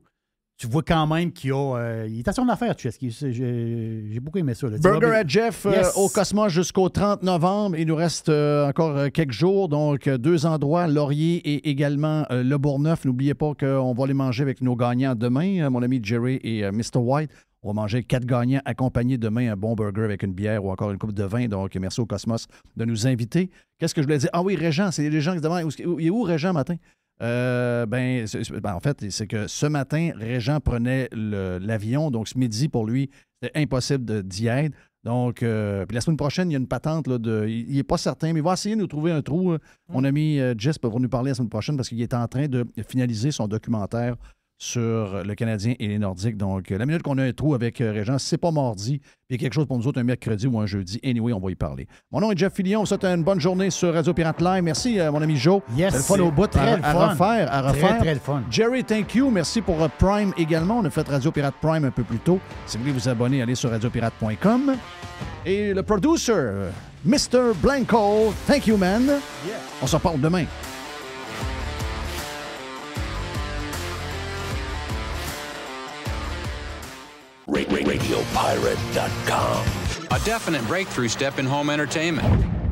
tu vois quand même qu'il y a. euh, il est à son affaire, Chesky. C'est- J'ai beaucoup aimé ça. là. Tu Burger à Jeff euh, au Cosmos jusqu'au 30 novembre. Il nous reste euh, encore quelques jours, donc deux endroits, Laurier et également Le Bourgneuf. N'oubliez pas qu'on va les manger avec nos gagnants demain, mon ami Jerry et Mr. White. On va manger quatre gagnants accompagnés demain un bon burger avec une bière ou encore une coupe de vin. Donc, merci au Cosmos de nous inviter. Qu'est-ce que je voulais dire? Ah oui, Régent, c'est les gens qui se demandent il est où Régent matin? Euh, ben, ben, en fait, c'est que ce matin, Régent prenait l'avion. Donc, ce midi, pour lui, c'était impossible de- d'y être. Donc, euh, puis la semaine prochaine, il y a une patente. Là, de, il n'est pas certain, mais il va essayer de nous trouver un trou. Mon ami euh, Jess va nous parler la semaine prochaine parce qu'il est en train de finaliser son documentaire sur le Canadien et les Nordiques. Donc, euh, la minute qu'on a un trou avec euh, Régent, c'est pas mardi. Il y a quelque chose pour nous autres un mercredi ou un jeudi. Anyway, on va y parler. Mon nom est Jeff Fillion. On vous souhaite une bonne journée sur Radio Pirate Live. Merci, euh, mon ami Joe. Yes. C'est le fun au bout. Très à, le à fun. refaire. À Très, refaire. très le fun. Jerry, thank you. Merci pour euh, Prime également. On a fait Radio Pirate Prime un peu plus tôt. Si vous voulez vous abonner, allez sur radiopirate.com. Et le producer, Mr. Blanco, thank you, man. On s'en parle demain. RadioPirate.com. A definite breakthrough step in home entertainment.